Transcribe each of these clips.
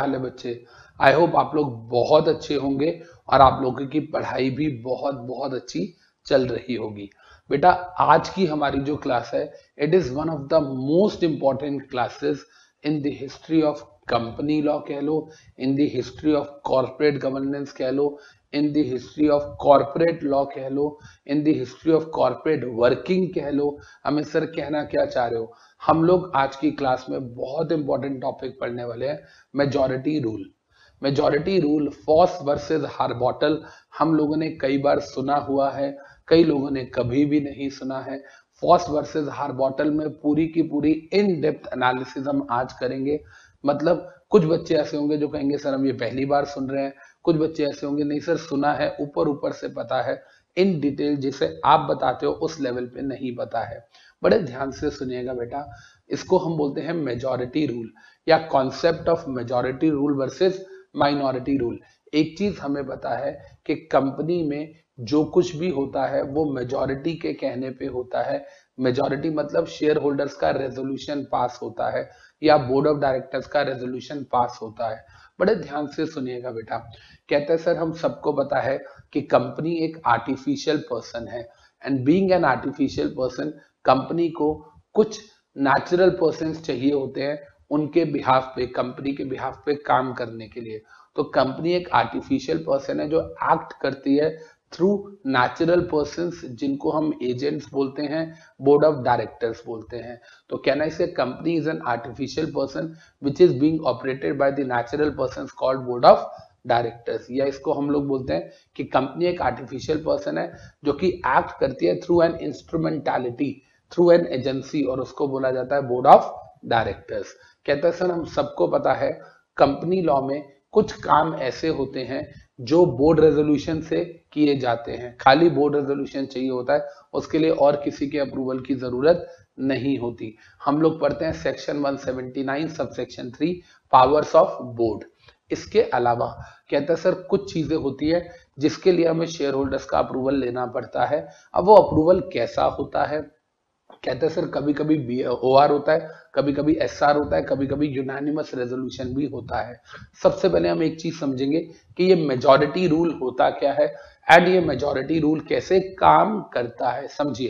Hello है बच्चे। I hope आप लोग बहुत अच्छे होंगे और आप लोगों की पढ़ाई भी बहुत बहुत अच्छी चल रही होगी। बेटा, आज की हमारी जो क्लास है it is one of the most important classes in the history of company law कह लो in the history of corporate governance कह लो in the history of corporate law कह लो in the history of corporate working कह लो। हमें sir कहना क्या चाह रहे हो? हम लोग आज की क्लास में बहुत इंपॉर्टेंट टॉपिक पढ़ने वाले हैं majority rule majority rule Foss versus Harbottle हम लोगों ने कई बार सुना हुआ है, कई लोगों ने कभी भी नहीं सुना है. फॉस वर्सेस हार बॉटल में पूरी की पूरी इन डेप्थ एनालिसिस हम आज करेंगे. मतलब कुछ बच्चे ऐसे होंगे जो कहेंगे, सर, हम ये पहली बार सुन रहे हैं. कुछ बच्चे ऐसे होंगे, नहीं सर, सुना है, ऊपर ऊपर से पता है. इन डिटेल जिसे आप बताते हो, उस लेवल पे नहीं पता है. बड़े ध्यान से सुनिएगा बेटा। इसको हम बोलते हैं मेजोरिटी रूल या concept of majority rule versus minority rule एक चीज़ हमें पता है कि कंपनी में जो कुछ भी होता है, वो मेजोरिटी के कहने पे होता है। मेजोरिटी मतलब शेयर होल्डर्स का रेजोल्यूशन पास होता है या बोर्ड ऑफ़ डायरेक्टर्स का रेजोल्यूशन पास होता है। बड़े ध्यान से सुनिएगा बेटा। कहते हैं, सर, हम सबको पता है कि कंपनी एक आर्टिफिशियल पर्सन है and being an artificial person company को कुछ नेचुरल पर्सन चाहिए होते हैं उनके बिहाफ पे कंपनी के बिहाफ पे काम करने के लिए। तो कंपनी एक आर्टिफिशियल पर्सन है जो एक्ट करती है थ्रू नेचुरल पर्सन जिनको हम एजेंट्स बोलते हैं बोर्ड ऑफ़ डायरेक्टर्स बोलते हैं। तो कहना इसे company is an artificial person which is being operated by the natural person called board of directors या इसको हम लोग बोलते हैं कि कंपनी एक आर्टिफिशियल पर्सन है जो कि एक्ट करती है through an instrumentality through an agency और उसको बोला जाता है बोर्ड ऑफ़ डायरेक्टर्स कहते हैं, सर, हम सबको पता है कंपनी लॉ में कुछ काम ऐसे होते हैं जो बोर्ड रेजोल्यूशन से किए जाते हैं। खाली बोर्ड रेजोल्यूशन चाहिए होता है, उसके लिए और किसी के अप्रूवल की ज़रूरत नहीं होती। हम लोग पढ़ते हैं section 179 sub section three powers of board इसके अलावा कहते हैं, सर, कुछ चीज़ें होती है जिसके लिए हमें शेयर होल्डर्स का अप्रूवल लेना पड़ता है। अब वो अप्रूवल कैसा होता है? कहते हैं सर कभी कभी ओ आर होता है कभी कभी एस आर होता है कभी कभी यूनानिमस रेजोल्यूशन भी होता है। सबसे पहले हम एक चीज़ समझेंगे कि ये मेजोरिटी रूल होता क्या है एंड ये मेजोरिटी रूल कैसे काम करता है। समझिए,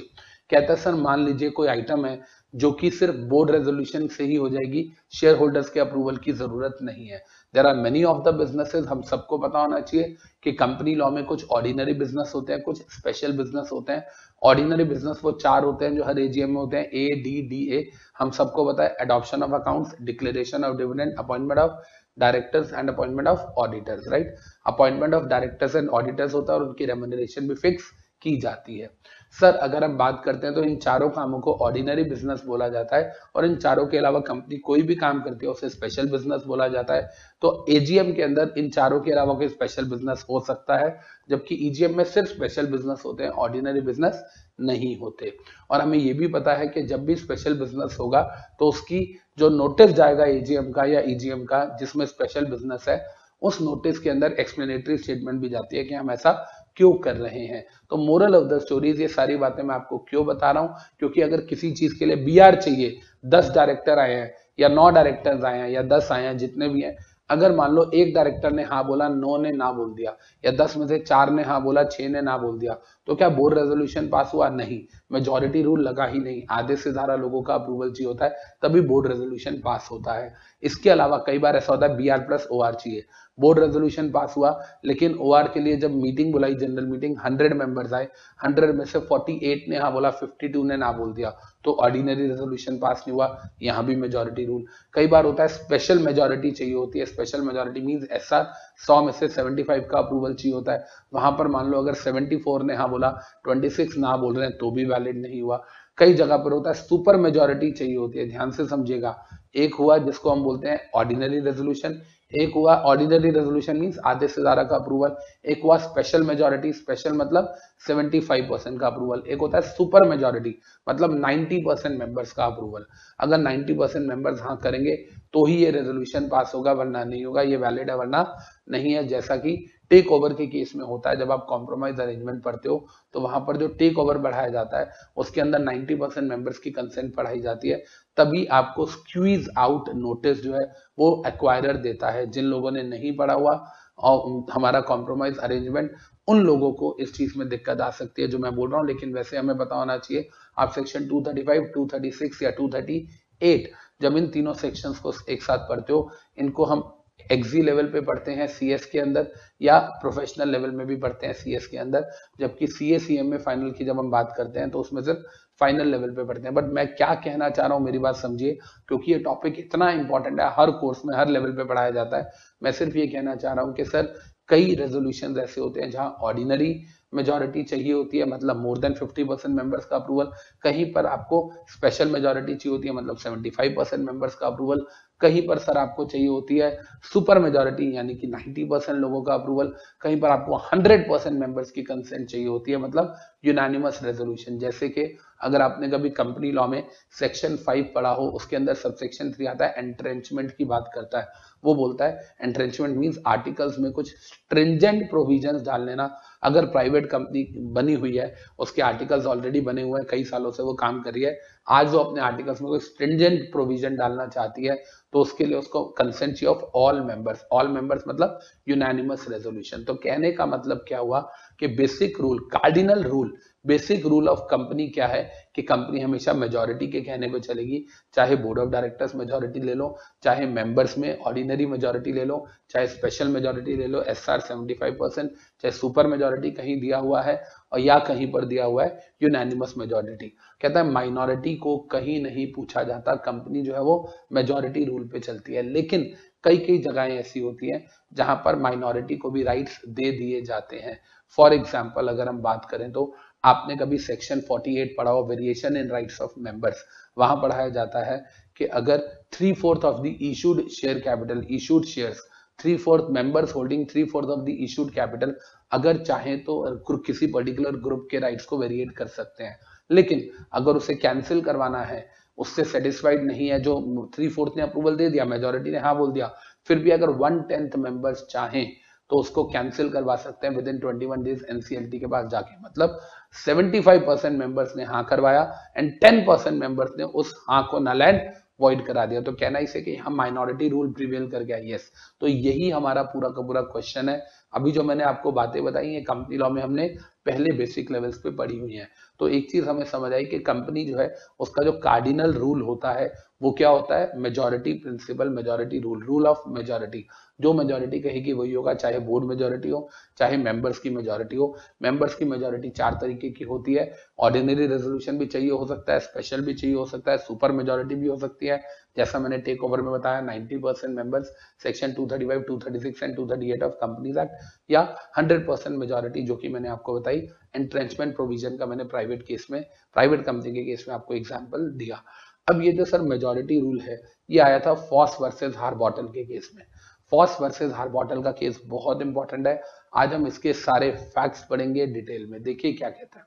कहता सर, मान लीजिए कोई आइटम है जो कि सिर्फ़ बोर्ड रेजोल्यूशन से ही हो जाएगी शेयर होल्डर्स के अप्रूवल की ज़रूरत नहीं है। There are many of the businesses हम सबको पता होना चाहिए कि कंपनी लॉ में कुछ ऑर्डिनरी बिज़नेस होते हैं, कुछ स्पेशल बिज़नेस होते हैं। ऑर्डिनरी बिज़नेस वो चार होते हैं जो हर एजीएम में होते हैं ए डी डी ए हम सबको है adoption of accounts declaration of dividend appointment of directors and appointment of auditors right appointment of directors and auditors होता है और उनकी रेमुनरेशन भी फिक्स की जाती है। सर अगर हम बात करते हैं तो इन चारों कामों को ऑर्डिनरी बिज़नेस बोला जाता है और इन चारों के अलावा कंपनी कोई भी काम करती है, उसे स्पेशल बिज़नेस बोला जाता है। तो एजीएम के अंदर इन चारों के अलावा कोई स्पेशल बिज़नेस हो सकता है। जबकि ईजीएम में सिर्फ़ स्पेशल बिज़नेस होते हैं ऑर्डिनरी बिज़नेस नहीं होते। और हमें ये भी पता है कि जब भी स्पेशल बिज़नेस होगा तो उसकी जो नोटिस जाएगा एजीएम का या ईजीएम का, जिसमें स्पेशल बिज़नेस है, उस नोटिस के अंदर एक्सप्लेनेटरी स्टेटमेंट भी जाती है कि हम ऐसा क्यों कर रहे हैं। तो मोरल ऑफ़ द स्टोरीज ये सारी बातें मैं आपको क्यों बता रहा हूँ? क्योंकि अगर किसी चीज़ के लिए बीआर चाहिए, दस डायरेक्टर आए हैं, या नौ डायरेक्टर्स आए हैं, या दस आए हैं, जितने भी हैं अगर मान लो एक डायरेक्टर ने हाँ बोला, नौ ने ना बोल दिया, या दस में से चार ने हाँ बोला, छह ने ना बोल दिया तो क्या बोर्ड रेजोल्यूशन पास हुआ? नहीं। मेजोरिटी रूल लगा ही नहीं। आधे से ज़्यादा लोगों का अप्रूवल चाहिए होता है, तभी बोर्ड रेजोल्यूशन पास होता है। इसके अलावा कई बार ऐसा होता है B R plus O R चाहिए। बोर्ड रेजोल्यूशन पास हुआ, लेकिन ओ आर के लिए जब मीटिंग बुलाई जनरल मीटिंग 100 मेंबर्स आए 100 में से 48 ने हाँ बोला 52 ने ना बोल दिया। तो ऑर्डिनरी रेजोल्यूशन पास नहीं हुआ, यहाँ भी मेजोरिटी रूल कई बार होता है स्पेशल मेजोरिटी चाहिए होती है स्पेशल मेजोरिटी मीन ऐसा सौ में से 75 का अप्रूवल चाहिए होता है. वहाँ पर मान लो अगर 74 ने हाँ बोला 26 ना बोल रहे हैं तो भी वैलिड नहीं हुआ. कई जगह पर होता है सुपर मेजोरिटी चाहिए होती है, ध्यान से समझिएगा. एक हुआ जिसको हम बोलते हैं ऑर्डिनरी रेजोल्यूशन एक हुआ ऑर्डिनरी रेजोल्यूशन मींस आधे से ज़्यादा का अप्रूवल एक हुआ स्पेशल मेजोरिटी स्पेशल मतलब 75 परसेंट का अप्रूवल एक होता है सुपर मेजोरिटी मतलब 90 परसेंट मेंबर्स का अप्रूवल अगर 90 परसेंट मेंबर्स हाँ करेंगे तो ही ये रेजोल्यूशन पास होगा, वरना नहीं होगा, ये वैलिड है, वरना नहीं है। जैसा कि टेक ओवर के केस में होता है, जब आप कॉम्प्रोमाइज अरेंजमेंट पढ़ते हो तो वहाँ पर जो टेक ओवर बढ़ाया जाता है, उसके अंदर 90 परसेंट मेंबर्स की कंसेंट पढ़ाई जाती है। तभी आपको स्क्वीज आउट नोटिस जो है वो एक्वायरर देता है। जिन लोगों ने नहीं पढ़ा हुआ और हमारा कॉम्प्रोमाइज अरेंजमेंट उन लोगों को इस चीज़ में दिक्कत आ सकती है जो मैं बोल रहा हूँ। लेकिन वैसे हमें पता होना चाहिए आप सेक्शन 235, 236 या 238 जब इन तीनों सेक्शंस को एक साथ पढ़ते हो इनको हम एक्जी लेवल पे पढ़ते हैं सीएस के अंदर या प्रोफेशनल लेवल में भी पढ़ते हैं सीएस के अंदर। जबकि सी एस में फाइनल की जब हम बात करते हैं तो उसमें सिर्फ़ फाइनल लेवल पे पढ़ते हैं। बट मैं क्या कहना चाह रहा हूँ, मेरी बात समझिए, क्योंकि ये टॉपिक इतना इंपॉर्टेंट है, हर कोर्स में, हर लेवल पे पढ़ाया जाता है। मैं सिर्फ़ ये कहना चाह रहा हूँ कि सर, कई रेजोल्यूशन ऐसे होते हैं जहाँ ऑर्डिनरी मेजोरिटी चाहिए होती है मतलब मोर देन 50 परसेंट मेंबर्स का अप्रूवल कहीं पर आपको स्पेशल मेजोरिटी चाहिए होती है मतलब 75 परसेंट मेंबर्स का अप्रूवल कहीं पर सर आपको चाहिए होती है सुपर मेजोरिटी, यानी कि 90 परसेंट लोगों का अप्रूवल कहीं पर आपको 100 परसेंट मेंबर्स की कंसेंट चाहिए होती है मतलब यूनानिमस रेजोल्यूशन जैसे कि अगर आपने कभी कंपनी लॉ में सेक्शन फाइव पढ़ा हो, उसके अंदर सब सेक्शन थ्री आता है एंट्रेंचमेंट की बात करता है, वो बोलता है एंट्रेंचमेंट मीन्स आर्टिकल्स में कुछ स्ट्रिंजेंट प्रोविज़न डाल लेना अगर प्राइवेट कंपनी बनी हुई है, उसके आर्टिकल्स ऑलरेडी बने हुए हैं, कई सालों से वो काम कर रही है, आज वो अपने आर्टिकल्स में कोई स्ट्रिंजेंट प्रोविज़न डालना चाहती है तो उसके लिए उसको कंसेंट चाहिए of all members all members मतलब यूनानिमस रेजोल्यूशन तो कहने का मतलब क्या हुआ कि basic rule cardinal rule basic rule of company क्या है कि कंपनी हमेशा मेजोरिटी के कहने पे चलेगी। चाहे बोर्ड ऑफ़ डायरेक्टर्स मेजोरिटी ले लो, चाहे मेंबर्स में ऑर्डिनरी मेजोरिटी ले लो, चाहे स्पेशल मेजोरिटी ले लो S R seventy five percent चाहे सुपर मेजोरिटी कहीं दिया हुआ है और या कहीं पर दिया हुआ है यूनानिमस मेजोरिटी कहता है माइनॉरिटी को कहीं नहीं पूछा जाता, कंपनी जो है वो मेजोरिटी रूल पे चलती है। लेकिन कई कई जगहें ऐसी होती हैं जहाँ पर माइनॉरिटी को भी राइट्स दे दिए जाते हैं। फॉर एग्ज़ाम्पल अगर हम बात करें तो आपने कभी सेक्शन 48 पढ़ा हो variation in rights of members वहाँ पढ़ाया जाता है कि अगर three fourth of the issued share capital issued shares three fourth members holding three fourth of the issued capital अगर चाहे तो किसी पर्टिकुलर ग्रुप के राइट्स को वेरिएट कर सकते हैं। लेकिन अगर उसे कैंसिल करवाना है, उससे सेटिस्फाइड नहीं है, जो थ्री फोर्थ ने अप्रूवल दे दिया मेजोरिटी ने हाँ बोल दिया, फिर भी अगर वन टेंथ मेंबर्स चाहें तो उसको कैंसिल करवा सकते हैं within twenty one days NCLT के पास जाके। मतलब 75 परसेंट मेंबर्स ने हाँ करवाया एंड 10 परसेंट मेंबर्स ने उस हाँ को नल वॉइड करा दिया। तो कहना इसे कि हम माइनॉरिटी रूल प्रिवेल कर गया यस तो यही हमारा पूरा का पूरा क्वेश्चन है। अभी जो मैंने आपको बातें बताई है कंपनी लॉ में हमने पहले बेसिक लेवल्स पे पढ़ी हुई है। तो एक चीज़ हमें समझ आई कि कंपनी जो है, उसका जो कार्डिनल रूल होता है, वो क्या होता है? Majority principle majority rule rule of majority जो मेजोरिटी कहेगी वही होगा चाहे बोर्ड मेजोरिटी हो चाहे मेंबर्स की मेजोरिटी हो। मेंबर्स की मेजोरिटी चार तरीके की होती है। ऑर्डिनरी रेजोल्यूशन भी चाहिए हो सकता है स्पेशल भी चाहिए हो सकता है सुपर मेजोरिटी भी हो सकती है। जैसा मैंने टेक ओवर में बताया 90 percent members section 235, 236 and 238 of companies act या 100 परसेंट मेजोरिटी जो कि मैंने आपको बताई एंट्रेंचमेंट प्रोविज़न का मैंने प्राइवेट केस में प्राइवेट कंपनी के केस में आपको एग्ज़ाम्पल दिया। अब ये जो सर मेजोरिटी रूल है ये आया था फॉस वर्सेज हार बॉटल के केस में। फॉस वर्सेज हार बॉटल का केस बहुत इंपॉर्टेंट है। आज हम इसके सारे फैक्ट्स पढ़ेंगे डिटेल में। देखिए क्या कहता है।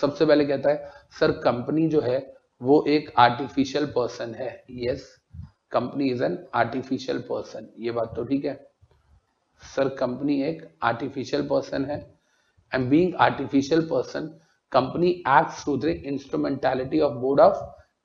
सबसे पहले कहता है, सर कंपनी जो है, वो एक आर्टिफिशियल पर्सन है। Yes company is an artificial person ये बात तो ठीक है। सर कंपनी एक आर्टिफिशियल पर्सन है। And being artificial person company acts through the instrumentality of board of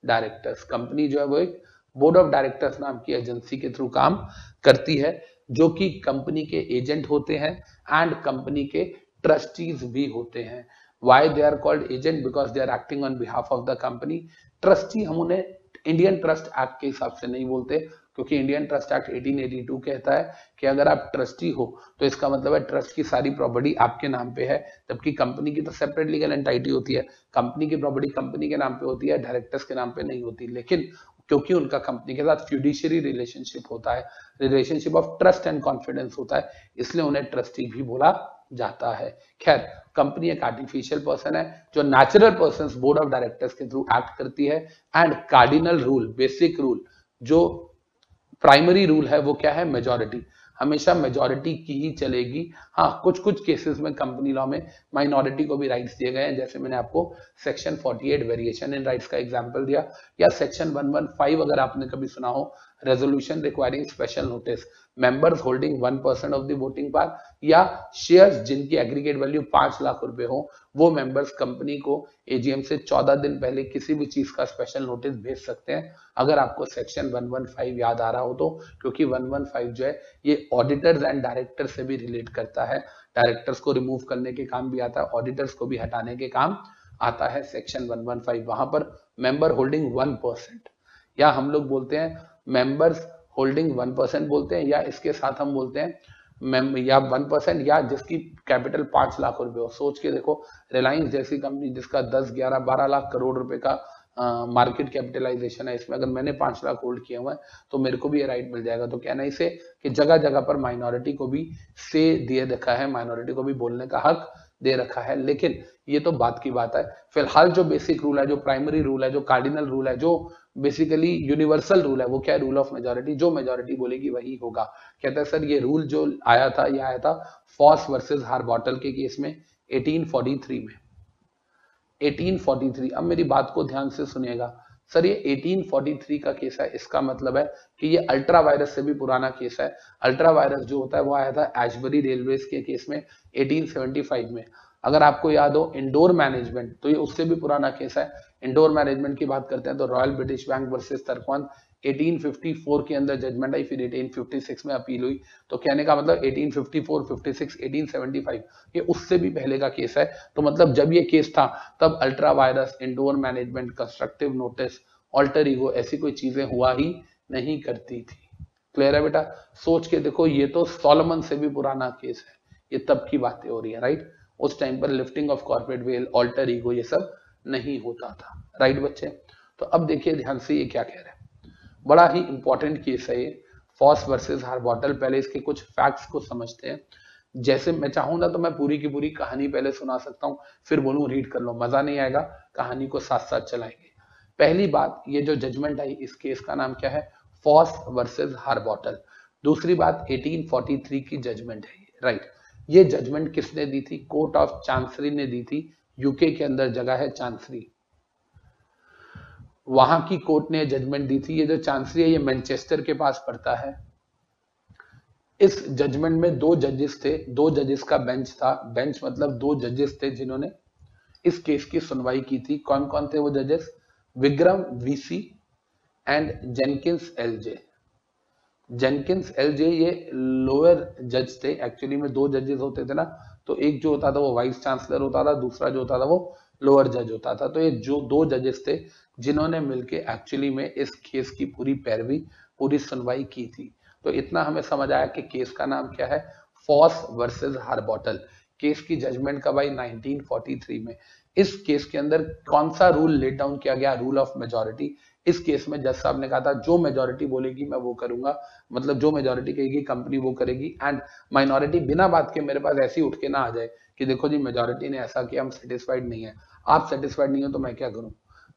directors company जो है, वो एक बोर्ड ऑफ़ डायरेक्टर्स नाम की एजेंसी के थ्रू काम करती है, जो कि कंपनी के एजेंट होते हैं एंड कंपनी के ट्रस्टीज भी होते हैं। Why they are called agent because they are acting on behalf of the company trustee हम उन्हें इंडियन ट्रस्ट एक्ट के हिसाब से नहीं बोलते, क्योंकि इंडियन ट्रस्ट एक्ट 1882 कहता है कि अगर आप ट्रस्टी हो तो इसका मतलब है ट्रस्ट की सारी प्रॉपर्टी आपके नाम पे है, जबकि कंपनी की तो सेपरेट लीगल एंटाइटी होती है। कंपनी की प्रॉपर्टी कंपनी के नाम पे होती है डायरेक्टर्स के नाम पे नहीं होती। लेकिन क्योंकि उनका कंपनी के साथ फ्यूडिशरी रिलेशनशिप होता है relationship of trust and confidence होता है, इसलिए उन्हें ट्रस्टी भी बोला जाता है। खैर कंपनी एक आर्टिफिशियल पर्सन है, जो natural person board of directors के थ्रू एक्ट करती है and cardinal rule basic rule जो प्राइमरी रूल है, वो क्या है? मेजोरिटी हमेशा मेजोरिटी की ही चलेगी। हाँ कुछ कुछ केसेस में कंपनी लॉ में माइनॉरिटी को भी राइट्स दिए गए हैं। जैसे मैंने आपको सेक्शन 48 वेरिएशन इन राइट्स का एग्जांपल दिया। या सेक्शन 115 अगर आपने कभी सुना हो resolution requiring special notice members holding one percent of the voting power या शेयर्स जिनकी एग्रीगेट वैल्यू पाँच लाख रुपए हो, वो मेंबर्स कंपनी को एजीएम से चौदह दिन पहले किसी भी चीज़ का स्पेशल नोटिस भेज सकते हैं। अगर आपको सेक्शन 115 याद आ रहा हो तो क्योंकि 115 जो है, ये ऑडिटर्स एंड डायरेक्टर से भी रिलेट करता है। डायरेक्टर्स को रिमूव करने के काम भी आता है ऑडिटर्स को भी हटाने के काम आता है। सेक्शन 115 वहाँ पर मेंबर होल्डिंग वन परसेंट या हम लोग बोलते हैं मेंबर्स होल्डिंग वन परसेंट बोलते हैं या इसके साथ हम बोलते हैं या वन परसेंट या जिसकी कैपिटल पाँच लाख रुपए हो। सोच के देखो रिलायंस जैसी कंपनी जिसका दस, ग्यारह, बारह लाख करोड़ रुपए का मार्केट कैपिटलाइजेशन है, इसमें अगर मैंने पाँच लाख होल्ड किया हुआ है तो मेरे को भी ये राइट मिल जाएगा। तो कहना इसे कि जगह जगह पर माइनॉरिटी को भी से दिए रखा है माइनॉरिटी को भी बोलने का हक दे रखा है। लेकिन ये तो बात की बात है। फ़िलहाल जो बेसिक रूल है, जो प्राइमरी रूल है, जो कार्डिनल रूल है, जो बेसिकली यूनिवर्सल रूल है, वो क्या है रूल ऑफ़ मेजोरिटी जो मेजोरिटी बोलेगी वही होगा। कहता है, सर, ये रूल जो आया था, ये आया था फॉस वर्सेस हार बॉटल के केस में 1843 में। 1843 अब मेरी बात को ध्यान से सुनिएगा। सर, ये 1843 का केस है, इसका मतलब है कि ये अल्ट्रा वायरस से भी पुराना केस है। अल्ट्रा वायरस जो होता है, वो आया था एशबरी रेलवे के केस में 1875 में। अगर आपको याद हो इंडोर मैनेजमेंट तो ये उससे भी पुराना केस है। इंडोर मैनेजमेंट की बात करते हैं तो Royal British Bank versus Turquand 1854 के अंदर जजमेंट आई फिर 1856 में अपील हुई। तो कहने का मतलब 1854, 56, 1875 ये उससे भी पहले का केस है। तो मतलब जब ये केस था तब ultra vires indoor management constructive notice alter ego ऐसी कोई चीज़ें हुआ ही नहीं करती थी। क्लियर है बेटा? सोच के देखो ये तो सोलमन से भी पुराना केस है। ये तब की बातें हो रही है राइट उस टाइम पर lifting of corporate veil alter ego ये सब नहीं होता था। राइट बच्चे? तो अब देखिए ध्यान से ये क्या कह रहे हैं। बड़ा ही इंपॉर्टेंट केस है ये। फॉस वर्सेस हार बॉटल पहले इसके कुछ फैक्ट्स को समझते हैं। जैसे मैं चाहूँगा तो मैं पूरी की पूरी कहानी पहले सुना सकता हूँ, फिर बोलूँ रीड कर लो। मज़ा नहीं आएगा, कहानी को साथ साथ चलाएँगे। पहली बात, ये जो जजमेंट आई, इस केस का नाम क्या है? फॉस वर्सेस हार बॉटल दूसरी बात 1843 की जजमेंट है राइट ये जजमेंट किसने दी थी? कोर्ट ऑफ़ चांसरी ने दी थी। यूके के अंदर जगह है चांसरी वहाँ की कोर्ट ने जजमेंट दी थी। ये जो चांसरी है, ये मैनचेस्टर के पास पड़ता है। इस जजमेंट में दो जजेस थे। दो जजेस का बेंच था। बेंच मतलब दो जजेस थे जिन्होंने इस केस की सुनवाई की थी। कौन कौन थे वो जजेस Wigram VC and Jenkins LJ Jenkins LJ ये लोअर जज थे. एक्चुअली में दो जजेस होते थे ना. तो एक जो होता था वो वाइस चांसलर होता था, दूसरा जो होता था वो लोअर जज होता था. तो ये जो दो जजेस थे जिन्होंने मिलके एक्चुअली में इस केस की पूरी पैरवी, पूरी सुनवाई की थी. तो इतना हमें समझ आया कि केस का नाम क्या है? Foss versus Harbottle case की जजमेंट कब आई? 1943 में. इस केस के अंदर कौन सा रूल लेट डाउन किया गया? रूल ऑफ़ मेजोरिटी इस केस में जज साहब ने कहा था, जो मेजोरिटी बोलेगी, मैं वो करूँगा। मतलब जो मेजोरिटी कहेगी कंपनी वो करेगी। एंड माइनॉरिटी बिना बात के मेरे पास ऐसी उठ के ना आ जाए कि देखो जी मेजोरिटी ने ऐसा किया, हम सेटिस्फाइड नहीं है। आप सेटिस्फाइड नहीं हो तो मैं क्या करूँ?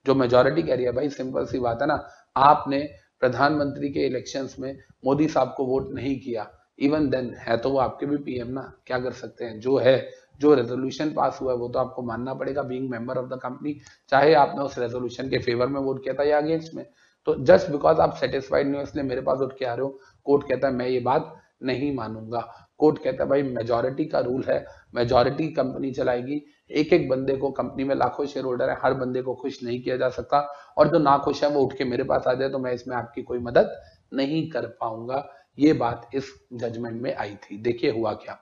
जो मेजोरिटी कह रही है, भाई सिंपल सी बात है ना, आपने प्रधानमंत्री के इलेक्शन में मोदी साहब को वोट नहीं किया। इवन देन है तो वो आपके भी पीएम ना, क्या कर सकते हैं? जो है जो रेजोल्यूशन पास हुआ है, वो तो आपको मानना पड़ेगा being member of the company चाहे आपने उस रेजोल्यूशन के फेवर में वोट किया था या अगेंस्ट में। तो जस्ट बिकॉज़ आप सेटिस्फाइड नहीं हो, इसलिए मेरे पास उठ के आ रहे हो कोर्ट कहता है, मैं ये बात नहीं मानूँगा। कोर्ट कहता है, भाई मेजोरिटी का रूल है मेजोरिटी कंपनी चलाएगी। एक एक बंदे को कंपनी में लाखों शेयर होल्डर है, हर बंदे को खुश नहीं किया जा सकता। और जो ना खुश है, वो उठ के मेरे पास आ जाए तो मैं इसमें आपकी कोई मदद नहीं कर पाऊँगा। ये बात इस जजमेंट में आई थी। देखिए हुआ क्या।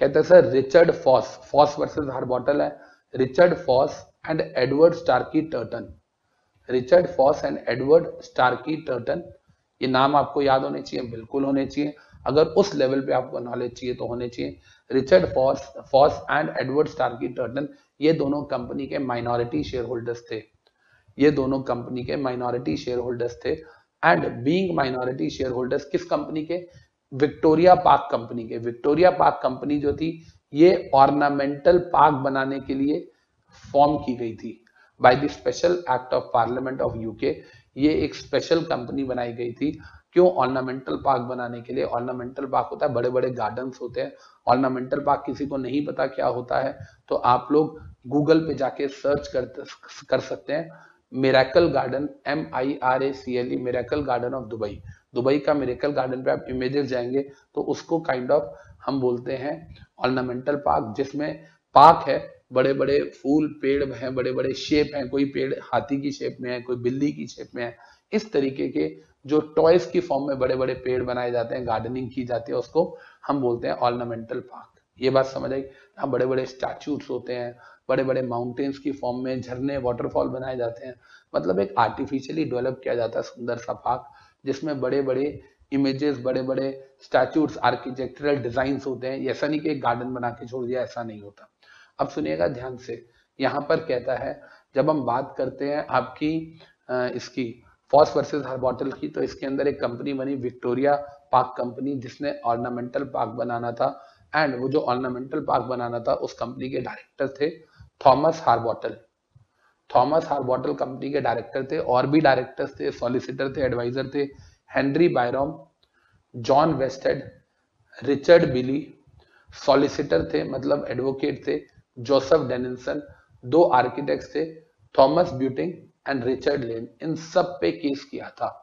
कहते हैं sir Richard Foss Foss versus Bottle है। Richard Foss and Edward Starkie Turton Richard Foss and Edward Starkie Turton ये नाम आपको याद होने चाहिए, बिल्कुल होने चाहिए। अगर उस लेवल पे आपको नॉलेज चाहिए तो होने चाहिए। Richard Foss Foss and Edward Starkie Turton ये दोनों कंपनी के माइनॉरिटी शेयर होल्डर्स थे। ये दोनों कंपनी के माइनॉरिटी शेयर होल्डर्स थे। And being minority share holders किस कंपनी के? विक्टोरिया पार्क कंपनी के। विक्टोरिया पार्क कंपनी जो थी, ये ऑर्नामेंटल पार्क बनाने के लिए फॉर्म की गई थी by the special act of parliament of UK ये एक स्पेशल कंपनी बनाई गई थी। क्यों ऑर्नामेंटल पार्क बनाने के लिए? ऑर्नामेंटल पार्क होता है बड़े बड़े गार्डन्स होते हैं। ऑर्नामेंटल पार्क किसी को नहीं पता क्या होता है तो आप लोग गूगल पे जाके सर्च कर कर सकते हैं। Miracle garden M I R A C L E miracle garden of Dubai Dubai का मेरेकल गार्डन पे आप इमेजेस जाएँगे तो उसको काइंड kind ऑफ़ of हम बोलते हैं ऑर्नामेंटल पार्क जिसमें पार्क है बड़े बड़े फूल, पेड़ हैं बड़े बड़े शेप हैं, कोई पेड़ हाथी की शेप में है, कोई बिल्ली की शेप में है। इस तरीके के जो टॉयज की फॉर्म में बड़े बड़े पेड़ बनाए जाते हैं गार्डनिंग की जाती है, उसको हम बोलते हैं ऑर्नामेंटल पार्क ये बात समझ आई? यहाँ बड़े बड़े स्टैचूस होते हैं बड़े बड़े माउंटेन्स की फॉर्म में झरने वाटरफॉल बनाए जाते हैं। मतलब एक आर्टिफिशियली डेवलप किया जाता है सुंदर सा पार्क जिसमें बड़े बड़े इमेजेस बड़े बड़े स्टैचूस आर्किटेक्चरल डिज़ाइन होते हैं। ऐसा नहीं कि एक गार्डन बना के छोड़ दिया, ऐसा नहीं होता। अब सुनिएगा ध्यान से। यहाँ पर कहता है, जब हम बात करते हैं आपकी इसकी फॉस हर बॉटल की तो इसके अंदर एक कंपनी बनी विक्टोरिया पार्क कंपनी जिसने ऑर्नामेंटल पार्क बनाना था। एंड वो जो ऑर्नामेंटल पार्क बनाना था, उस कंपनी के डायरेक्टर थे Thomas Harbottle Thomas Harbottle company के डायरेक्टर थे, और भी डायरेक्टर्स थे, सॉलिसिटर थे, एडवाइजर थे, Henry Byrom, John Westhead, Richard Bealey, solicitor थे मतलब एडवोकेट थे, जोसेफ डेनिसन, दो आर्किटेक्ट थे, Thomas Bunting and Richard Lane. इन सब पे केस किया था।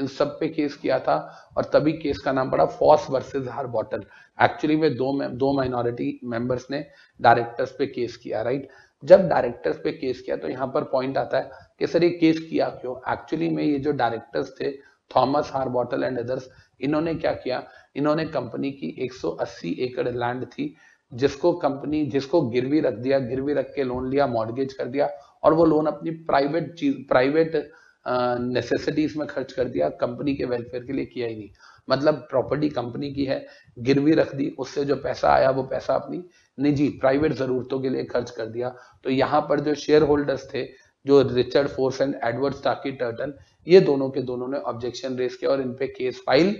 इन सब पे केस किया था, और तभी केस का नाम पड़ा Foss versus Harbottle. Actually में दो दो माइनॉरिटी मेंबर्स ने डायरेक्टर्स पे केस किया राइट जब डायरेक्टर्स पे केस किया तो यहाँ पर पॉइंट आता है कि सर ये केस किया क्यों? एक्चुअली में ये जो डायरेक्टर्स थे Thomas Harbottle and others इन्होंने क्या किया? इन्होंने कंपनी की 180 एकड़ लैंड थी, जिसको कंपनी जिसको गिरवी रख दिया, गिरवी रख के लोन लिया मॉडगेज कर दिया, और वो लोन अपनी प्राइवेट चीज़ प्राइवेट नेसेसिटीज में खर्च कर दिया कंपनी के वेलफेयर के लिए किया ही नहीं। मतलब प्रॉपर्टी कंपनी की है, गिरवी रख दी, उससे जो पैसा आया, वो पैसा अपनी निजी प्राइवेट जरूरतों के लिए खर्च कर दिया। तो यहाँ पर जो शेयर होल्डर्स थे, जो Richard Foss and Edward Starkie Turton ये दोनों के दोनों ने ऑब्जेक्शन रेस किया और इनपे केस फ़ाइल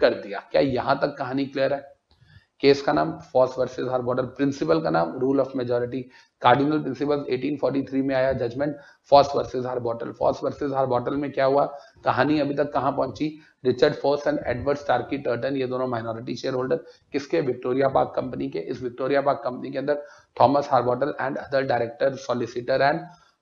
कर दिया। क्या यहाँ तक कहानी क्लियर है? केस का नाम फॉस वर्सेस बॉर्डर प्रिंसिपल का नाम rule of majority cardinal principle 1843 में आया judgement Foss versus Harbottle Foss versus Harbottle में क्या हुआ? कहानी अभी तक कहाँ पहुँची? Richard Foss and Edward Starkie Turton ये दोनों माइनॉरिटी शेयर होल्डर किसके? विक्टोरिया पार्क कंपनी के. इस विक्टोरिया पार्क कंपनी के अंदर Thomas Harbottle and other director solicitor and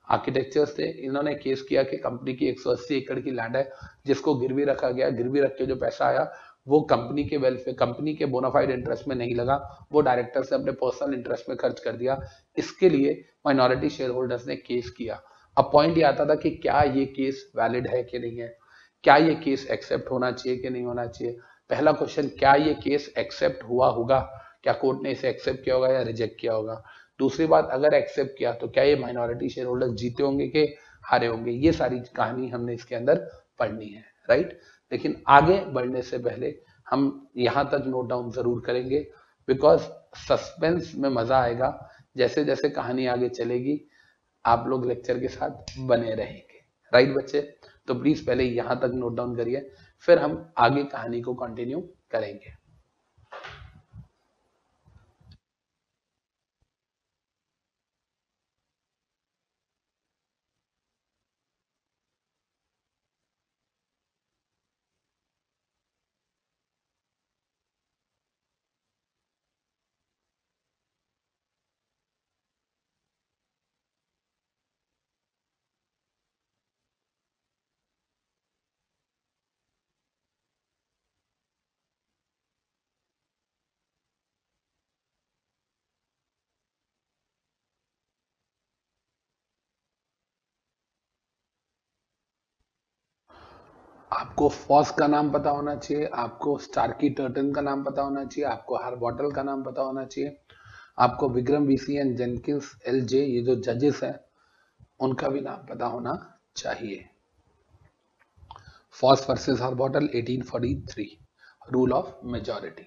architectures थे. इन्होंने केस किया कि कंपनी की 180 एकड़ की लैंड है, जिसको गिरवी रखा गया. गिरवी रख के जो पैसा आया वो कंपनी के वेलफेयर कंपनी के बोनाफाइड इंटरेस्ट में नहीं लगा, वो डायरेक्टर से अपने पर्सनल इंटरेस्ट में खर्च कर दिया। इसके लिए माइनॉरिटी शेयर होल्डर्स ने केस किया। अब पॉइंट ये आता था कि क्या ये केस वैलिड है कि नहीं है? क्या ये केस एक्सेप्ट होना चाहिए कि नहीं होना चाहिए? पहला क्वेश्चन क्या ये केस एक्सेप्ट हुआ होगा? क्या कोर्ट ने इसे एक्सेप्ट किया होगा या रिजेक्ट किया होगा? दूसरी बात, अगर एक्सेप्ट किया तो क्या ये माइनॉरिटी शेयर होल्डर जीते होंगे कि हारे होंगे? ये सारी कहानी हमने इसके अंदर पढ़नी है राइट लेकिन आगे बढ़ने से पहले हम यहाँ तक नोट डाउन ज़रूर करेंगे बिकॉज़ सस्पेंस में मज़ा आएगा। जैसे जैसे कहानी आगे चलेगी, आप लोग लेक्चर के साथ बने रहेंगे। राइट बच्चे? तो प्लीज़ पहले यहाँ तक नोट डाउन करिए, फिर हम आगे कहानी को कंटिन्यू करेंगे। आपको फॉस का नाम पता होना चाहिए, आपको स्टार्की टर्टन का नाम पता होना चाहिए, आपको हर बॉटल का नाम पता होना चाहिए। आपको Wigram VC and Jenkins, L J, ये जो जजेस हैं, उनका भी नाम पता होना चाहिए। Foss versus Harbottle 1843 rule of majority.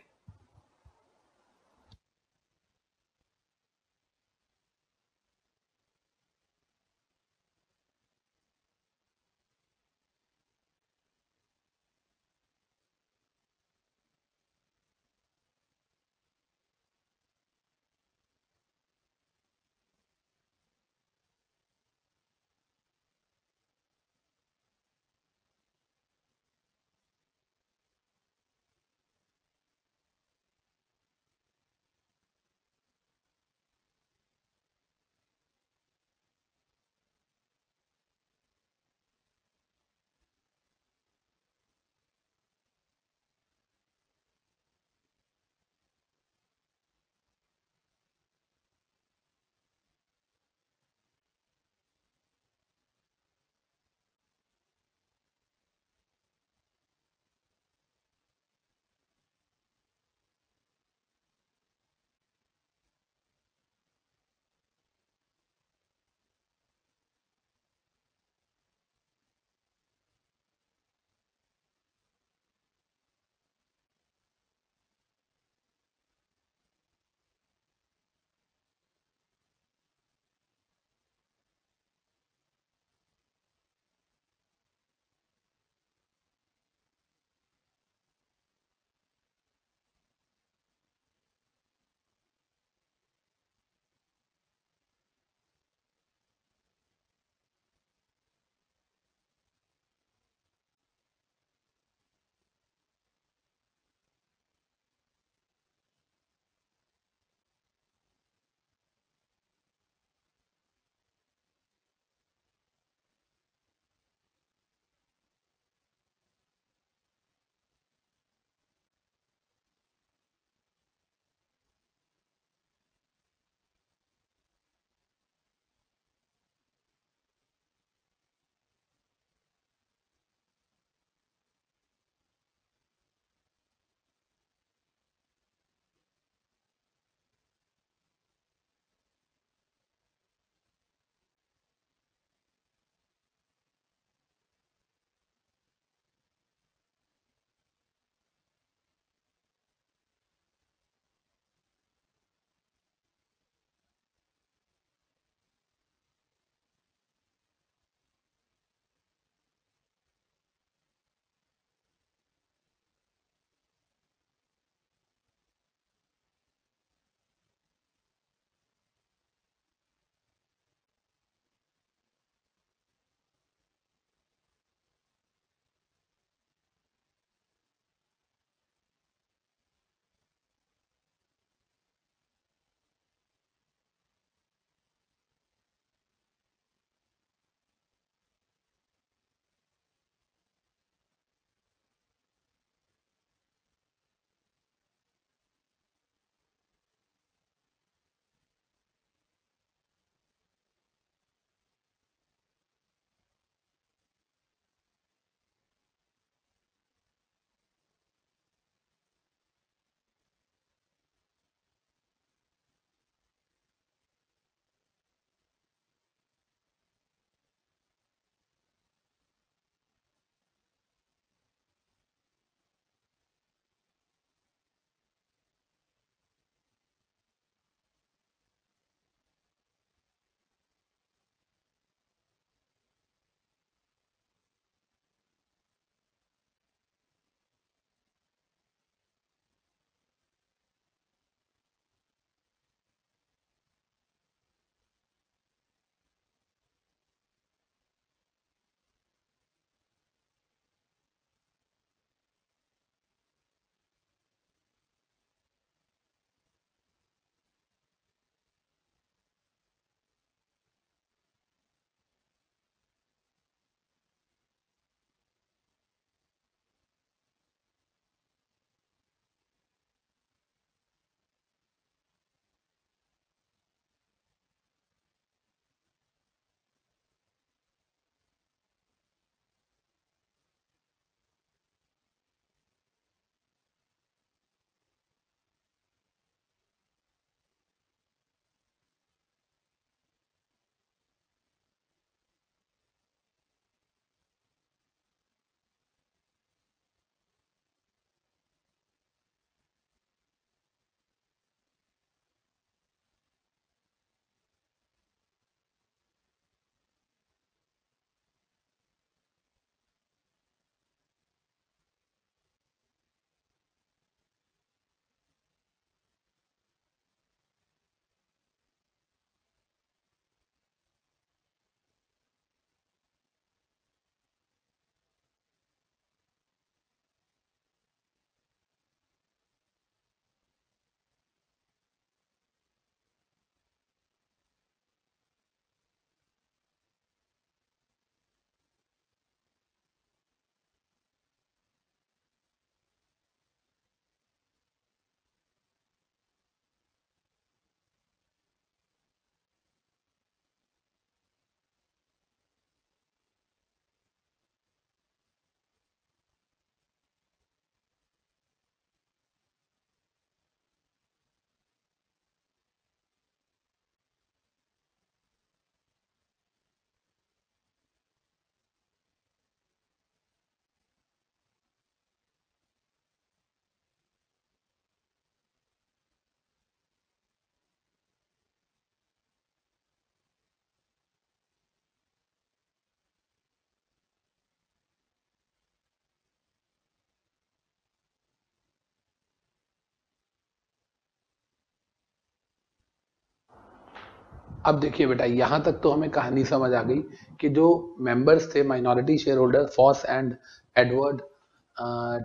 अब देखिए बेटा, यहाँ तक तो हमें कहानी समझ आ गई कि जो मेंबर्स थे minority share holder Foss and Edward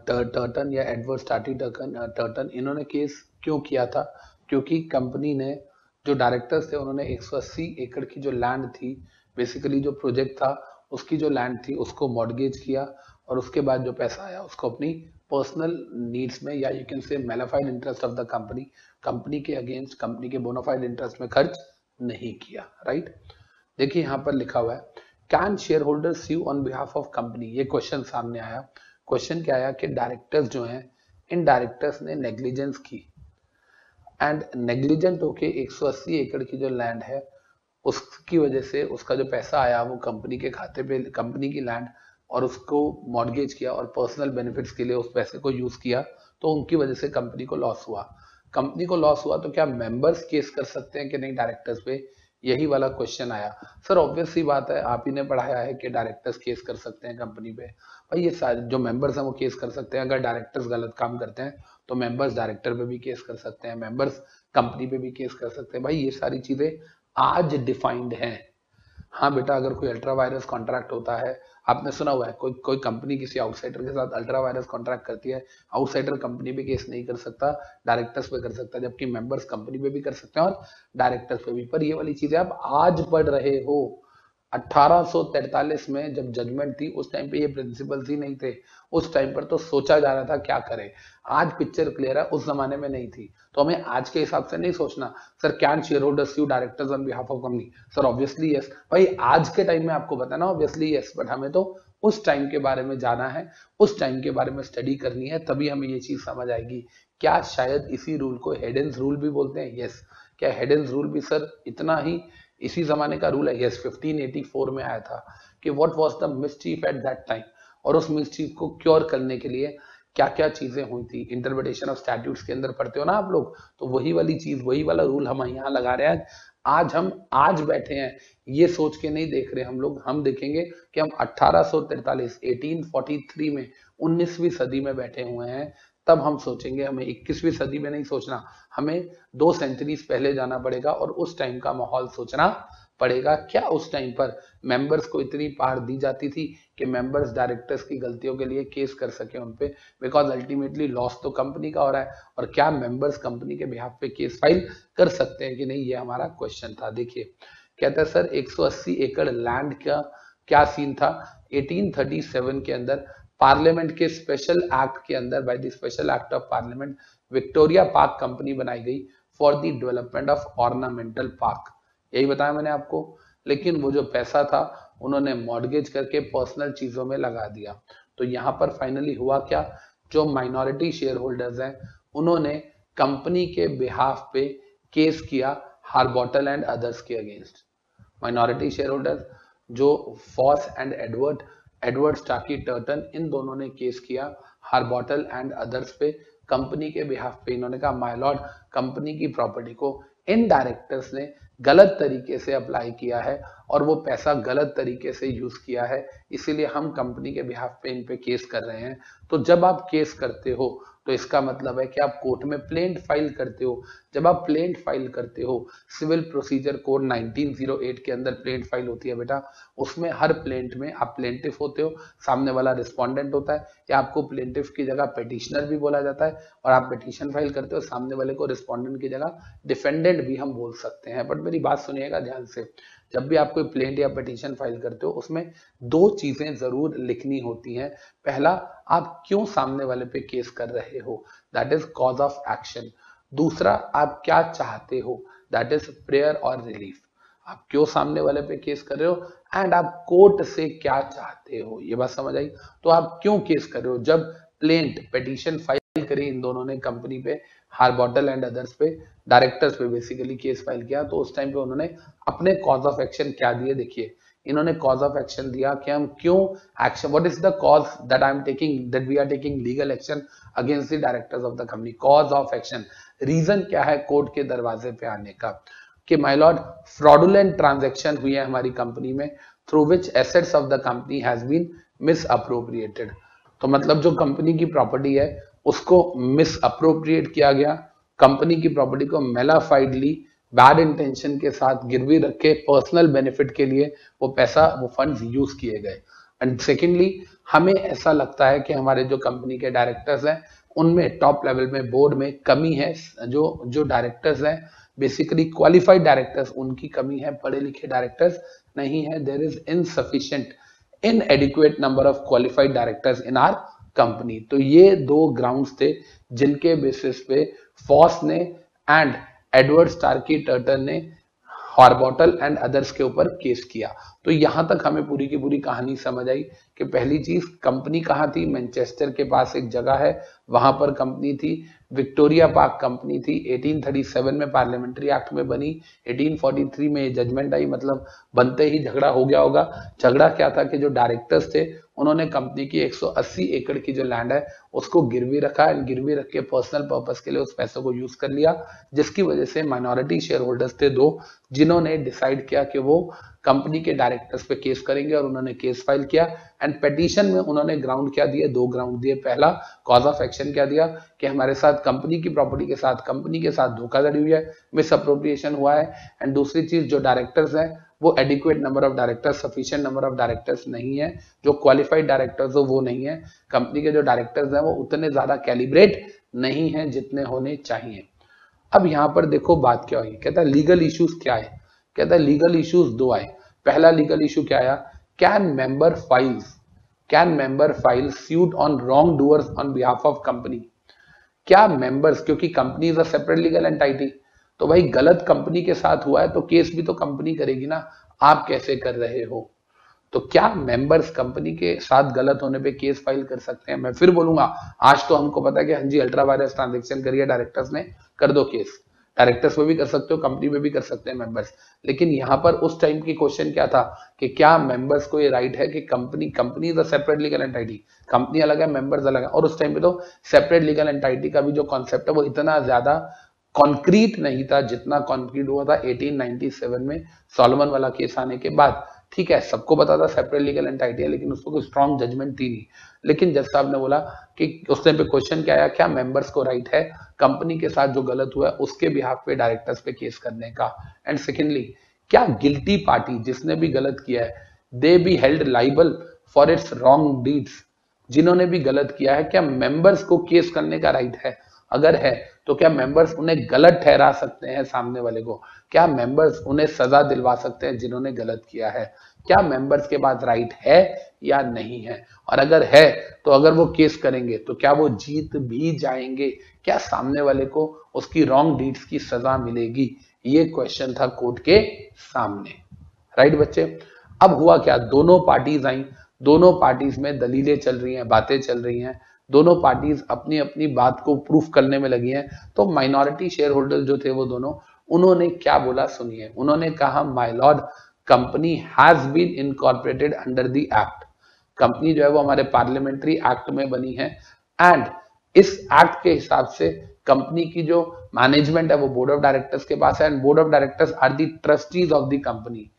Turton या एडवर्ड स्टार्टी टर्टन टर्टन इन्होंने केस क्यों किया था? क्योंकि कंपनी ने, जो डायरेक्टर्स थे, उन्होंने 180 एकड़ की जो लैंड थी बेसिकली जो प्रोजेक्ट था, उसकी जो लैंड थी, उसको मॉडगेज किया और उसके बाद जो पैसा आया, उसको अपनी पर्सनल नीड्स में या you can say mala fide interest of the company company के अगेंस्ट कंपनी के बोनाफाइड इंटरेस्ट में खर्च नहीं किया राइट देखिए यहाँ पर लिखा हुआ है can shareholder sue on behalf of company ये क्वेश्चन सामने आया। क्वेश्चन क्या आया? कि डायरेक्टर्स जो हैं, इन डायरेक्टर्स ने नेग्लिजेंस की। एंड नेग्लिजेंट होके 180 एकड़ की जो लैंड है, उसकी वजह से उसका जो पैसा आया, वो कंपनी के खाते पे कंपनी की लैंड और उसको मॉडगेज किया और पर्सनल बेनिफिट्स के लिए उस पैसे को यूज़ किया तो उनकी वजह से कंपनी को लॉस हुआ। कंपनी को लॉस हुआ तो क्या मेंबर्स केस कर सकते हैं कि नहीं डायरेक्टर्स पे? यही वाला क्वेश्चन आया। सर ऑब्वियस सी बात है, आप ही ने पढ़ाया है कि डायरेक्टर्स केस कर सकते हैं कंपनी पे। भाई, ये सारे जो मेंबर्स हैं वो केस कर सकते हैं। अगर डायरेक्टर्स गलत काम करते हैं तो मेंबर्स डायरेक्टर पे भी केस कर सकते हैं मेंबर्स कंपनी पे भी केस कर सकते हैं। भाई, ये सारी चीज़ें आज डिफाइंड हैं। हाँ बेटा, अगर कोई अल्ट्रा वायरस कॉन्ट्रैक्ट होता है आपने सुना हुआ है, कोई कोई कंपनी किसी आउटसाइडर के साथ अल्ट्रा वायरस कॉन्ट्रैक्ट करती है आउटसाइडर कंपनी पे केस नहीं कर सकता डायरेक्टर्स पे कर सकता, जबकि मेंबर्स कंपनी पे भी कर सकते हैं और डायरेक्टर्स पे भी। पर ये वाली चीज़ें आप आज पढ़ रहे हो 1843 में जब जजमेंट थी, उस टाइम पे ये प्रिंसिपल्स ही नहीं थे। उस टाइम पर तो सोचा जा रहा था क्या करें। आज पिक्चर क्लियर है, उस जमाने में नहीं थी। तो हमें आज के हिसाब से नहीं सोचना। Sir can shareholders sue directors on behalf of company sir obviously yes भाई, आज के टाइम में आपको बताना ऑब्वियसली यस बट हमें तो उस टाइम के बारे में जाना है। उस टाइम के बारे में स्टडी करनी है, तभी हमें ये चीज़ समझ आएगी। क्या शायद इसी रूल को हेडेंस रूल भी बोलते हैं? यस क्या हेडेंस रूल भी सर इतना ही इसी जमाने का रूल है? यस 1584 में आया था कि what was the mischief at that time और उस मिसचीफ को क्योर करने के लिए क्या क्या चीज़ें हुई थी? इंटरप्रिटेशन ऑफ़ स्टैट्यूट्स के अंदर पढ़ते हो ना आप लोग? तो वही वाली चीज़, वही वाला रूल हम यहाँ लगा रहे हैं। आज हम, आज बैठे हैं, ये सोच के नहीं देख रहे हम लोग। हम देखेंगे कि हम 1843 1843 में 19वीं सदी में बैठे हुए हैं। तब हम सोचेंगे, हमें 21वीं सदी में नहीं सोचना, हमें दो सेंचुरीज पहले जाना पड़ेगा और उस टाइम का माहौल सोचना पड़ेगा। क्या उस टाइम पर मेंबर्स को इतनी पार दी जाती थी कि मेंबर्स डायरेक्टर्स की गलतियों के लिए केस कर सके उन पे? बिकॉज़ अल्टीमेटली लॉस तो कंपनी का हो रहा है और क्या मेंबर्स कंपनी के बिहाफ पे केस फ़ाइल कर सकते हैं कि नहीं, ये हमारा क्वेश्चन था। देखिए, कहते हैं, सर 180 एकड़ लैंड का, क्या सीन था? 1837 के अंदर पार्लियामेंट के स्पेशल एक्ट के अंदर by the special act of parliament Victoria Park company बनाई गई for the development of ornamental park यही बताया मैंने आपको। लेकिन वो जो पैसा था, उन्होंने मॉडगेज करके पर्सनल चीज़ों में लगा दिया। तो यहाँ पर फाइनली हुआ क्या? जो माइनॉरिटी शेयर होल्डर्स हैं, उन्होंने कंपनी के बिहाफ पे केस किया हार्बोटल एंड अदर्स के अगेंस्ट माइनॉरिटी शेयर होल्डर्स जो Foss and Edward Edward Starkie Turton, इन दोनों ने केस किया हार्बोटल एंड अदर्स पे। कंपनी के बिहाफ पे इन्होंने कहा माइलॉर्ड कंपनी की प्रॉपर्टी को इन डायरेक्टर्स ने गलत तरीके से अप्लाई किया है और वो पैसा गलत तरीके से यूज़ किया है, इसीलिए हम कंपनी के बिहाफ पे इन पे केस कर रहे हैं। तो जब आप केस करते हो तो इसका मतलब है कि आप कोर्ट में प्लेंट फ़ाइल करते हो। जब आप प्लेंट फ़ाइल करते हो सिविल प्रोसीजर कोड 1908 के अंदर प्लेंट फ़ाइल होती है बेटा। उसमें हर प्लेंट में आप प्लेंटिफ होते हो। सामने वाला रिस्पोंडेंट होता है या आपको प्लेंटिफ की जगह पेटिशनर भी बोला जाता है और आप पिटिशन फ़ाइल करते हो। सामने वाले को रिस्पोंडेंट की जगह डिफेंडेंट भी हम बोल सकते हैं। बट मेरी बात सुनिएगा ध्यान से। जब भी आप कोई प्लेंट या पिटीशन फ़ाइल करते हो, उसमें दो चीज़ें ज़रूर लिखनी होती हैं। पहला, आप क्यों सामने वाले पे केस कर रहे हो? That is cause of action दूसरा, आप क्या चाहते हो? दैट इज़ प्रेयर और रिलीफ आप क्यों सामने वाले पे केस कर रहे हो? एंड आप कोर्ट से क्या चाहते हो? ये बात समझ आई? तो आप क्यों केस कर रहे हो? जब प्लेंट पिटीशन फ़ाइल करी इन दोनों ने कंपनी पे हार्बोटल एंड अदर्स पे डायरेक्टर्स पे बेसिकली केस फ़ाइल किया तो उस टाइम पे उन्होंने अपने कॉज ऑफ़ एक्शन क्या दिए देखिए। इन्होंने कॉज ऑफ़ एक्शन दिया कि हम क्यों action what is the cause that I am taking that we are taking legal action against the directors of the company cause of action reason क्या है कोर्ट के दरवाजे पे आने का? कि माय लॉर्ड फ्रॉडुलेंट ट्रांजैक्शन हुई है हमारी कंपनी में through which assets of the company has been misappropriated तो मतलब जो कंपनी की प्रॉपर्टी है उसको मिस अप्रोप्रिएट किया गया। कंपनी की प्रॉपर्टी को मेलाफाइडली बैड इंटेंशन के साथ गिरवी रख के पर्सनल बेनिफिट के लिए वो पैसा, वो फंड्स यूज़ किए गए। एंड सेकेंडली हमें ऐसा लगता है कि हमारे जो कंपनी के डायरेक्टर्स हैं, उनमें टॉप लेवल में बोर्ड में कमी है। जो जो डायरेक्टर्स हैं बेसिकली क्वालिफाइड डायरेक्टर्स उनकी कमी है। पढ़े लिखे डायरेक्टर्स नहीं है। There is insufficient inadequate number of qualified directors in our company. तो ये दो ग्राउंड्स थे जिनके बेसिस पे फॉस ने एंड एडवर्ड स्टार्की टर्टन ने हॉर्बोटल एंड अदर्स के ऊपर केस किया। तो यहाँ तक हमें पूरी की पूरी कहानी समझ आई कि पहली चीज़, कंपनी कहाँ थी? मैनचेस्टर के पास एक जगह है, वहाँ पर कंपनी थी। विक्टोरिया पार्क कंपनी थी। 1837 में पार्लियामेंट्री एक्ट में बनी। 1843 में जजमेंट आई मतलब बनते ही झगड़ा हो गया होगा। झगड़ा क्या था कि जो डायरेक्टर्स थे, उन्होंने कंपनी की 180 एकड़ की जो लैंड है, उसको गिरवी रखा। एंड गिरवी रख के पर्सनल पर्पस के लिए उस पैसे को यूज़ कर लिया, जिसकी वजह से माइनॉरिटी शेयर होल्डर्स थे दो, जिन्होंने डिसाइड किया कि वो कंपनी के डायरेक्टर्स पे केस करेंगे और उन्होंने केस फ़ाइल किया। एंड पेटिशन में उन्होंने ग्राउंड क्या दिए? दो ग्राउंड दिए। पहला कॉज ऑफ़ एक्शन क्या दिया? कि हमारे साथ कंपनी की प्रॉपर्टी के साथ कंपनी के साथ धोखाधड़ी हुई है मिस अप्रोप्रिएशन हुआ है। एंड दूसरी चीज़, जो डायरेक्टर्स हैं, वो adequate number of directors sufficient number of directors नहीं है। जो क्वालिफाइड डायरेक्टर्स हो, वो नहीं है। कंपनी के जो डायरेक्टर्स हैं, वो उतने ज़्यादा कैलिब्रेट नहीं है जितने होने चाहिए। अब यहाँ पर देखो बात क्या हुई। कहता है लीगल इश्यूज़ क्या है? कहता है लीगल इश्यूज़ दो आए। पहला लीगल इशू क्या आया? Can member files can member file suit on wrongdoers on behalf of company क्या मेंबर्स क्योंकि company is a separate legal entity तो भाई गलत कंपनी के साथ हुआ है तो केस भी तो कंपनी करेगी ना। आप कैसे कर रहे हो? तो क्या मेंबर्स कंपनी के साथ गलत होने पे केस फ़ाइल कर सकते हैं? मैं फिर बोलूँगा, आज तो हमको पता है कि हाँ जी अल्ट्रा वायरस ट्रांजेक्शन करिए डायरेक्टर्स ने, कर दो केस डायरेक्टर्स में भी कर सकते हो कंपनी में भी कर सकते हैं मेंबर्स लेकिन यहाँ पर उस टाइम की क्वेश्चन क्या था कि क्या मेंबर्स को ये राइट है कि company company is a separate legal entity company अलग है मेंबर्स अलग है. और उस टाइम पे तो सेपरेट लीगल एंटाइटी का भी जो कॉन्सेप्ट है, वो इतना ज़्यादा कॉन्क्रीट नहीं था जितना कॉन्क्रीट हुआ था 1897 में सोलोमन वाला केस आने के बाद. ठीक है, सबको पता था सेपरेट लीगल एंटाइटी है, लेकिन उसको कोई स्ट्रॉन्ग जजमेंट थी नहीं. लेकिन जज साहब ने बोला कि उस टाइम पे क्वेश्चन क्या आया? क्या मेंबर्स को राइट है? कंपनी के साथ जो गलत हुआ है, उसके बिहाफ पे डायरेक्टर्स पे केस करने का। एंड सेकेंडली क्या गिल्टी पार्टी जिसने भी गलत किया है they be held liable for its wrong deeds जिन्होंने भी गलत किया है, क्या मेंबर्स को केस करने का राइट है? अगर है तो क्या मेंबर्स उन्हें गलत ठहरा सकते हैं सामने वाले को? क्या मेंबर्स उन्हें सजा दिलवा सकते हैं जिन्होंने गलत किया है? क्या मेंबर्स के पास राइट है या नहीं है? और अगर है तो अगर वो केस करेंगे तो क्या वो जीत भी जाएँगे? क्या सामने वाले को उसकी रॉन्ग डीड्स की सजा मिलेगी? ये क्वेश्चन था कोर्ट के सामने। राइट बच्चे? अब हुआ क्या? दोनों पार्टीज़ आई। दोनों पार्टीज़ में दलीलें चल रही हैं, बातें चल रही हैं। दोनों पार्टीज़ अपनी अपनी बात को प्रूफ करने में लगी हैं। तो माइनॉरिटी शेयर होल्डर जो थे वो दोनों, उन्होंने क्या बोला? सुनिए। उन्होंने कहा my lord company has been incorporated under the act company जो है वो हमारे पार्लियामेंट्री एक्ट में बनी है। एंड इस एक्ट के हिसाब से कंपनी की जो मैनेजमेंट है वो बोर्ड ऑफ़ डायरेक्टर्स के पास है। And board of directors are the trustees of the company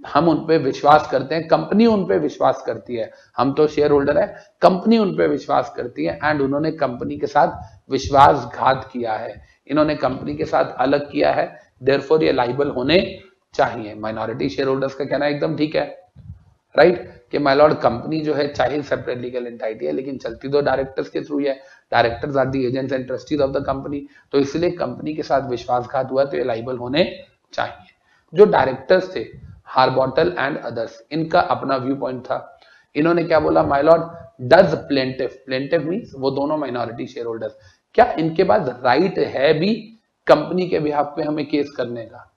हम उन पे विश्वास करते हैं। कंपनी उन पे विश्वास करती है। हम तो शेयर होल्डर है। कंपनी उन पे विश्वास करती है। एंड उन्होंने कंपनी के साथ विश्वासघात किया है। इन्होंने कंपनी के साथ अलग किया है। देयरफॉर ये लाइबल होने चाहिए। माइनॉरिटी शेयर होल्डर्स का कहना एकदम ठीक है राइट कि माइलॉर्ड कंपनी जो है चाहे सेपरेट लीगल एंटाइटी है, लेकिन चलती तो डायरेक्टर्स के थ्रू है directors are the agents and trustees of the company तो इसलिए कंपनी के साथ विश्वासघात हुआ तो ये लाइबल होने चाहिए। जो डायरेक्टर्स थे हार्बोटल एंड अदर्स इनका अपना व्यू पॉइंट था। इन्होंने क्या बोला? My lord does plaintiff plaintiff mean वो दोनों माइनॉरिटी शेयर होल्डर्स क्या इनके पास राइट है भी कंपनी के बिहाफ पे हमें केस करने का?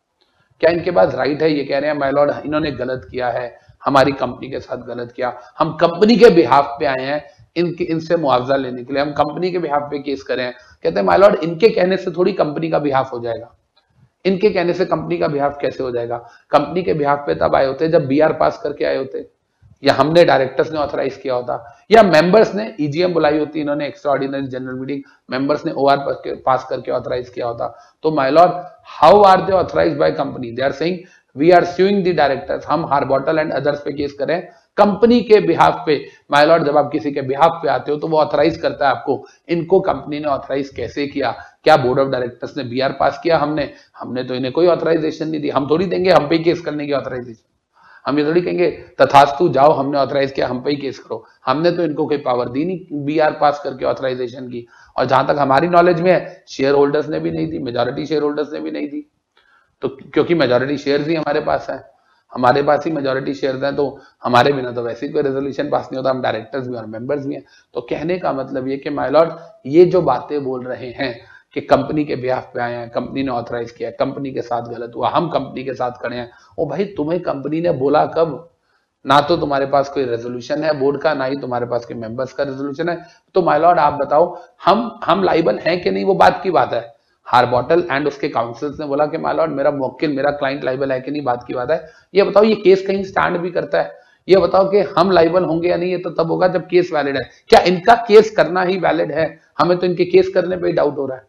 क्या इनके पास राइट है? ये कह रहे हैं माइलॉर्ड इन्होंने गलत किया है। हमारी कंपनी के साथ गलत किया। हम कंपनी के बिहाफ पे आए हैं इनके, इनसे मुआवजा लेने के लिए। हम कंपनी के बिहाफ पे केस करें। कहते हैं माइलॉर्ड इनके कहने से थोड़ी कंपनी का बिहाफ हो जाएगा। इनके कहने से कंपनी का बिहाफ कैसे हो जाएगा? कंपनी के बिहाफ पे तब आए होते जब बीआर पास करके आए होते। या हमने डायरेक्टर्स ने ऑथराइज किया होता, या मेंबर्स ने ईजीएम बुलाई होती, इन्होंने extra ordinary general meeting members ने ओआर पास करके ऑथराइज किया होता। तो my lord how are they authorise by company they are saying we are suing the directors हम हार्बोटल एंड अदर्स पे केस करें। कंपनी के बिहाफ पे माय लॉर्ड जब आप किसी के बिहाफ पे आते हो तो वो ऑथराइज करता है आपको, इनको कंपनी ने ऑथराइज कैसे किया? क्या बोर्ड ऑफ़ डायरेक्टर्स ने बीआर पास किया हमने? हमने तो इन्हें कोई ऑथराइजेशन नहीं दी। हम थोड़ी देंगे, हम पे केस करने की ऑथराइजेशन हम ये थोड़ी कहेंगे, तथास्तु जाओ, हमने ऑथराइज किया, हम पे ही केस करो। हमने तो इनको कोई पावर दी नहीं बी आर पास करके ऑथराइजेशन की। और जहाँ तक हमारी नॉलेज में है शेयर होल्डर्स ने भी नहीं दी मेजोरिटी शेयर होल्डर्स ने भी नहीं दी। तो क्योंकि मेजोरिटी शेयर ही हमारे पास है। हमारे पास ही मेजोरिटी शेयर हैं तो हमारे बिना तो वैसे कोई रेजोल्यूशन पास नहीं होता, हम डायरेक्टर्स भी और मेंबर्स भी हैं। तो कहने का मतलब ये कि माइलॉर्ड ये जो बातें बोल रहे हैं कि कंपनी के ब्याह पे आए हैं, कंपनी ने ऑथराइज किया कंपनी के साथ गलत हुआ, हम कंपनी के साथ खड़े हैं। ओ भाई, तुम्हें कंपनी ने बोला कब? ना तो तुम्हारे पास कोई रेजोल्यूशन है बोर्ड का, ना ही तुम्हारे पास कोई मेंबर्स का रेजोल्यूशन है। तो माइलॉर्ड आप बताओ, हम हम लाइबल हैं कि नहीं? वो बात की बात है। हार बॉटल एंड उसके काउंसिल्स ने बोला कि माइलॉर्ड मेरा मोकिल मेरा क्लाइंट लाइबल है कि नहीं? बात की बात है। ये बताओ, ये केस कहीं स्टैंड भी करता है? ये बताओ कि हम लाइबल होंगे या नहीं? ये तो तब होगा जब केस वैलिड है। क्या इनका केस करना ही वैलिड है? हमें तो इनके केस करने पर ही डाउट हो रहा है।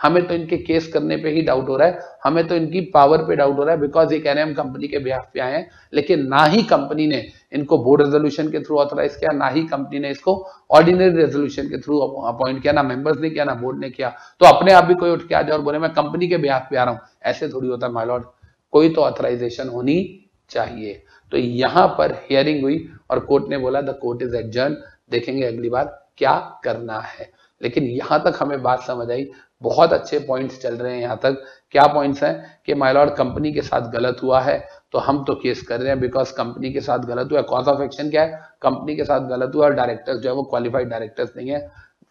हमें तो इनके केस करने पे ही डाउट हो रहा है। हमें तो इनकी पावर पे डाउट हो रहा है बिकॉज़ ये कह रहे हैं हम कंपनी के बिहाफ पे आए हैं, लेकिन ना ही कंपनी ने इनको बोर्ड रेजोल्यूशन के थ्रू ऑथराइज किया, ना ही कंपनी ने इसको ऑर्डिनरी रेजोल्यूशन के थ्रू अपॉइंट किया, ना मेंबर्स ने किया, ना बोर्ड ने किया। तो अपने आप भी कोई उठ के आ जाए और बोले, मैं कंपनी के बिहाफ पे आ रहा हूँ। ऐसे थोड़ी होता है माइलॉर्ड कोई तो ऑथराइजेशन होनी चाहिए। तो यहाँ पर हियरिंग हुई और कोर्ट ने बोला द कोर्ट इज़ एडजर्न देखेंगे अगली बार क्या करना है। लेकिन यहाँ तक हमें बात समझ आई। बहुत अच्छे पॉइंट्स चल रहे हैं यहाँ तक। क्या पॉइंट्स हैं? कि माइलॉर्ड कंपनी के साथ गलत हुआ है तो हम तो केस कर रहे हैं बिकॉज़ कंपनी के साथ गलत हुआ कॉज ऑफ़ एक्शन क्या है? कंपनी के साथ गलत हुआ और डायरेक्टर्स जो है वो क्वालिफाइड डायरेक्टर्स नहीं है।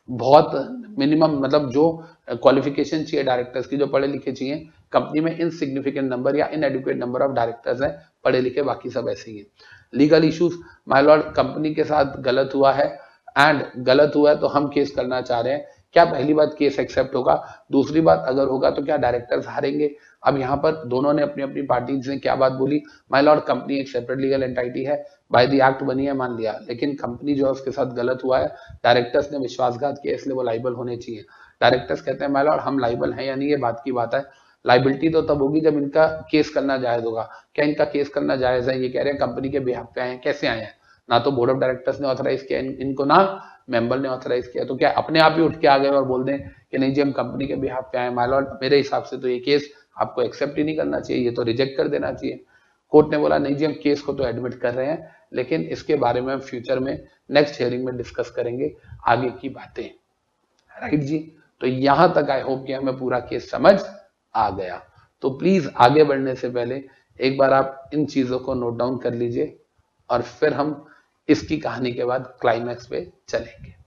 बहुत मिनिमम मतलब जो क्वालिफिकेशन चाहिए डायरेक्टर्स की, जो पढ़े लिखे चाहिए कंपनी में इनसिग्निफिकेंट नंबर या इनएडुकेट नंबर ऑफ़ डायरेक्टर्स हैं, पढ़े लिखे बाकी सब ऐसे ही है। लीगल इश्यूज़ माइलॉर्ड कंपनी के साथ गलत हुआ है एंड गलत हुआ है तो हम केस करना चाह रहे हैं। क्या पहली बात केस एक्सेप्ट होगा? दूसरी बात अगर होगा तो क्या डायरेक्टर्स हारेंगे? अब यहाँ पर दोनों ने अपनी अपनी पार्टी ने क्या बात बोली? माई लॉर्ड कंपनी एक सेपरेट लीगल एंटाइटी है। बाय द एक्ट बनी है मान लिया। लेकिन कंपनी जो है उसके साथ गलत हुआ है। डायरेक्टर्स ने विश्वासघात किया इसलिए वो लाइबल होने चाहिए। डायरेक्टर्स कहते हैं माई लॉर्ड हम लाइबल हैं या नहीं ये बात की बात है। लाइबिलिटी तो तब होगी जब इनका केस करना जायज़ होगा। क्या इनका केस करना जायज़ है? ये कह रहे हैं कंपनी के बिहार पे आए हैं। कैसे आए हैं? ना तो बोर्ड ऑफ़ डायरेक्टर्स ने ऑथराइज किया इन, इनको ना मेंबर ने ऑथराइज किया तो क्या अपने आप ही उठ के आ गए और बोल दें कि नहीं जी, हम कंपनी के बिहाफ पे आए माइलॉर्ड मेरे हिसाब से तो ये केस आपको एक्सेप्ट ही नहीं करना चाहिए, ये तो रिजेक्ट कर देना चाहिए। कोर्ट ने बोला, नहीं जी, हम केस को तो एडमिट कर रहे हैं, लेकिन इसके बारे में हम फ्यूचर में नेक्स्ट हियरिंग में डिस्कस करेंगे आगे की बातें। राइट जी? तो यहाँ तक आई होप कि हमें पूरा केस समझ आ गया। तो प्लीज़ आगे बढ़ने से पहले एक बार आप इन चीज़ों को नोट डाउन कर लीजिए और फिर हम इसकी कहानी के बाद क्लाइमैक्स पे चलेंगे।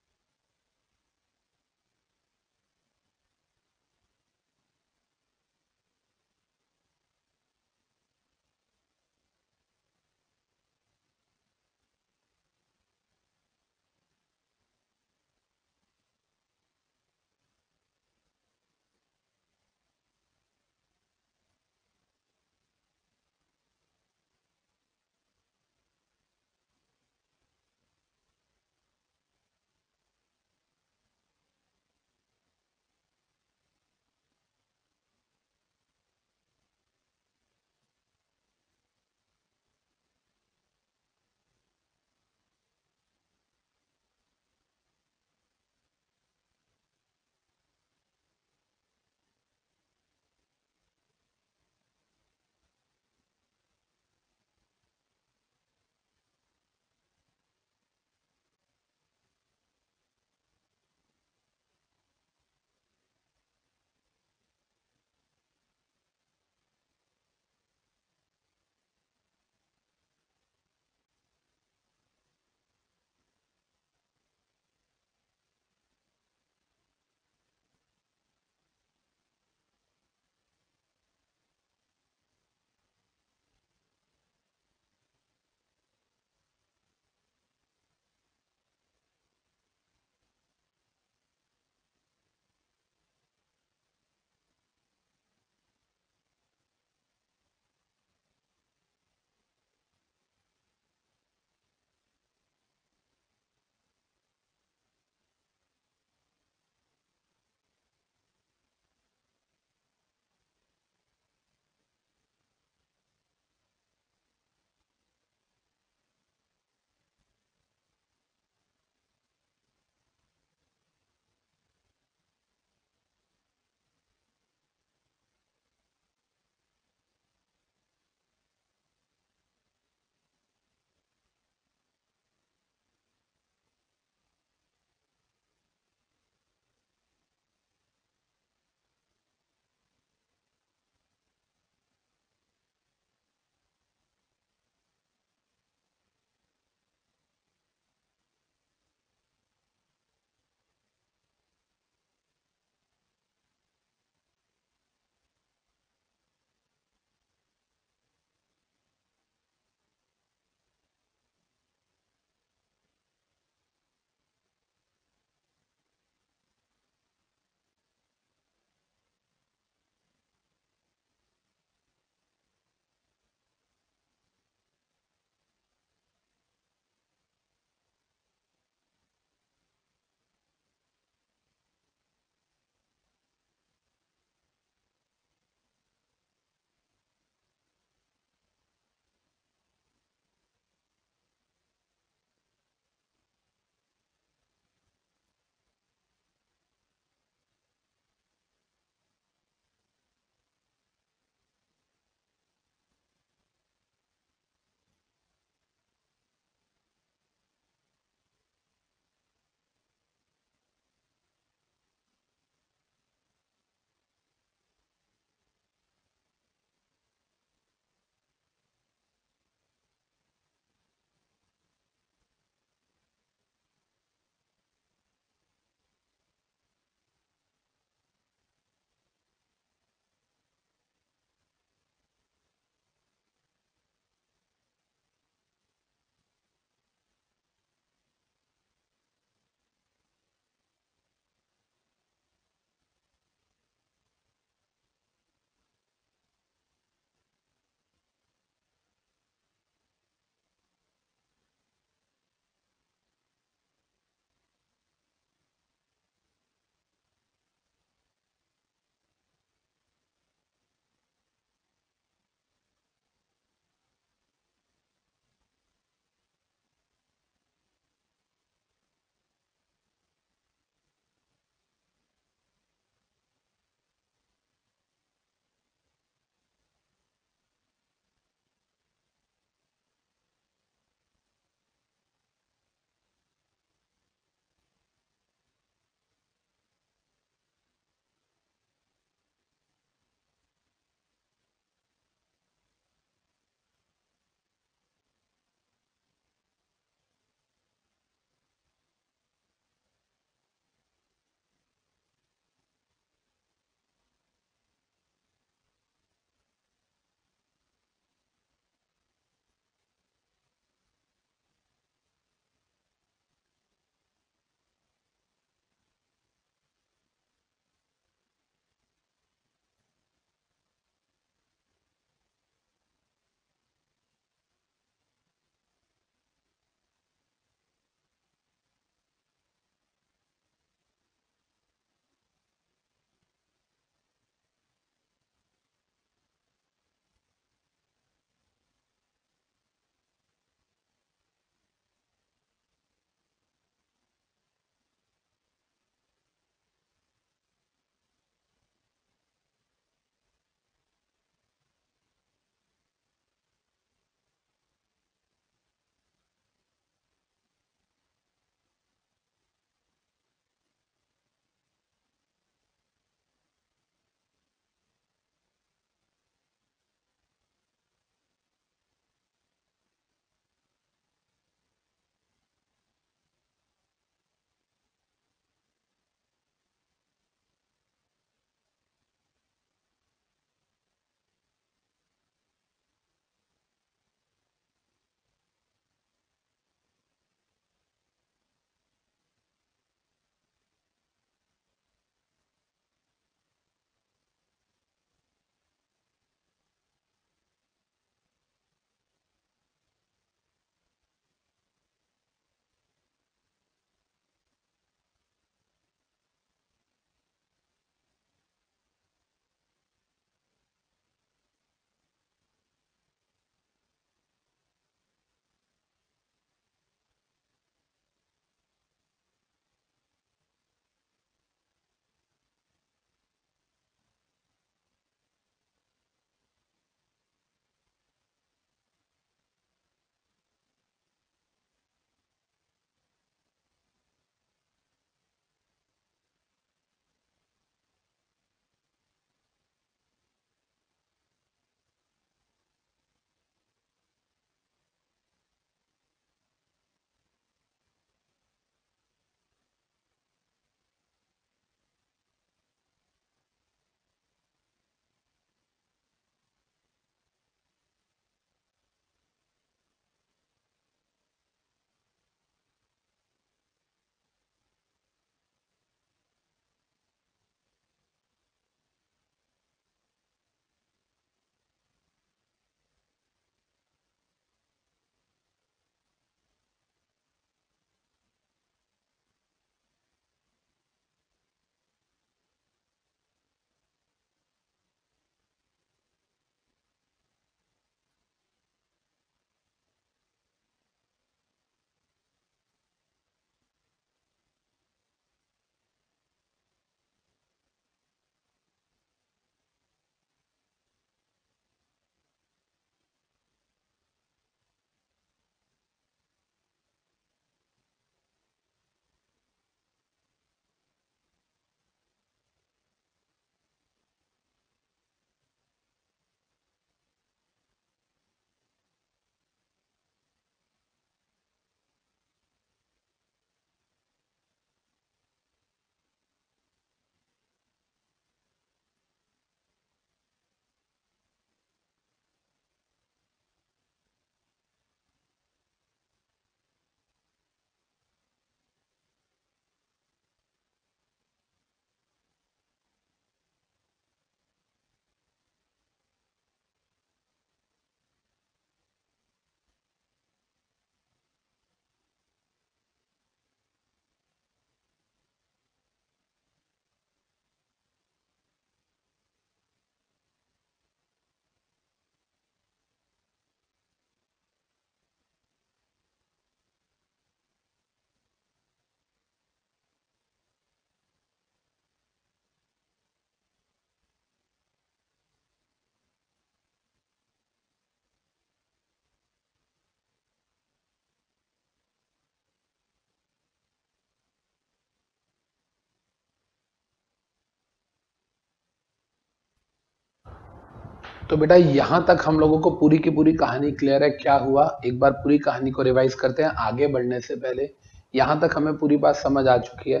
तो बेटा यहाँ तक हम लोगों को पूरी की पूरी कहानी क्लियर है, क्या हुआ? एक बार पूरी कहानी को रिवाइज करते हैं, आगे बढ़ने से पहले। यहाँ तक हमें पूरी बात समझ आ चुकी है।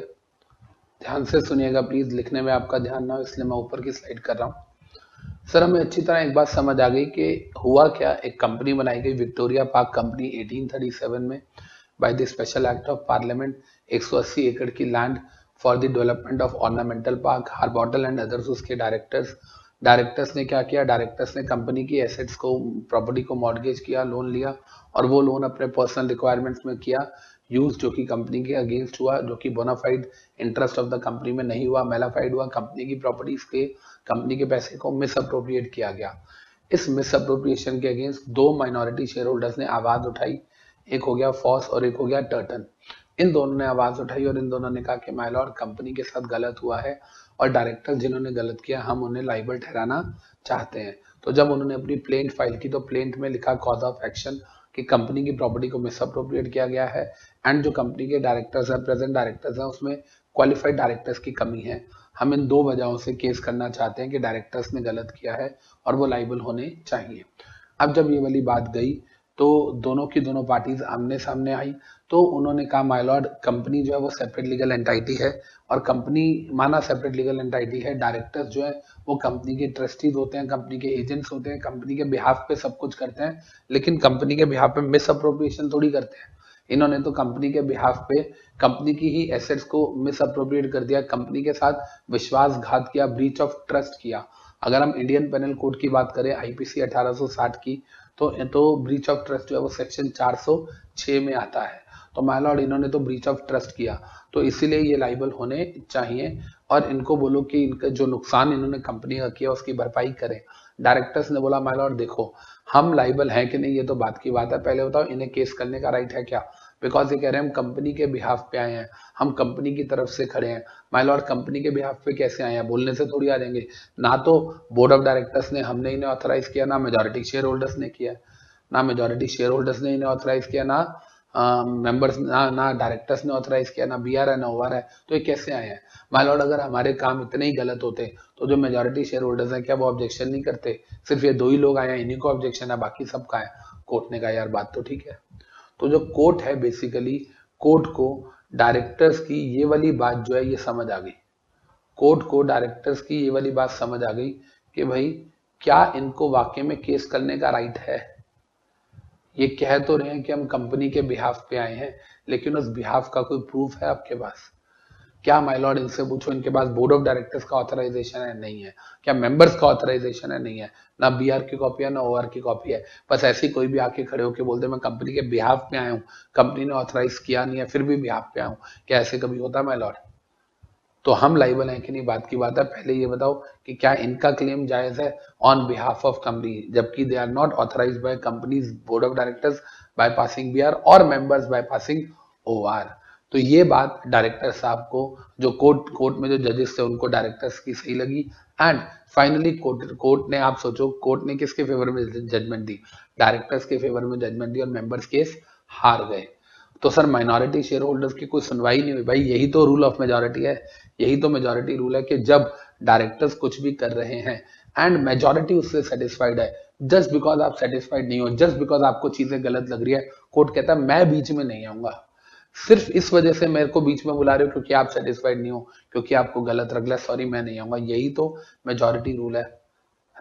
ध्यान से सुनिएगा प्लीज़ लिखने में आपका ध्यान ना हो, इसलिए मैं ऊपर की स्लाइड कर रहा हूँ। सर, हमें अच्छी तरह एक बात समझ आ गई कि हुआ क्या? एक कंपनी बनाई गई विक्टोरिया पार्क कंपनी 1837 में by the special act of parliament 180 एकड़ की land for the development of ornamental park Harbottle and others उसके डायरेक्टर्स डायरेक्टर्स ने क्या किया? डायरेक्टर्स ने कंपनी की एसेट्स को प्रॉपर्टी को मॉडगेज किया लोन लिया और वो लोन अपने पर्सनल रिक्वायरमेंट्स में किया। यूज़ जो कि कंपनी के अगेंस्ट हुआ, जो कि bona fide interest of the company में नहीं हुआ मेलाफाइड हुआ कंपनी की प्रॉपर्टीज़ के कंपनी के पैसे को मिस अप्रोप्रिएट किया गया। इस मिस अप्रोप्रिएशन के अगेंस्ट दो माइनॉरिटी शेयर होल्डर्स ने आवाज़ उठाई। एक हो गया फॉस और एक हो गया टर्टन इन दोनों ने आवाज़ उठाई और इन दोनों ने कहा कि माइलॉर्ड कंपनी के साथ गलत हुआ है। और डायरेक्टर जिन्होंने गलत किया, हम उन्हें लाइबल ठहराना चाहते हैं। तो जब उन्होंने अपनी प्लेंट फ़ाइल की तो प्लेंट में लिखा कॉज ऑफ़ एक्शन कि कंपनी की प्रॉपर्टी को मिसअप्रोप्रिएट किया गया है एंड जो कंपनी के डायरेक्टर्स हैं प्रेजेंट डायरेक्टर्स हैं, उसमें क्वालिफाइड डायरेक्टर्स की कमी है। हम इन दो वजहों से केस करना चाहते हैं कि डायरेक्टर्स ने गलत किया है और वो लाइबल होने चाहिए। अब जब ये वाली बात गई तो दोनों की दोनों पार्टीज़ आमने सामने आई। तो उन्होंने कहा माइलॉर्ड कंपनी जो है वो सेपरेट लीगल एंटाइटी है और कंपनी माना सेपरेट लीगल एंटाइटी है। डायरेक्टर्स जो है, वो कंपनी के ट्रस्टीज होते हैं कंपनी के एजेंट्स होते हैं कंपनी के बिहाफ पे सब कुछ करते हैं, लेकिन कंपनी के बिहाफ पे मिस अप्रोप्रिएशन थोड़ी करते हैं। इन्होंने तो कंपनी के बिहाफ पे कंपनी की ही एसेट्स को मिस अप्रोप्रिएट कर दिया कंपनी के साथ विश्वासघात किया ब्रीच ऑफ़ ट्रस्ट किया। अगर हम इंडियन पेनल कोड की बात करें आईपीसी 1860 की तो तो ब्रीच ऑफ़ ट्रस्ट जो है वो सेक्शन 406 में आता है। तो माइलॉर्ड इन्होंने तो ब्रीच ऑफ़ ट्रस्ट किया। तो इसीलिए ये लाइबल होने चाहिए और इनको बोलो कि इनका जो नुकसान इन्होंने कंपनी का किया, उसकी भरपाई करें। डायरेक्टर्स ने बोला माइलॉर्ड देखो, हम लाइबल हैं कि नहीं, ये तो बात की बात है। पहले बताओ, इन्हें केस करने का राइट है क्या? बिकॉज़ ये कह रहे हैं, हम कंपनी के बिहाफ पे आए हैं। हम कंपनी की तरफ़ से खड़े हैं। माई लॉर्ड कंपनी के बिहाफ पे कैसे आए हैं? बोलने से थोड़ी आ जाएँगे। ना तो बोर्ड ऑफ़ डायरेक्टर्स ने हमने इन्हें ऑथराइज किया, ना मेजोरिटी शेयर होल्डर्स ने किया। ना मेजोरिटी शेयर होल्डर्स ने इन्हें ऑथराइज किया, ना मेंबर्स ना ना डायरेक्टर्स ने ऑथराइज किया, ना बी है, ना ओ है तो ये कैसे आए हैं? माई लॉर्ड अगर हमारे काम इतने ही गलत होते तो जो मेजोरिटी शेयर होल्डर्स हैं, क्या वो ऑब्जेक्शन नहीं करते? सिर्फ़ ये दो ही लोग आए हैं, इन्हीं को ऑब्जेक्शन है, बाकी सबका है? कोर्ट ने कहा, यार, बात तो ठीक है। तो जो कोर्ट है बेसिकली कोर्ट को डायरेक्टर्स की ये वाली बात जो है, ये समझ आ गई। कोर्ट को डायरेक्टर्स की ये वाली बात समझ आ गई कि भाई, क्या इनको वाकई में केस करने का राइट है? ये कह तो रहे हैं कि हम कंपनी के बिहाफ पे आए हैं, लेकिन उस बिहाफ का कोई प्रूफ है आपके पास? क्या माइलॉर्ड इनसे पूछो, इनके पास बोर्ड ऑफ़ डायरेक्टर्स का ऑथराइजेशन है? नहीं है। क्या मेंबर्स का ऑथराइजेशन है? नहीं है। ना बीआर की कॉपी है, ना ओ की कॉपी है। बस ऐसी कोई भी आके खड़े होकर बोलते मैं कंपनी के बिहाफ पे आया हूँ। कंपनी ने ऑथराइज किया नहीं है, फिर भी बिहाफ पे आया हूँ। क्या ऐसे कभी होता है माइलॉर्ड तो हम लाइबल हैं कि नहीं? बात की बात है, पहले ये बताओ कि क्या इनका क्लेम जायज़ है ऑन बिहाफ ऑफ़ कंपनी जबकि they are not authorise by companies board of directors by passing B R members by passing O तो ये बात डायरेक्टर साहब को, जो कोर्ट कोर्ट में जो जजेस थे, उनको डायरेक्टर्स की सही लगी। एंड फाइनली कोर्ट कोर्ट ने, आप सोचो कोर्ट ने किसके फेवर में जजमेंट दी? डायरेक्टर्स के फेवर में जजमेंट दी और मेंबर्स केस हार गए। तो सर माइनॉरिटी शेयर होल्डर्स की कोई सुनवाई नहीं हुई। भाई, यही तो रूल ऑफ़ मेजोरिटी है। यही तो मेजोरिटी रूल है कि जब डायरेक्टर्स कुछ भी कर रहे हैं एंड मेजोरिटी उससे सेटिस्फाइड है। जस्ट बिकॉज़ आप सेटिस्फाइड नहीं हो जस्ट बिकॉज़ आपको चीज़ें गलत लग रही है कोर्ट कहता है, मैं बीच में नहीं आऊँगा। सिर्फ़ इस वजह से मेरे को बीच में बुला रहे हो क्योंकि आप सेटिस्फाइड नहीं हो, क्योंकि आपको गलत रहा है सॉरी मैं नहीं आऊँगा। यही तो मेजोरिटी रूल है।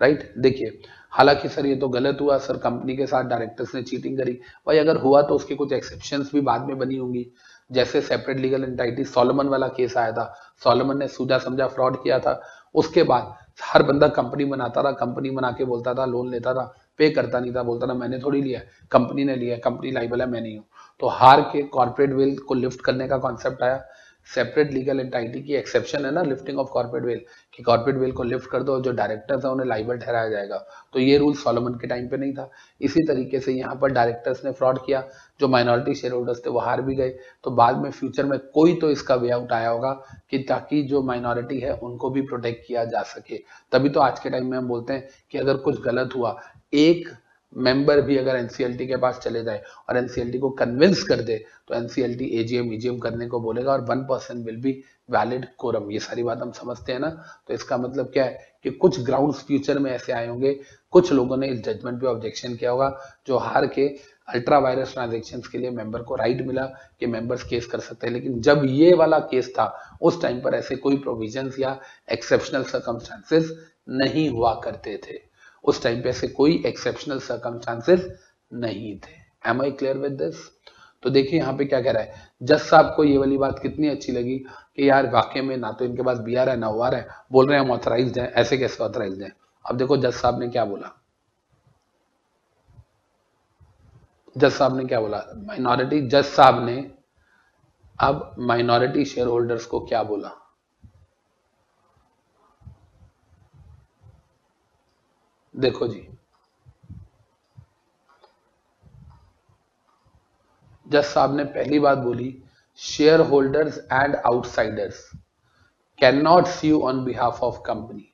Right right? देखिए, हालाँकि सर, ये तो गलत हुआ। सर कंपनी के साथ डायरेक्टर्स ने चीटिंग करी। भाई, अगर हुआ तो उसके कुछ एक्सेप्शन भी बाद में बनी होंगी। जैसे सेपरेट लीगल एंटाइटी सोलोमन वाला केस आया था। सोलोमन ने सूझा समझा फ्रॉड किया था। उसके बाद हर बंदा कंपनी बनाता था कंपनी बना के बोलता था लोन लेता था पे करता नहीं था, बोलता था, मैंने थोड़ी लिया कंपनी ने लिया कंपनी लाइबल है, मैं नहीं हूँ। तो हार के कॉर्पोरेट वेल को लिफ्ट करने का कॉन्सेप्ट आया। सेपरेट लीगल एंटाइटी की एक्सेप्शन है ना लिफ्टिंग ऑफ़ कॉर्पोरेट वेल कि कॉर्पोरेट वेल को लिफ्ट कर दो जो डायरेक्टर्स है उन्हें लाइबल ठहराया जाएगा। तो ये रूल सोलोमन के टाइम पे नहीं था। इसी तरीके से यहाँ पर डायरेक्टर्स ने फ्रॉड किया, जो माइनॉरिटी शेयर होल्डर्स थे वो हार भी गए। तो बाद में फ्यूचर में कोई तो इसका वे आउट आया होगा कि ताकि जो माइनॉरिटी है उनको भी प्रोटेक्ट किया जा सके। तभी तो आज के टाइम में हम बोलते हैं कि अगर कुछ गलत हुआ, एक मेंबर भी अगर एनसीएलटी के पास चले जाए और एनसीएलटी को कन्विंस कर दे तो एनसीएलटी एजीएम ईजीएम करने को बोलेगा और one percent will be valid quorum ये सारी बात हम समझते हैं ना? तो इसका मतलब क्या है कि कुछ ग्राउंड फ्यूचर में ऐसे आए होंगे, कुछ लोगों ने इस जजमेंट पे ऑब्जेक्शन किया होगा, जो हार के अल्ट्रा वायरस ट्रांजेक्शन के लिए मेंबर को राइट मिला कि मेंबर्स केस कर सकते हैं। लेकिन जब ये वाला केस था, उस टाइम पर ऐसे कोई प्रोविज़न या एक्सेप्शनल सर्कमस्टांसेस नहीं हुआ करते थे। उस टाइम पे ऐसे कोई एक्सेप्शनल सर्कमस्टांसेस नहीं थे। Am I clear with this तो देखिए, यहाँ पे क्या कह रहा है? जज साहब को ये वाली बात कितनी अच्छी लगी कि यार वाकई में ना तो इनके पास बी आर है, ना ओ आर है। बोल रहे हैं, हम ऑथराइज हैं, ऐसे कैसे ऑथराइज हैं? अब देखो, जज साहब ने क्या बोला? जज साहब ने क्या बोला? माइनॉरिटी जज साहब ने अब माइनॉरिटी शेयर होल्डर्स को क्या बोला? देखो जी। जज साहब ने पहली बात बोली shareholders and outsiders can not sue on behalf of company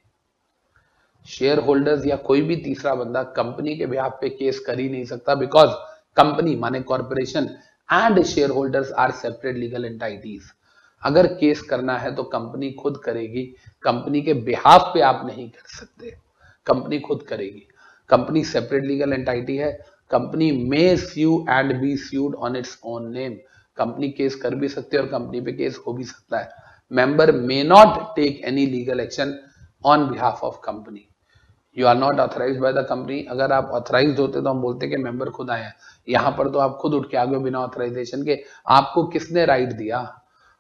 shareholders या कोई भी तीसरा बंदा कंपनी के बिहाफ पे केस कर ही नहीं सकता बिकॉज़ कंपनी माने corporation and shareholders are separate legal entities अगर केस करना है तो कंपनी खुद करेगी कंपनी के बिहाफ पे आप नहीं कर सकते। कंपनी खुद करेगी। कंपनी सेपरेट लीगल एंटाइटी है। Company may sue and be sued on its own name company case कर भी सकती है और कंपनी पे केस हो भी सकता है। Member may not take any legal action on behalf of company you are not authorise by the company अगर आप ऑथराइज होते तो हम बोलते कि मेंबर खुद आए हैं। यहाँ पर तो आप खुद उठ के आगे बिना ऑथराइजेशन के। आपको किसने राइट दिया?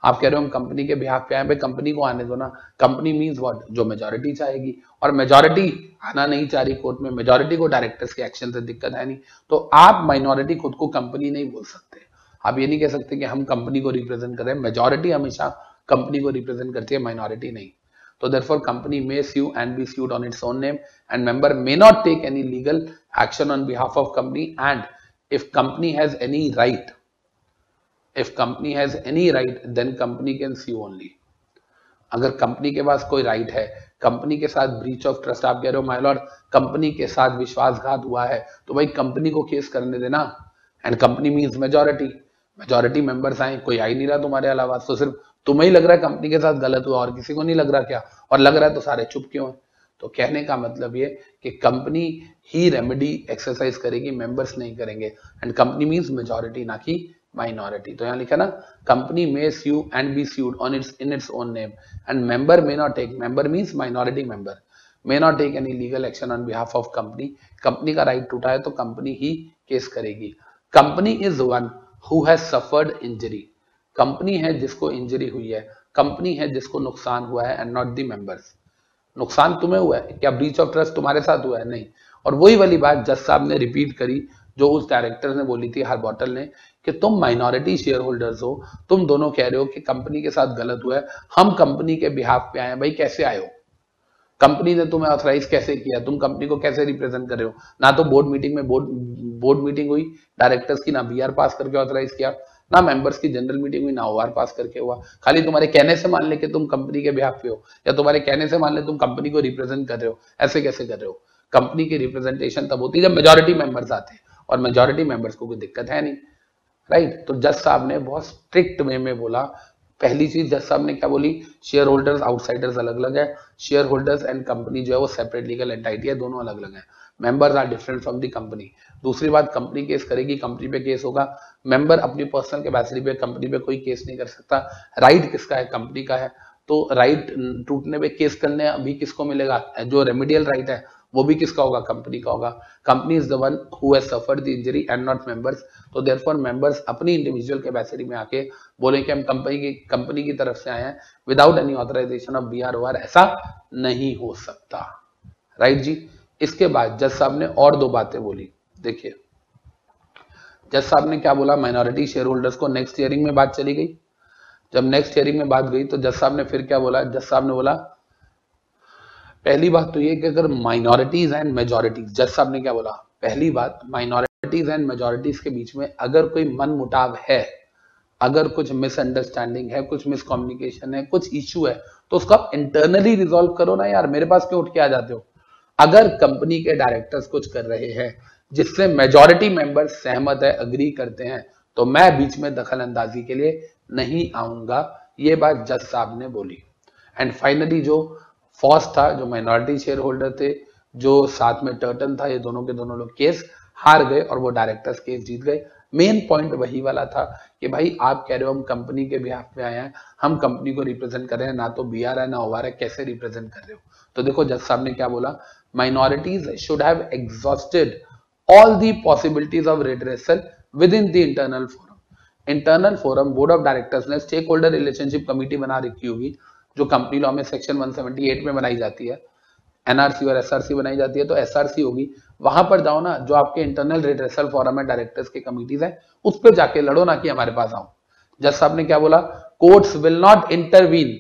आप कह रहे हो हम कंपनी के बिहाफ पे आए भाई कंपनी को आने दो ना। कंपनी मींस व्हाट जो मेजोरिटी चाहेगी। और मेजोरिटी आना नहीं चाह रही कोर्ट में मेजोरिटी को डायरेक्टर्स के एक्शन से दिक्कत है नहीं। तो आप माइनॉरिटी खुद को कंपनी नहीं बोल सकते। आप ये नहीं कह सकते कि हम कंपनी को रिप्रेजेंट कर रहे हैं। मेजोरिटी हमेशा कंपनी को रिप्रेजेंट करती है माइनॉरिटी नहीं। तो therefore company may sue and be sued on its own name and member may not take any legal action on behalf of company and if company has any right if company has any right, then company can sue only. अगर company के पास कोई right है company के साथ breach of trust आप कह रहे हो माई लॉर्ड कंपनी के साथ विश्वासघात हुआ है तो भाई कंपनी को केस करने देना। And company means majority majority members आए, कोई आ ही नहीं रहा तुम्हारे अलावा तो सिर्फ़ तुम्हें ही लग रहा है कंपनी के साथ गलत हुआ, और किसी को नहीं लग रहा क्या? और लग रहा है तो सारे चुप क्यों है? तो कहने का मतलब ये कि कंपनी ही रेमेडी एक्सरसाइज करेगी मेंबर्स नहीं करेंगे। एंड कंपनी मींस मेजोरिटी ना कि माइनॉरिटी तो यहाँ लिखा ना company may sue and be sued on its in its own name and member may not take member means minority member may not take any legal action on behalf of company company का right टूटा है तो company ही case करेगी। Company is one who has suffered injury company है जिसको injury हुई है। कंपनी है जिसको नुकसान हुआ है एंड नॉट दी मेंबर्स नुकसान तुम्हें हुआ है? क्या ब्रीच ऑफ़ ट्रस्ट तुम्हारे साथ हुआ है? नहीं। और वही वाली बात जज साहब ने रिपीट करी, जो उस डायरेक्टर ने बोली थी, हर बॉटल ने कि तुम माइनॉरिटी शेयर होल्डर्स हो, तुम दोनों कह रहे हो कि कंपनी के साथ गलत हुआ है, हम कंपनी के बिहाफ पे आए भाई कैसे आए हो? कंपनी ने तुम्हें ऑथराइज कैसे किया? तुम कंपनी को कैसे रिप्रेजेंट कर रहे हो? ना तो बोर्ड मीटिंग में बोर्ड बोर्ड मीटिंग हुई डायरेक्टर्स की ना बीआर पास करके ऑथराइज किया, ना मेंबर्स की जनरल मीटिंग हुई, ना ओआर पास करके हुआ। खाली तुम्हारे कहने से मान ले कि तुम कंपनी के बिहाफ पे हो, या तुम्हारे कहने से मान ले तुम कंपनी को रिप्रेजेंट कर रहे हो, ऐसे कैसे कर रहे हो? कंपनी की रिप्रेजेंटेशन तब होती है जब मेजोरिटी मेंबर्स आते हैं, और मेजोरिटी मेंबर्स को कोई दिक्कत है नहीं। राइट? तो जज साहब ने बहुत स्ट्रिक्ट वे में बोला। पहली चीज़, जज साहब ने क्या बोली? शेयर होल्डर्स आउटसाइडर्स अलग अलग है। शेयर होल्डर्स एंड कंपनी जो है वो सेपरेट लीगल एंटाइटी है, दोनों अलग अलग है। Members are different from the company दूसरी बात कंपनी केस करेगी कंपनी पे केस होगा। मेंबर अपनी पर्सनल कैपेसिटी पे कंपनी पे कोई केस नहीं कर सकता। राइट right किसका है? कंपनी का है। तो राइट right टूटने पे केस करने अभी किसको मिलेगा? जो रेमिडियल राइट right है वो भी किसका होगा? कंपनी का होगा। Company is the one who has suffered the injury and not members तो देयरफॉर मेंबर्स अपनी इंडिविजुअल कैपेसिटी में आके बोले कि हम कंपनी की कंपनी की तरफ़ से आए हैं। Without any authorisation of B R ऐसा नहीं हो सकता। राइट जी? इसके बाद जज साहब ने और दो बातें बोली। देखिए, जज साहब ने क्या बोला? माइनॉरिटी शेयर होल्डर्स को नेक्स्ट हियरिंग में बात चली गई। जब नेक्स्ट हियरिंग में बात गई तो जज साहब ने फिर क्या बोला? जज साहब ने बोला पहली बात तो ये कि अगर माइनॉरिटीज एंड मेजोरिटीज जज साहब ने क्या बोला? पहली बात माइनॉरिटीज एंड मेजोरिटीज के बीच में अगर कोई मन मुटाव है, अगर कुछ मिसअंडरस्टैंडिंग है, कुछ मिसकम्युनिकेशन है, कुछ इश्यू है तो उसको आप इंटरनली रिजोल्व करो ना यार, मेरे पास क्यों उठ के आ जाते हो? अगर कंपनी के डायरेक्टर्स कुछ कर रहे हैं, जिससे मेजोरिटी मेंबर सहमत है अग्री करते हैं तो मैं बीच में दखल अंदाजी के लिए नहीं आऊँगा, ये बात जज साहब ने बोली। एंड फाइनली जो फॉस था, जो माइनॉरिटी शेयर होल्डर थे, जो साथ में टर्टन था, ये दोनों के दोनों लोग केस हार गए और वो डायरेक्टर्स केस जीत गए। मेन पॉइंट वही वाला था कि भाई, आप कह रहे हो हम कंपनी के बिहाफ में आए हैं, हम कंपनी को रिप्रेजेंट कर रहे हैं, ना तो बी आर है, ना ओआर है कैसे रिप्रेजेंट कर रहे हो? तो देखो, जज साहब ने क्या बोला? Minorities should have exhausted all the possibilities of redressal within the internal forum internal forum board of directors ने स्टेक होल्डर रिलेशनशिप कमिटी बना रखी होगी। जो कंपनी लॉ में सेक्शन 178 में बनाई जाती है एनआरसी और एसआरसी बनाई जाती है तो एसआरसी होगी। वहाँ पर जाओ ना, जो आपके इंटरनल रिड्रेसल फॉरम है डायरेक्टर्स के कमिटीज है, उस पर जाके लड़ो ना कि हमारे पास आओ। जज साहब ने क्या बोला? Courts will not intervene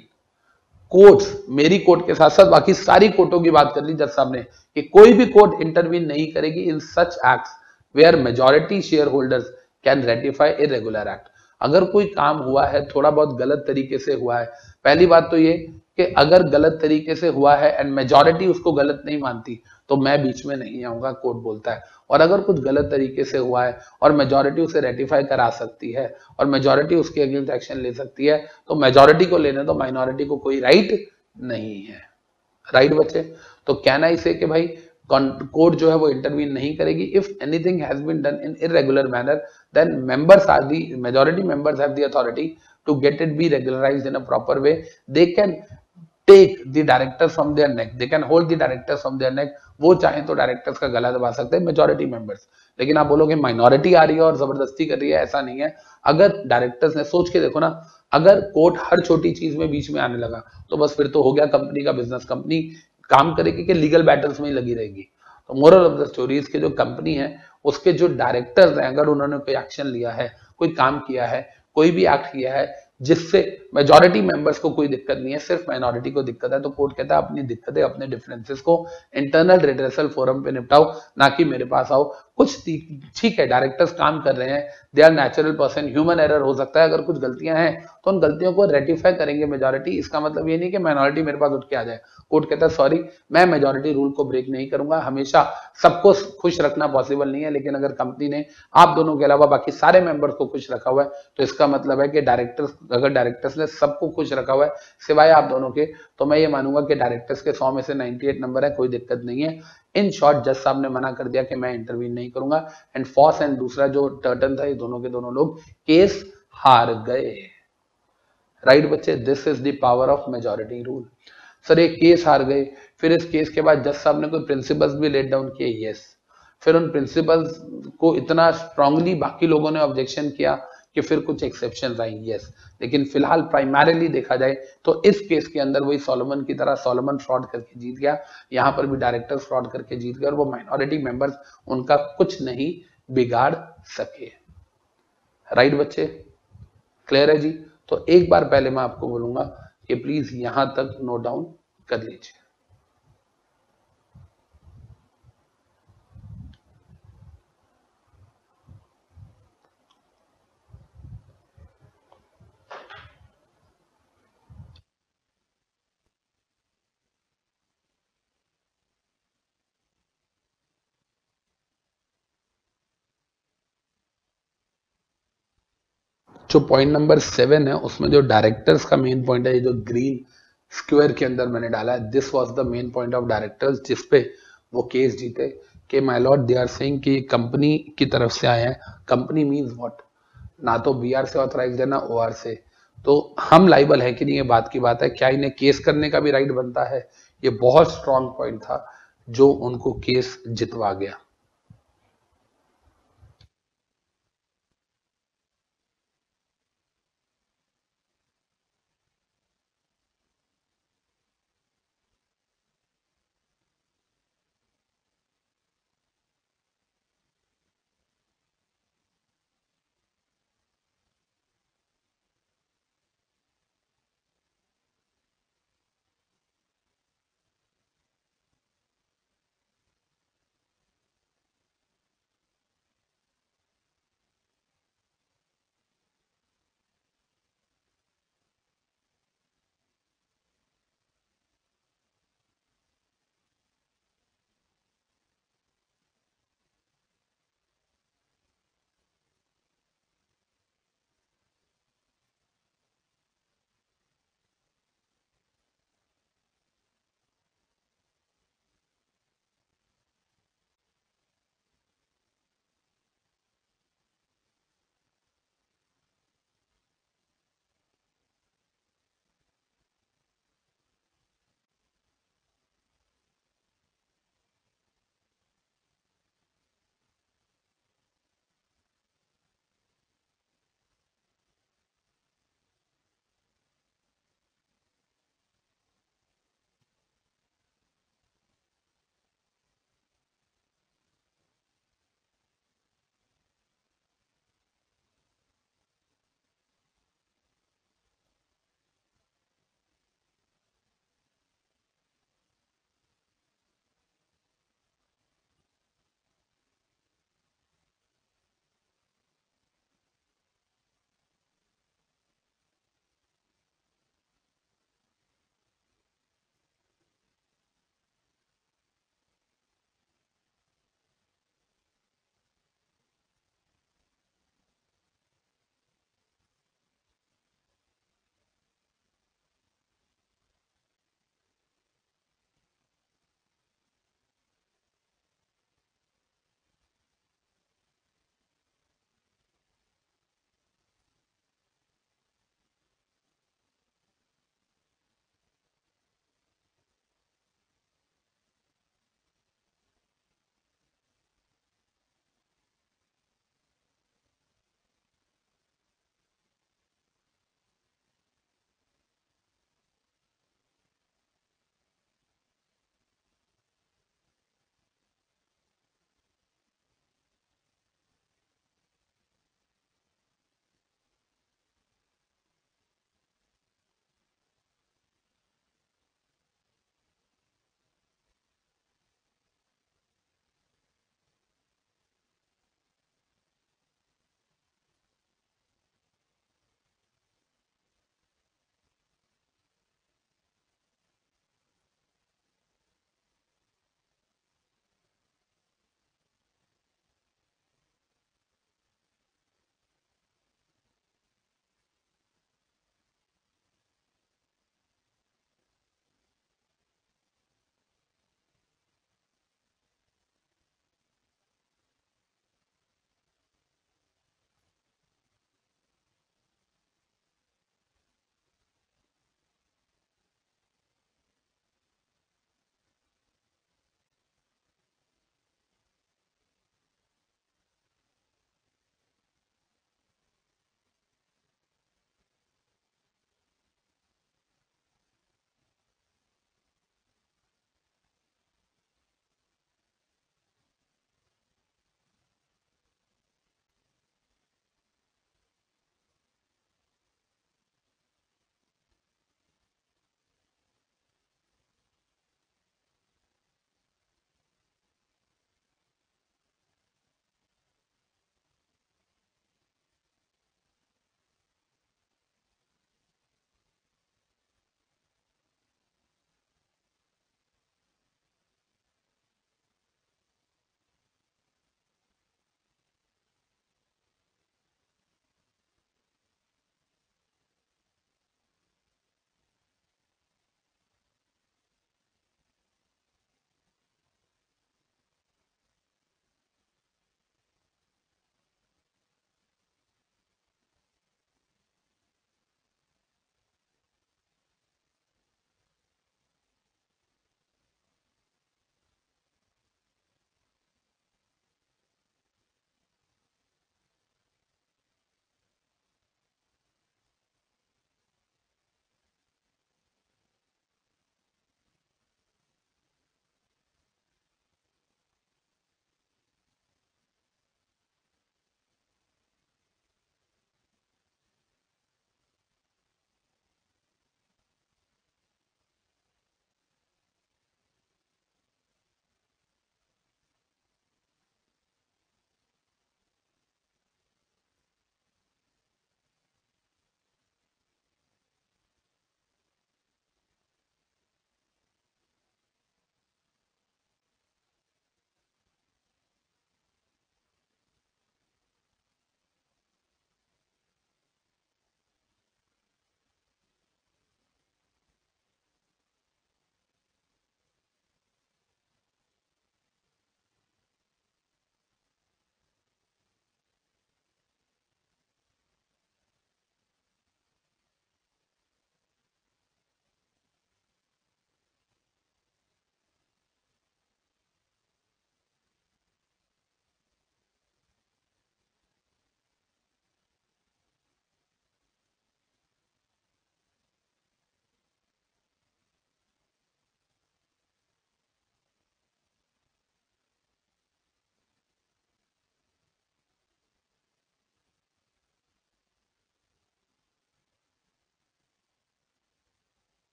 courts मेरी कोर्ट के साथ साथ बाकी सारी कोर्टों की बात कर ली जज साहब ने, कि कोई भी कोर्ट इंटरवीन नहीं करेगी in such act where majority shareholders can ratify irregular act अगर कोई काम हुआ है, थोड़ा बहुत गलत तरीके से हुआ है पहली बात तो ये कि अगर गलत तरीके से हुआ है एंड मेजोरिटी उसको गलत नहीं मानती तो मैं बीच में नहीं आऊँगा, कोर्ट बोलता है। और अगर कुछ गलत तरीके से हुआ है और मेजोरिटी उसे रेटिफाई करा सकती है और मेजोरिटी उसके अगेंस्ट एक्शन ले सकती है तो मेजोरिटी को लेने तो माइनॉरिटी को कोई राइट नहीं है। राइट बच्चे? तो कहना इसे कि भाई कोर्ट जो है वो इंटरवीन नहीं करेगी। If anything has been done in irregular manner then members are the majority members have the authority to get it be regularised in a proper way they can take the director from their neck they can hold the director from their neck वो चाहे तो directors का गला दबा सकते हैं majority members लेकिन आप बोलोगे माइनॉरिटी आ रही है और ज़बरदस्ती कर रही है, ऐसा नहीं है। अगर डायरेक्टर्स ने सोच के देखो ना, अगर कोर्ट हर छोटी चीज़ में बीच में आने लगा तो बस फिर तो हो गया कंपनी का बिज़नेस कंपनी काम करेगी कि लीगल बैटल्स में ही लगी रहेगी। तो मोरल ऑफ़ द स्टोरीज के जो कंपनी है, उसके जो डायरेक्टर्स हैं, अगर उन्होंने कोई एक्शन लिया है, कोई काम किया है कोई भी एक्ट किया है, जिससे मेजोरिटी मेंबर्स को कोई दिक्कत नहीं है, सिर्फ़ माइनॉरिटी को दिक्कत है तो कोर्ट कहता है, अपनी दिक्कतें, अपने डिफरेंसेस को इंटरनल रिड्रेसल फोरम पे निपटाओ, ना कि मेरे पास आओ। कुछ ठीक है डायरेक्टर्स काम कर रहे हैं they are natural person human error हो सकता है, अगर कुछ गलतियाँ हैं तो उन गलतियों को रेटिफाई करेंगे मेजोरिटी इसका मतलब ये नहीं कि माइनॉरिटी मेरे पास उठ के आ जाए। कोर्ट कहता है सॉरी मैं मेजोरिटी रूल को ब्रेक नहीं करूँगा। हमेशा सबको खुश रखना पॉसिबल नहीं है, लेकिन अगर कंपनी ने आप दोनों के अलावा बाकी सारे मेंबर्स को खुश रखा हुआ है तो इसका मतलब है कि डायरेक्टर्स अगर डायरेक्टर्स ने सबको खुश रखा हुआ है, सिवाय आप दोनों के तो मैं ये मानूँगा कि डायरेक्टर्स के सौ में से नाइनटी नंबर है, कोई दिक्कत नहीं है। इन शॉर्ट जज साहब ने मना कर दिया कि मैं इंटरव्यू नहीं करूँगा। एंड फॉस एंड दूसरा जो टर्टन था ये दोनों के दोनों लोग केस हार गए। राइट right, बच्चे? This is the power of majority rule sir एक केस हार गए। फिर इस केस के बाद जज साहब ने कोई प्रिंसिपल्स भी लेट डाउन किए? यस फिर उन प्रिंसिपल्स को इतना स्ट्रांगली बाकी लोगों ने ऑब्जेक्शन किया। कि फिर कुछ एक्सेप्शन आई यस लेकिन फ़िलहाल प्राइमरीली देखा जाए तो इस केस के अंदर वही सोलोमन की तरह सोलोमन फ्रॉड करके जीत गया, यहाँ पर भी डायरेक्टर फ्रॉड करके जीत गए, और वो माइनॉरिटी मेंबर्स उनका कुछ नहीं बिगाड़ सके। राइट बच्चे? क्लियर है जी? तो एक बार पहले मैं आपको बोलूँगा कि प्लीज़ यहाँ तक नोट डाउन कर लीजिए। जो पॉइंट नंबर सेवन है, उसमें जो डायरेक्टर्स का मेन पॉइंट है, ये जो ग्रीन स्क्वायर के अंदर मैंने डाला है this was the main point of directors जिसपे वो केस जीते कि my lord they are saying कि कंपनी की तरफ़ से आए हैं। कंपनी मींस व्हाट ना तो बी से ऑथराइज है ना ओआर से। तो हम लाइबल है कि नहीं, ये बात की बात है। क्या इन्हें केस करने का भी राइट बनता है? ये बहुत स्ट्रॉन्ग पॉइंट था, जो उनको केस जितवा गया।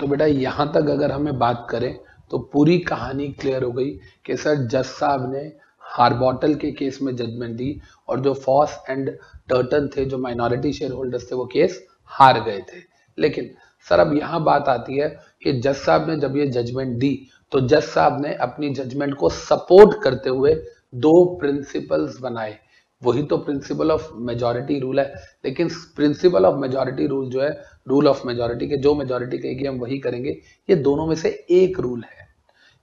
तो बेटा यहाँ तक अगर हमें बात करें तो पूरी कहानी क्लियर हो गई कि सर जज साहब ने हार्बॉटल के केस में जजमेंट दी और जो फॉस एंड टर्टन थे, जो माइनॉरिटी शेयर होल्डर्स थे, वो केस हार गए थे। लेकिन सर अब यहाँ बात आती है कि जज साहब ने जब ये जजमेंट दी तो जज साहब ने अपनी जजमेंट को सपोर्ट करते हुए दो प्रिंसिपल्स बनाए। वही तो प्रिंसिपल ऑफ़ मेजोरिटी रूल है। लेकिन प्रिंसिपल ऑफ़ मेजोरिटी रूल जो है रूल ऑफ़ मेजोरिटी के, जो मेजोरिटी कहेगी, हम वही करेंगे। ये दोनों में से एक रूल है।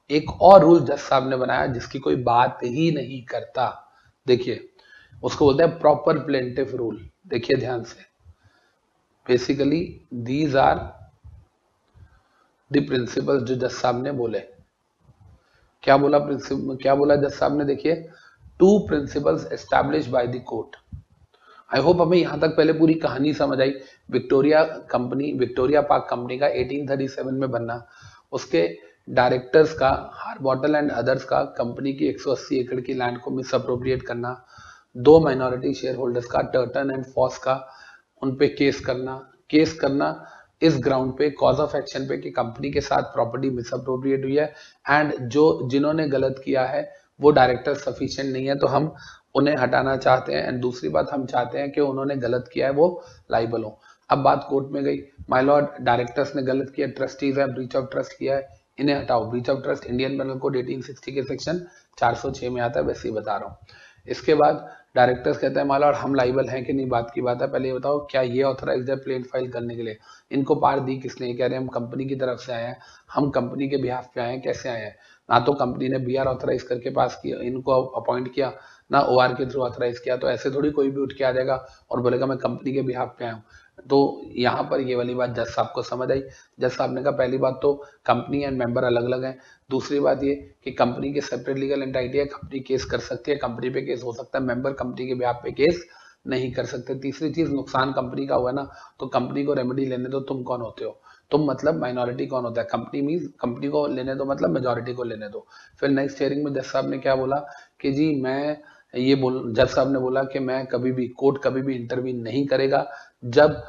एक और रूल जज साहब ने बनाया, जिसकी कोई बात ही नहीं करता। देखिए, उसको बोलते हैं प्रॉपर प्लेंटिव रूल देखिए ध्यान से। Basically these are the principle जो जज साहब ने बोले। क्या बोला प्रिंसिपल क्या बोला जज साहब ने देखिए two principles established by the court I hope हमें यहाँ तक पहले पूरी कहानी समझ आई। Victoria company, Victoria park company का 1837 में बनना, उसके डायरेक्टर्स का हार बॉटल एंड अदर्स का कंपनी की 180 एकड़ की लैंड को मिस अप्रोप्रिएट करना, दो माइनॉरिटी शेयर होल्डर्स का टर्टन एंड फॉस का, उन पे केस करना। केस करना इस ग्राउंड पे कॉज ऑफ़ एक्शन पे कि कंपनी के साथ प्रॉपर्टी मिस अप्रोप्रिएट हुई है। एंड जो जिन्होंने गलत किया है वो डायरेक्टर सफिशिएंट नहीं है तो हम उन्हें हटाना चाहते हैं। एंड दूसरी बात, हम चाहते हैं कि उन्होंने गलत किया है, वो लाइबल हो। अब बात कोर्ट में गई। माय लॉर्ड डायरेक्टर्स ने गलत किया ट्रस्टीज है ब्रीच ऑफ़ ट्रस्ट किया है, इन्हें हटाओ। Breach of trust Indian penal code 1860 के सेक्शन 406 में आता है, वैसे ही बता रहा हूँ। इसके बाद डायरेक्टर्स कहते हैं माला और हम लाइबल हैं कि नहीं? बात की बात है, पहले ये बताओ, क्या ये ऑथराइज है प्लेन फ़ाइल करने के लिए? इनको पार दी किसने? कह रहे हैं, हम कंपनी की तरफ़ से आए हैं। हम कंपनी के बिहाफ पे आए हैं, कैसे आए हैं? ना तो कंपनी ने बी आर ऑथराइज करके पास किया, इनको अपॉइंट किया, ना ओ आर के थ्रू ऑथराइज किया तो ऐसे थोड़ी कोई भी उठ के आ जाएगा और बोलेगा, मैं कंपनी के बिहाफ पे आया हूँ। तो यहाँ पर ये वाली बात जज साहब को समझ आई। जज साहब ने कहा, पहली बात तो कंपनी एंड मेंबर अलग अलग हैं। दूसरी बात ये कि कंपनी के सेपरेट लीगल एंटाइटी है कंपनी केस कर सकती है कंपनी पे केस हो सकता है मेंबर कंपनी के ब्याह पे केस नहीं कर सकते। तीसरी चीज़, नुकसान कंपनी का हुआ ना तो कंपनी को रेमेडी लेने दो तुम कौन होते हो? तुम मतलब माइनॉरिटी कौन होता है? कंपनी मीन कंपनी को लेने दो मतलब मेजोरिटी को लेने दो। फिर नेक्स्ट हियरिंग में जज साहब ने क्या बोला? कि जी, मैं ये बोल, जज साहब ने बोला कि मैं कभी भी कोर्ट कभी भी इंटरवीन नहीं करेगा, जब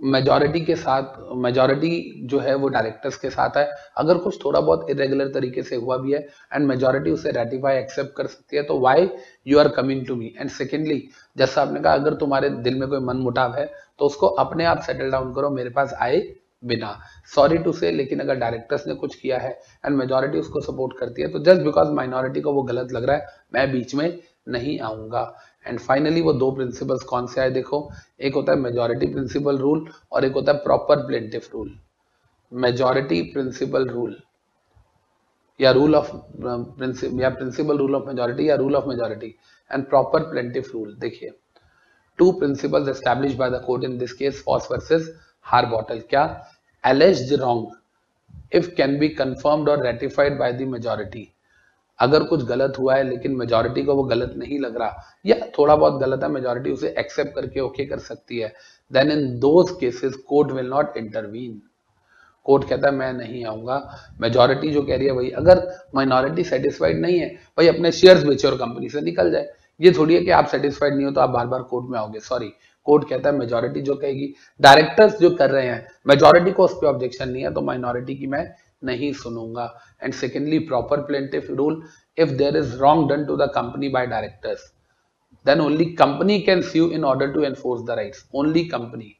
मेजोरिटी के साथ मेजोरिटी जो है वो डायरेक्टर्स के साथ है। अगर कुछ थोड़ा बहुत इरेगुलर तरीके से हुआ भी है एंड मेजोरिटी उसे रेटिफाई एक्सेप्ट कर सकती है तो why you are coming to me and secondly जैसा आपने कहा, अगर तुम्हारे दिल में कोई मन मुटाव है तो उसको अपने आप सेटल डाउन करो, मेरे पास आए बिना। सॉरी टू से लेकिन अगर डायरेक्टर्स ने कुछ किया है एंड मेजोरिटी उसको सपोर्ट करती है तो जस्ट बिकॉज़ माइनॉरिटी को वो गलत लग रहा है, मैं बीच में नहीं आऊँगा। एंड फाइनली वो दो प्रिंसिपल्स कौन से आए देखो? एक होता है मेजोरिटी प्रिंसिपल रूल और एक होता है proper plaintiff rule majority principle rule या रूल ऑफ़ प्रिंसिपल या प्रिंसिपल रूल ऑफ़ मेजोरिटी या rule of majority and proper plaintiff rule देखिए two principles established by the court in this case Foss versus Harbottle क्या? Alleged wrong if can be confirmed और ratified by the majority अगर कुछ गलत हुआ है, लेकिन मेजोरिटी को वो गलत नहीं लग रहा, या थोड़ा बहुत गलत है मेजोरिटी उसे एक्सेप्ट करके ओके okay कर सकती है then in those cases court will not intervene court कहता है, मैं नहीं आऊँगा. मेजोरिटी जो कह रही है भाई अगर माइनॉरिटी सेटिस्फाइड नहीं है भाई अपने शेयर्स बेचे और कंपनी से निकल जाए। ये थोड़ी है कि आप सेटिस्फाइड नहीं हो तो आप बार बार कोर्ट में आओगे सॉरी कोर्ट कहता है मेजोरिटी जो कहेगी। डायरेक्टर्स जो कर रहे हैं मेजोरिटी को उस पर ऑब्जेक्शन नहीं है तो माइनॉरिटी की मैं नहीं सुनूँगा। And secondly proper plaintiff rule if there is wrong done to the company by directors then only company can sue in order to enforce the rights only company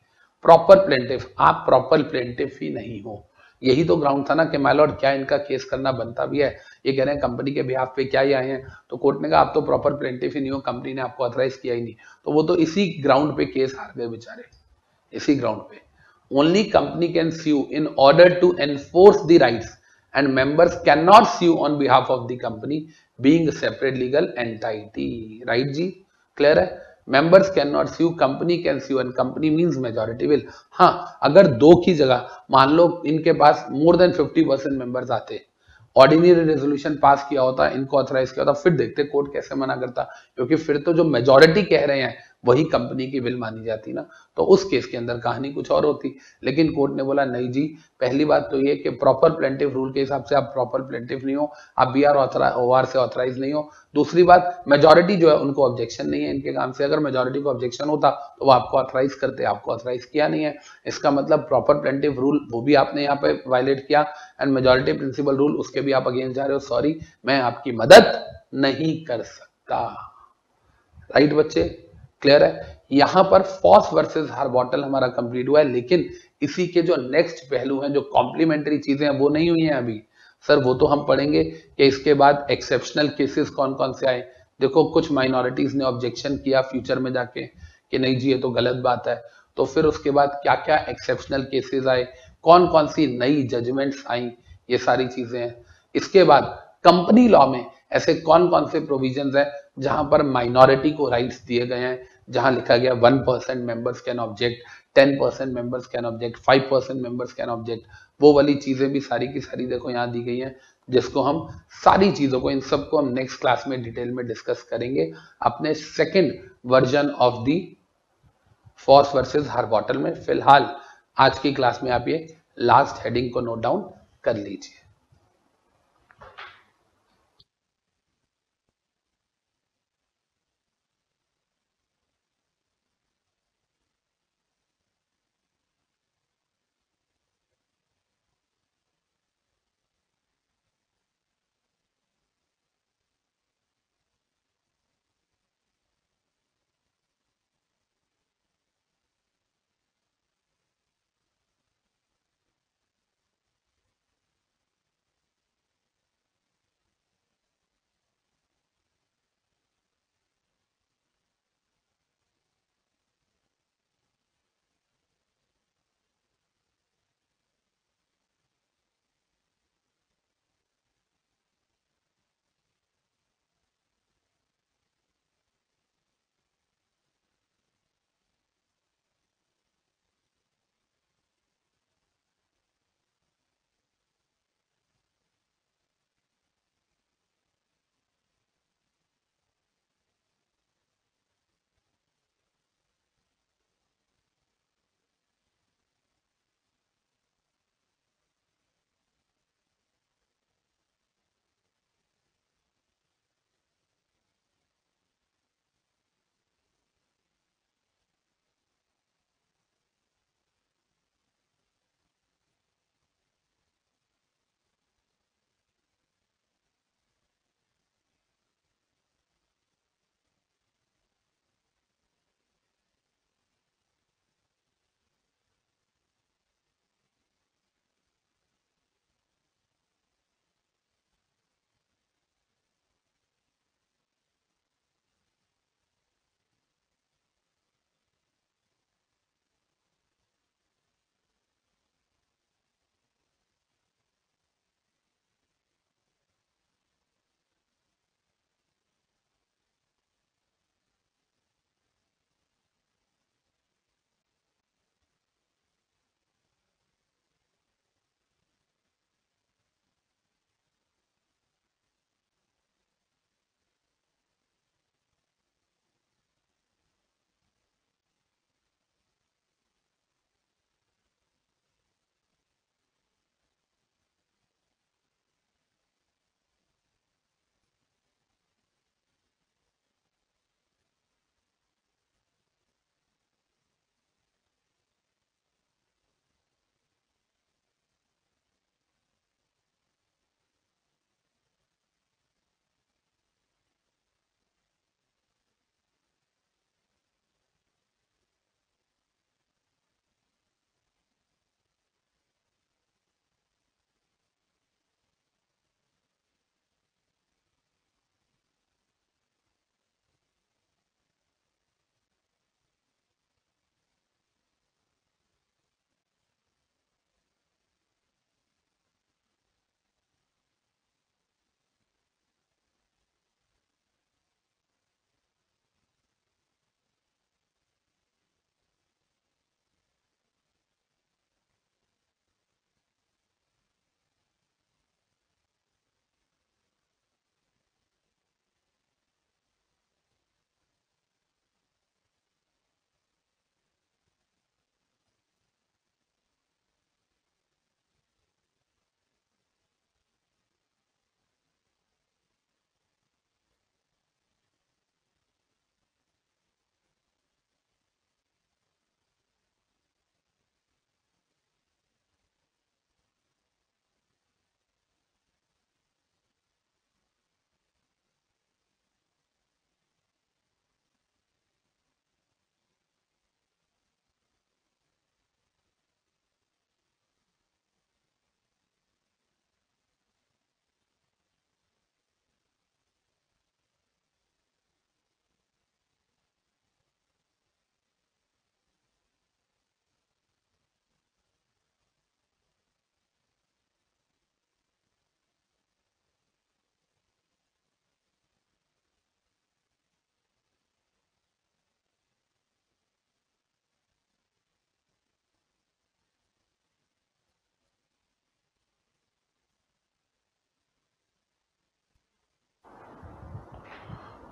proper plaintiff आप proper plaintiff ही नहीं हो। यही तो ground था ना कि my lord क्या इनका केस करना बनता भी है। ये कह रहे हैं, कंपनी के बिहाफ पे क्या ही आए हैं? तो कोर्ट ने कहा, आप तो प्रॉपर प्लेंटिफ ही नहीं हो, कंपनी ने आपको ऑथराइज किया ही नहीं। तो वो तो इसी ग्राउंड पे केस हार गए बेचारे, इसी ग्राउंड पे। Only company can sue in order to enforce the rights and members can not sue on behalf of the company being separate legal entity right ji clear है? Members can not sue company can sue and company means majority will हाँ अगर दो की जगह, मान लो इनके पास मोर than 50% members आते हैं ऑर्डिनरी रेजोल्यूशन पास किया होता, इनको ऑथराइज किया होता, फिर देखते कोर्ट कैसे मना करता, क्योंकि फिर तो जो मेजोरिटी कह रहे हैं वही कंपनी की बिल मानी जाती ना तो उस केस के अंदर कहानी कुछ और होती। लेकिन कोर्ट ने बोला, नहीं जी, पहली बात तो ये कि प्रॉपर प्लेंटिव रूल के हिसाब से आप प्रॉपर प्लेंटिव नहीं हो, आप बी आर ओआर से ऑथराइज नहीं हो। दूसरी बात मेजोरिटी जो है उनको ऑब्जेक्शन नहीं है इनके काम से। अगर मेजोरिटी को ऑब्जेक्शन होता तो वो आपको ऑथराइज करते, आपको ऑथराइज किया नहीं है। इसका मतलब प्रॉपर प्लेंटिव रूल वो भी आपने यहाँ पे वायलेट किया एंड मेजोरिटी प्रिंसिपल रूल उसके भी आप अगेंस्ट जा रहे हो। सॉरी मैं आपकी मदद नहीं कर सकता। राइट बच्चे? क्लियर है। यहाँ पर फॉस वर्सेस हर बॉटल हमारा कंप्लीट हुआ है, लेकिन इसी के जो नेक्स्ट पहलू हैं, जो कॉम्प्लीमेंट्री चीज़ें हैं, वो नहीं हुई हैं अभी। सर, वो तो हम पढ़ेंगे कि इसके बाद एक्सेप्शनल केसेस कौन कौन से आए। देखो, कुछ माइनॉरिटीज ने ऑब्जेक्शन किया फ्यूचर में जाके कि नहीं जी, ये तो गलत बात है। तो फिर उसके बाद क्या क्या एक्सेप्शनल केसेस आए? कौन कौन सी नई जजमेंट्स आई? ये सारी चीज़ें हैं। इसके बाद कंपनी लॉ में ऐसे कौन कौन से प्रोविज़न है जहाँ पर माइनॉरिटी को राइट्स दिए गए हैं? जहाँ लिखा गया one percent members can object ten percent members can object five percent members can object वो वाली चीज़ें भी सारी की सारी देखो यहाँ दी गई हैं, जिसको हम सारी चीज़ों को, इन सबको हम नेक्स्ट क्लास में डिटेल में डिस्कस करेंगे। अपने second version of the Foss versus Harbottle में। फ़िलहाल, आज की क्लास में आप ये लास्ट हेडिंग को नोट डाउन कर लीजिए।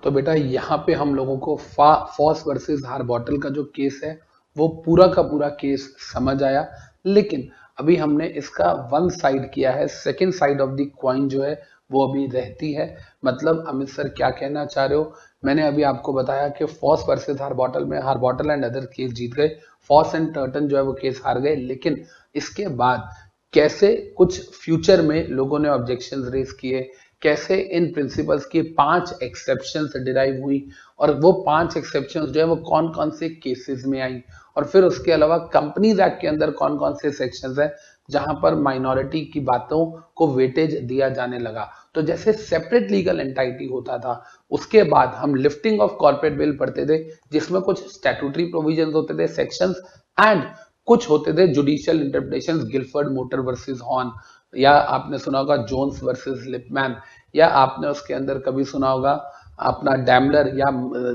तो बेटा यहाँ पे हम लोगों को फॉस वर्सेस हार बॉटल का जो केस है, वो पूरा का पूरा केस समझ आया। लेकिन अभी हमने इसका वन साइड किया है, second side of the coin जो है, वो अभी रहती है। मतलब अमित सर क्या कहना चाह रहे हो? मैंने अभी आपको बताया कि फॉस वर्सेस हार बॉटल में, Harbottle and other case जीत गए। फॉस एंड टर्टन जो है, वो केस हार गए। लेकिन इसके बाद कैसे कुछ फ्यूचर में लोगों ने ऑब्जेक्शन रेज किए कैसे इन प्रिंसिपल्स की पाँच एक्सेप्शन डिराइव हुई और वो पाँच एक्सेप्शन जो है वो कौन कौन से केसेस में आई? और फिर उसके अलावा कंपनीज़ एक्ट के अंदर कौन कौन से सेक्शंस है जहाँ पर माइनॉरिटी की बातों को वेटेज दिया जाने लगा। तो जैसे सेपरेट लीगल एंटाइटी होता था, उसके बाद हम लिफ्टिंग ऑफ़ कॉर्पोरेट बिल पढ़ते थे, जिसमें कुछ स्टैट्यूटरी प्रोविज़न होते थे सेक्शंस एंड कुछ होते थे judicial interpretation Gilford Motor versus Horne या आपने सुना होगा जोन्स वर्सेस लिपमैन, या आपने उसके अंदर कभी सुना होगा अपना डैमलर या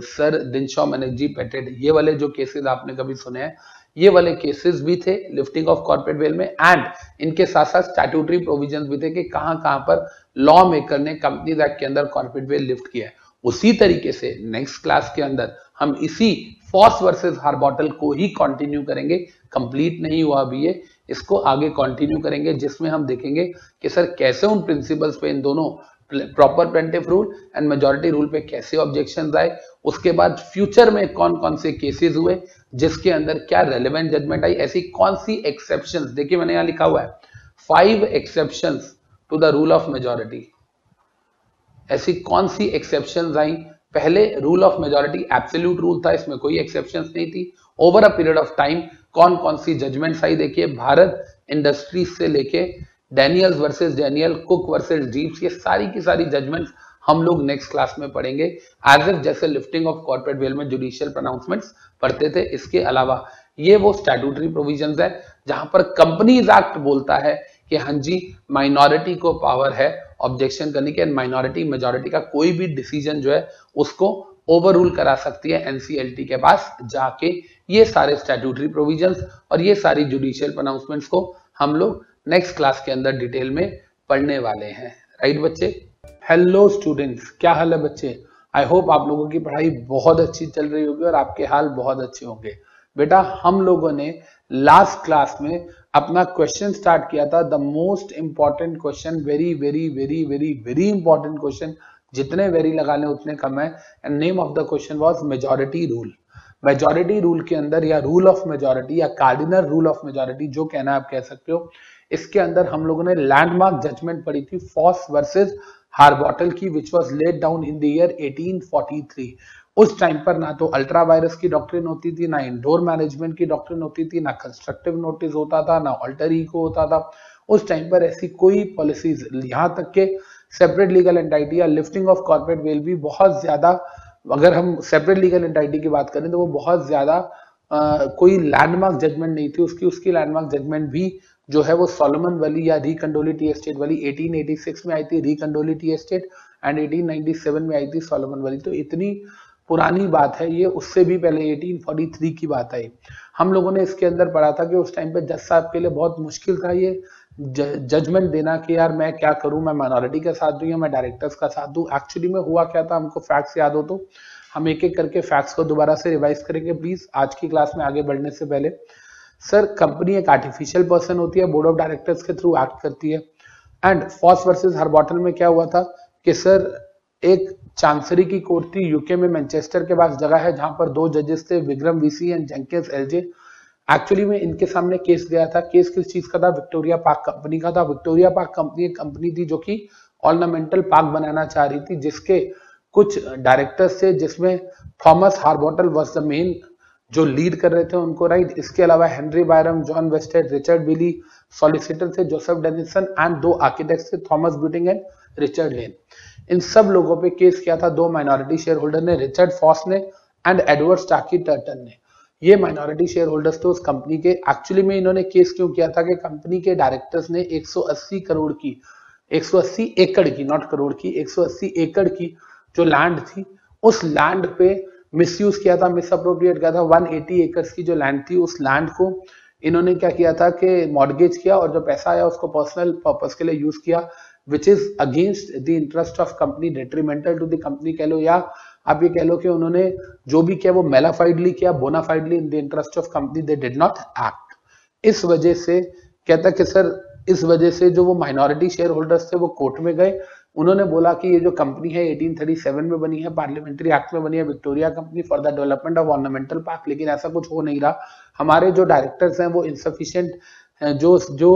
सर दिनशॉ मैनेजी पेटेड, ये वाले जो केसेस आपने कभी सुने हैं, ये वाले केसेस भी थे लिफ्टिंग ऑफ़ कॉर्पोरेट वेल में, एंड इनके साथ साथ स्टैट्यूटरी प्रोविज़न भी थे कि कहाँ कहाँ पर लॉ मेकर ने कंपनीज़ एक्ट के अंदर कॉर्पोरेट वेल लिफ्ट किया है। उसी तरीके से नेक्स्ट क्लास के अंदर हम इसी फॉस वर्सेस हार बॉटल को ही कंटिन्यू करेंगे, कंप्लीट नहीं हुआ अभी ये। इसको आगे कंटिन्यू करेंगे, जिसमें हम देखेंगे कि सर कैसे उन प्रिंसिपल्स पे इन दोनों proper plaintiff rule and majority rule पे कैसे ऑब्जेक्शन आए, उसके बाद फ्यूचर में कौन कौन से केसेस हुए, जिसके अंदर क्या रेलिवेंट जजमेंट आई, ऐसी कौन सी एक्सेप्शन देखिए मैंने यहाँ लिखा हुआ है five exception to the rule of majority ऐसी कौन सी एक्सेप्शन आई? पहले rule of majority absolute rule था, इसमें कोई एक्सेप्शन नहीं थी over a period of time कौन कौन सी जजमेंट आई देखिए? भारत इंडस्ट्रीज़ से लेके Daniels versus Daniel Cook versus jeeps ये सारी की सारी जजमेंट्स हम लोग नेक्स्ट क्लास में पढ़ेंगे। एज इफ़ जैसे लिफ्टिंग ऑफ़ कॉर्पोरेट वेल में जुडिशियल प्रोनाउंसमेंट्स पढ़ते थे, इसके अलावा ये वो स्टैट्यूटरी प्रोविज़न है, जहाँ पर कंपनीज़ एक्ट बोलता है कि हाँ जी माइनॉरिटी को पावर है ऑब्जेक्शन करने की माइनॉरिटी मेजोरिटी का कोई भी डिसीज़न जो है, उसको ओवर रूल करा सकती है एनसीएलटी के पास जाके ये सारे स्टैट्यूटरी प्रोविजंस और ये सारी जुडिशियल प्रोनाउंसमेंट्स को हम लोग नेक्स्ट क्लास के अंदर डिटेल में पढ़ने वाले हैं। राइट बच्चे? हेलो स्टूडेंट्स क्या हाल है बच्चे? आई होप आप लोगों की पढ़ाई बहुत अच्छी चल रही होगी और आपके हाल बहुत अच्छे होंगे। बेटा, हम लोगों ने लास्ट क्लास में अपना क्वेश्चन स्टार्ट किया था। The most important question very very very very very important question जितने वेरी लगा लें उतने कम है। And name of the question was majority rule majority rule के अंदर या रूल ऑफ़ मेजॉरिटी या कार्डिनल रूल ऑफ़ मेजॉरिटी जो कहना आप कह सकते हो, इसके अंदर हम लोगों ने लैंडमार्क जजमेंट पढ़ी थी फॉस वर्सेस हार्बॉटल की which was laid down in the year 1843 उस टाइम पर ना तो अल्ट्रा वायरस की डॉक्ट्रिन होती थी, ना इंडोर मैनेजमेंट की डॉक्ट्रिन होती थी, ना कंस्ट्रक्टिव नोटिस होता था, ना अल्टर इको होता था. उस टाइम पर ऐसी कोई पॉलिसीज़ यहाँ तक के सेपरेट लीगल एंटाइटी या लिफ्टिंग ऑफ़ कॉर्पोरेट वेल भी बहुत ज़्यादा अगर हम सेपरेट लीगल एंटाइटी की बात करें तो वो बहुत ज़्यादा कोई लैंडमार्क जजमेंट नहीं थी। उसकी उसकी लैंडमार्क जजमेंट भी जो है वो सोलोमन वैली या रिकंडोली टी एस्टेट वाली 1886 में आई थी रिकंडोली टी एस्टेट एंड 1897 में आई थी सोलोमन वैली। तो इतनी पुरानी बात है ये, उससे भी पहले 1843 की बात आई। हम लोगों ने इसके अंदर पढ़ा था कि उस टाइम पे जज साहब के लिए बहुत मुश्किल था ये जजमेंट देना कि यार मैं क्या करूँ, मैं माइनॉरिटी का साथ दूँ या मैं डायरेक्टर्स का साथ दूँ एक्चुअली में हुआ क्या था? हमको फैक्ट्स याद हो तो हम एक एक करके फैक्ट्स को दोबारा से रिवाइज करेंगे। प्लीज़ आज की क्लास में आगे बढ़ने से पहले सर कंपनी एक आर्टिफिशियल पर्सन होती है बोर्ड ऑफ़ डायरेक्टर्स के थ्रू एक्ट करती है। And Foss versus Harbottle में क्या हुआ था कि सर एक चांसरी की कोर्ट थी यूके में मैनचेस्टर के पास जगह है, जहाँ पर दो जजेस थे Wigram VC and Jenkins LJ actually में इनके सामने केस गया था। केस किस चीज़ का था? विक्टोरिया पार्क कंपनी का था। विक्टोरिया पार्क कंपनी एक कंपनी थी जो कि ऑर्नामेंटल पार्क बनाना चाह रही थी, जिसके कुछ डायरेक्टर्स थे, जिसमें Thomas Harbottle was the main जो लीड कर रहे थे उनको राइट इसके अलावा Henry Byrom John Westhead Richard Bealey solicitor थे जोसेफ डेनिसन एंड दो आर्किटेक्ट थे Thomas Bunting and Richard Lane इन सब लोगों पे केस किया था। दो माइनॉरिटी शेयर होल्डर ने रिचर्ड फॉस ने एंड एडवर्ड स्टाकी टर्टन ने। ये माइनॉरिटी शेयर होल्डर्स थे उस कंपनी के। एक्चुअली में इन्होंने केस क्यों किया था कि कंपनी के डायरेक्टर्स ने 180 करोड़ की 180 एकड़ की नॉट करोड़ की 180 एकड़ की जो लैंड थी, उस लैंड पे मिसयूज किया था मिस अप्रोप्रिएट किया था। 180 एकर्स की जो लैंड थी, उस लैंड को इन्होंने क्या किया था कि मॉडगेज किया और जो पैसा आया उसको पर्सनल पर्पज के लिए यूज़ किया which is against the interest of company detrimental to the company कह लो या आप ये कह लो कि उन्होंने जो भी किया, वो मेलाफाइडली किया bonafidely in the interest of company they did not act इस वजह से, कहता कि सर, इस वजह से जो वो माइनॉरिटी शेयर होल्डर्स थे, वो कोर्ट में गए। उन्होंने बोला कि ये जो कंपनी है 1837 में बनी है पार्लियामेंट्री एक्ट में बनी है Victoria company for the development of ornamental park लेकिन ऐसा कुछ हो नहीं रहा। हमारे जो डायरेक्टर्स हैं, वो इनसफिशियंट जो जो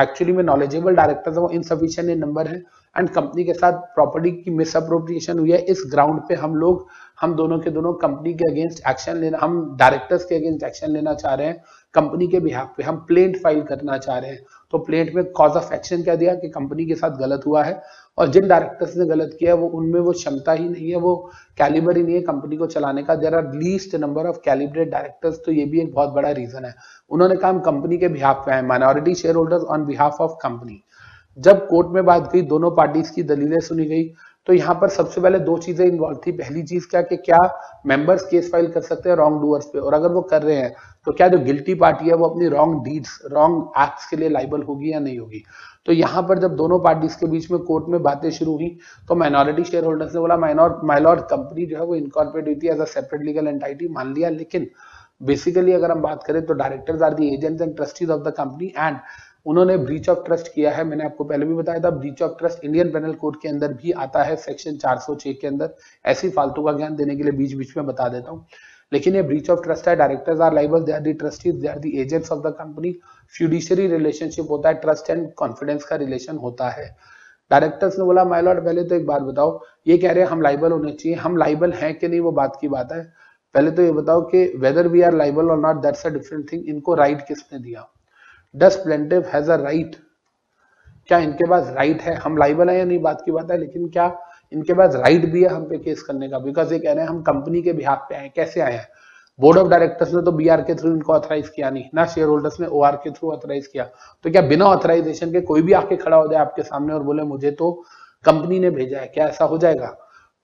एक्चुअली में नॉलेजेबल डायरेक्टर्स हैं, वो इनसफिशियंट इन नंबर है। एंड कंपनी के साथ प्रॉपर्टी की मिस अप्रोप्रिएशन हुई है। इस ग्राउंड पे हम लोग, हम दोनों के दोनों कंपनी के अगेंस्ट एक्शन लेना, हम डायरेक्टर्स के अगेंस्ट एक्शन लेना चाह रहे हैं। कंपनी के बिहाफ पे हम प्लेंट फ़ाइल करना चाह रहे हैं। तो प्लेंट में कॉज ऑफ़ एक्शन क्या दिया कि कंपनी के साथ गलत हुआ है। और जिन डायरेक्टर्स ने गलत किया वो, उनमें वो क्षमता ही नहीं है, वो कैलिबर ही नहीं है कंपनी को चलाने का। There are least number of calibrate directors तो ये भी एक बहुत बड़ा रीजन है। उन्होंने कहा, हम कंपनी के बिहाफ पे आए minority share holders on behalf of company जब कोर्ट में बात गई, दोनों पार्टीज़ की दलीलें सुनी गई तो यहाँ पर सबसे पहले दो चीज़ें इन्वॉल्व थी। पहली चीज़ क्या कि क्या मेंबर्स केस फ़ाइल कर सकते हैं रॉन्ग डूअर्स पे, और अगर वो कर रहे हैं तो क्या जो गिल्टी पार्टी है, वो अपनी रॉन्ग डीड्स रॉन्ग एक्ट्स के लिए लाइबल होगी या नहीं होगी? तो यहाँ पर जब दोनों पार्टीज़ के बीच में कोर्ट में बातें शुरू हुई तो माइनॉरिटी शेयर होल्डर्स ने बोला माइनॉर माइलॉर्ड कंपनी जो है वो इनकॉर्पोरेट हुई थी as a separate legal entity मान लिया। लेकिन बेसिकली अगर हम बात करें तो directors are the agents and trustees of the company and उन्होंने ब्रीच ऑफ़ ट्रस्ट किया है। मैंने आपको पहले भी बताया था breach of trust Indian penal code के अंदर भी आता है सेक्शन 406 के अंदर। ऐसी फालतू का ज्ञान देने के लिए बीच बीच में बता देता हूँ। लेकिन ये ब्रीच ऑफ़ ट्रस्ट है directors are liable they are the trustees they are the agents of the company fiduciary relationship होता है ट्रस्ट एंड कॉन्फिडेंस का रिलेशन होता है। डायरेक्टर्स ने बोला माई लॉर्ड पहले तो एक बात बताओ, ये कह रहे हैं हम लाइबल होने चाहिए। हम लाइबल हैं कि नहीं, वो बात की बात है। पहले तो ये बताओ कि वेदर वी आर लाइबल और not that's a different thing इनको राइट किसने दिया? Does plaintiff has a right क्या इनके पास राइट है? हम लाइबल है या नहीं? बात की बात है, लेकिन क्या इनके पास राइट भी है हम पे केस करने का? बिकॉज़ ये कह रहे हैं, हम कंपनी के बिहार पे आए कैसे आए हैं? बोर्ड ऑफ़ डायरेक्टर्स ने तो बी के थ्रू इनको ऑथराइज किया नहीं, ना शेयर होल्डर्स ने ओ के थ्रू ऑथराइज किया। तो क्या बिना ऑथराइजेशन के कोई भी आके खड़ा हो जाए आपके सामने और बोले, मुझे तो कंपनी ने भेजा है, क्या ऐसा हो जाएगा?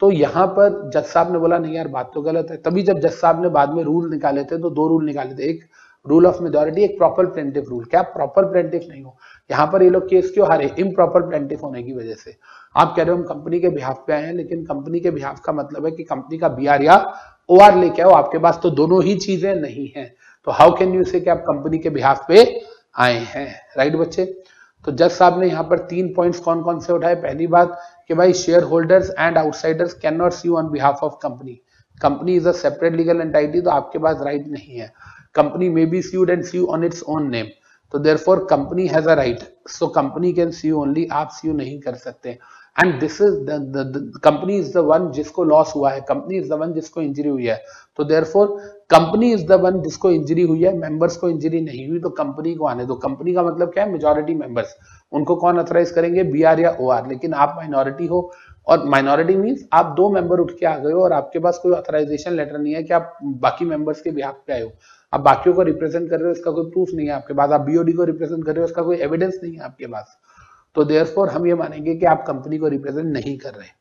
तो यहाँ पर जज साहब ने बोला, नहीं यार, बात तो गलत है। तभी जब जज साहब ने बाद में रूल निकाले थे तो दो रूल निकाले थे। एक रूल ऑफ़ मेजोरिटी एक प्रॉपर प्लेंटिव रूल क्या प्रॉपर प्लेंटिव नहीं हो? यहाँ पर ये लोग केस क्यों हारे? इम्प्रॉपर प्लेंटिव होने की वजह से। आप कह रहे हो हम कंपनी के बिहाफ पे आए हैं, लेकिन कंपनी के बिहाफ का मतलब है कि कंपनी का बी आर या ओ आर लेके आओ। आपके पास तो दोनों ही चीज़ें नहीं है। तो हाउ कैन यू से आप कंपनी के बिहाफ पे आए हैं? राइट बच्चे? तो जज साहब ने यहाँ पर तीन पॉइंट्स कौन कौन से उठाए? पहली बात कि भाई share holders and outsiders can not sue on behalf of company company is a separate legal entity तो आपके पास राइट नहीं है। Company may be sued and sue on its own name तो therefore company has a right so company can sue only आप sue नहीं कर सकते the, the, the company is the one जिसको loss हुआ है company is the one जिसको injury हुई है तो therefore company is the one जिसको injury हुई है members को injury नहीं हुई तो company को आने दो company का मतलब क्या है majority members उनको कौन ऑथराइज करेंगे बी आर या ओ आर लेकिन आप माइनॉरिटी हो और माइनॉरिटी मीन्स आप दो मेंबर उठ के आ गए हो और आपके पास कोई ऑथराइजेशन लेटर नहीं है कि आप बाकी मेंबर्स के बिहार पे आए हो आप बाकियों को रिप्रेजेंट कर रहे हो इसका कोई प्रूफ नहीं है आपके पास, आप बीओडी को रिप्रेजेंट कर रहे हो इसका कोई एविडेंस नहीं है आपके पास। तो देयर हम ये मानेंगे कि आप कंपनी को रिप्रेजेंट नहीं कर रहे।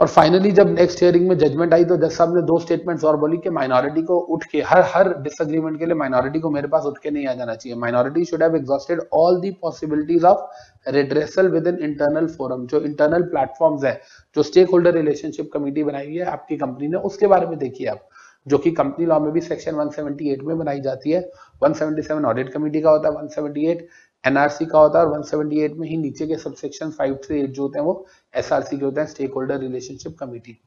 और फाइनली जब नेक्स्ट हियरिंग में जजमेंट आई तो जज साहब ने दो स्टेटमेंट्स और बोली कि माइनॉरिटी को उठ के, हर हर डिसएग्रीमेंट के लिए माइनॉरिटी को मेरे पास उठ के नहीं आ जाना चाहिए। Minority should have exhausted all the possibilities of redressal within internal forum जो इंटरनल प्लेटफॉर्म्स है, जो स्टेक होल्डर रिलेशनशिप कमिटी बनाई है, आपकी कंपनी ने, उसके बारे में देखिए आप। जो कि कंपनी लॉ में भी सेक्शन 178 में बनाई जाती है। 177 ऑडिट कमेटी का होता है 178 एनआरसी का होता है और 178 में ही नीचे के सब सेक्शन फाइव से एट जो होते हैं वो एसआरसी के होते हैं स्टेक होल्डर रिलेशनशिप कमिटी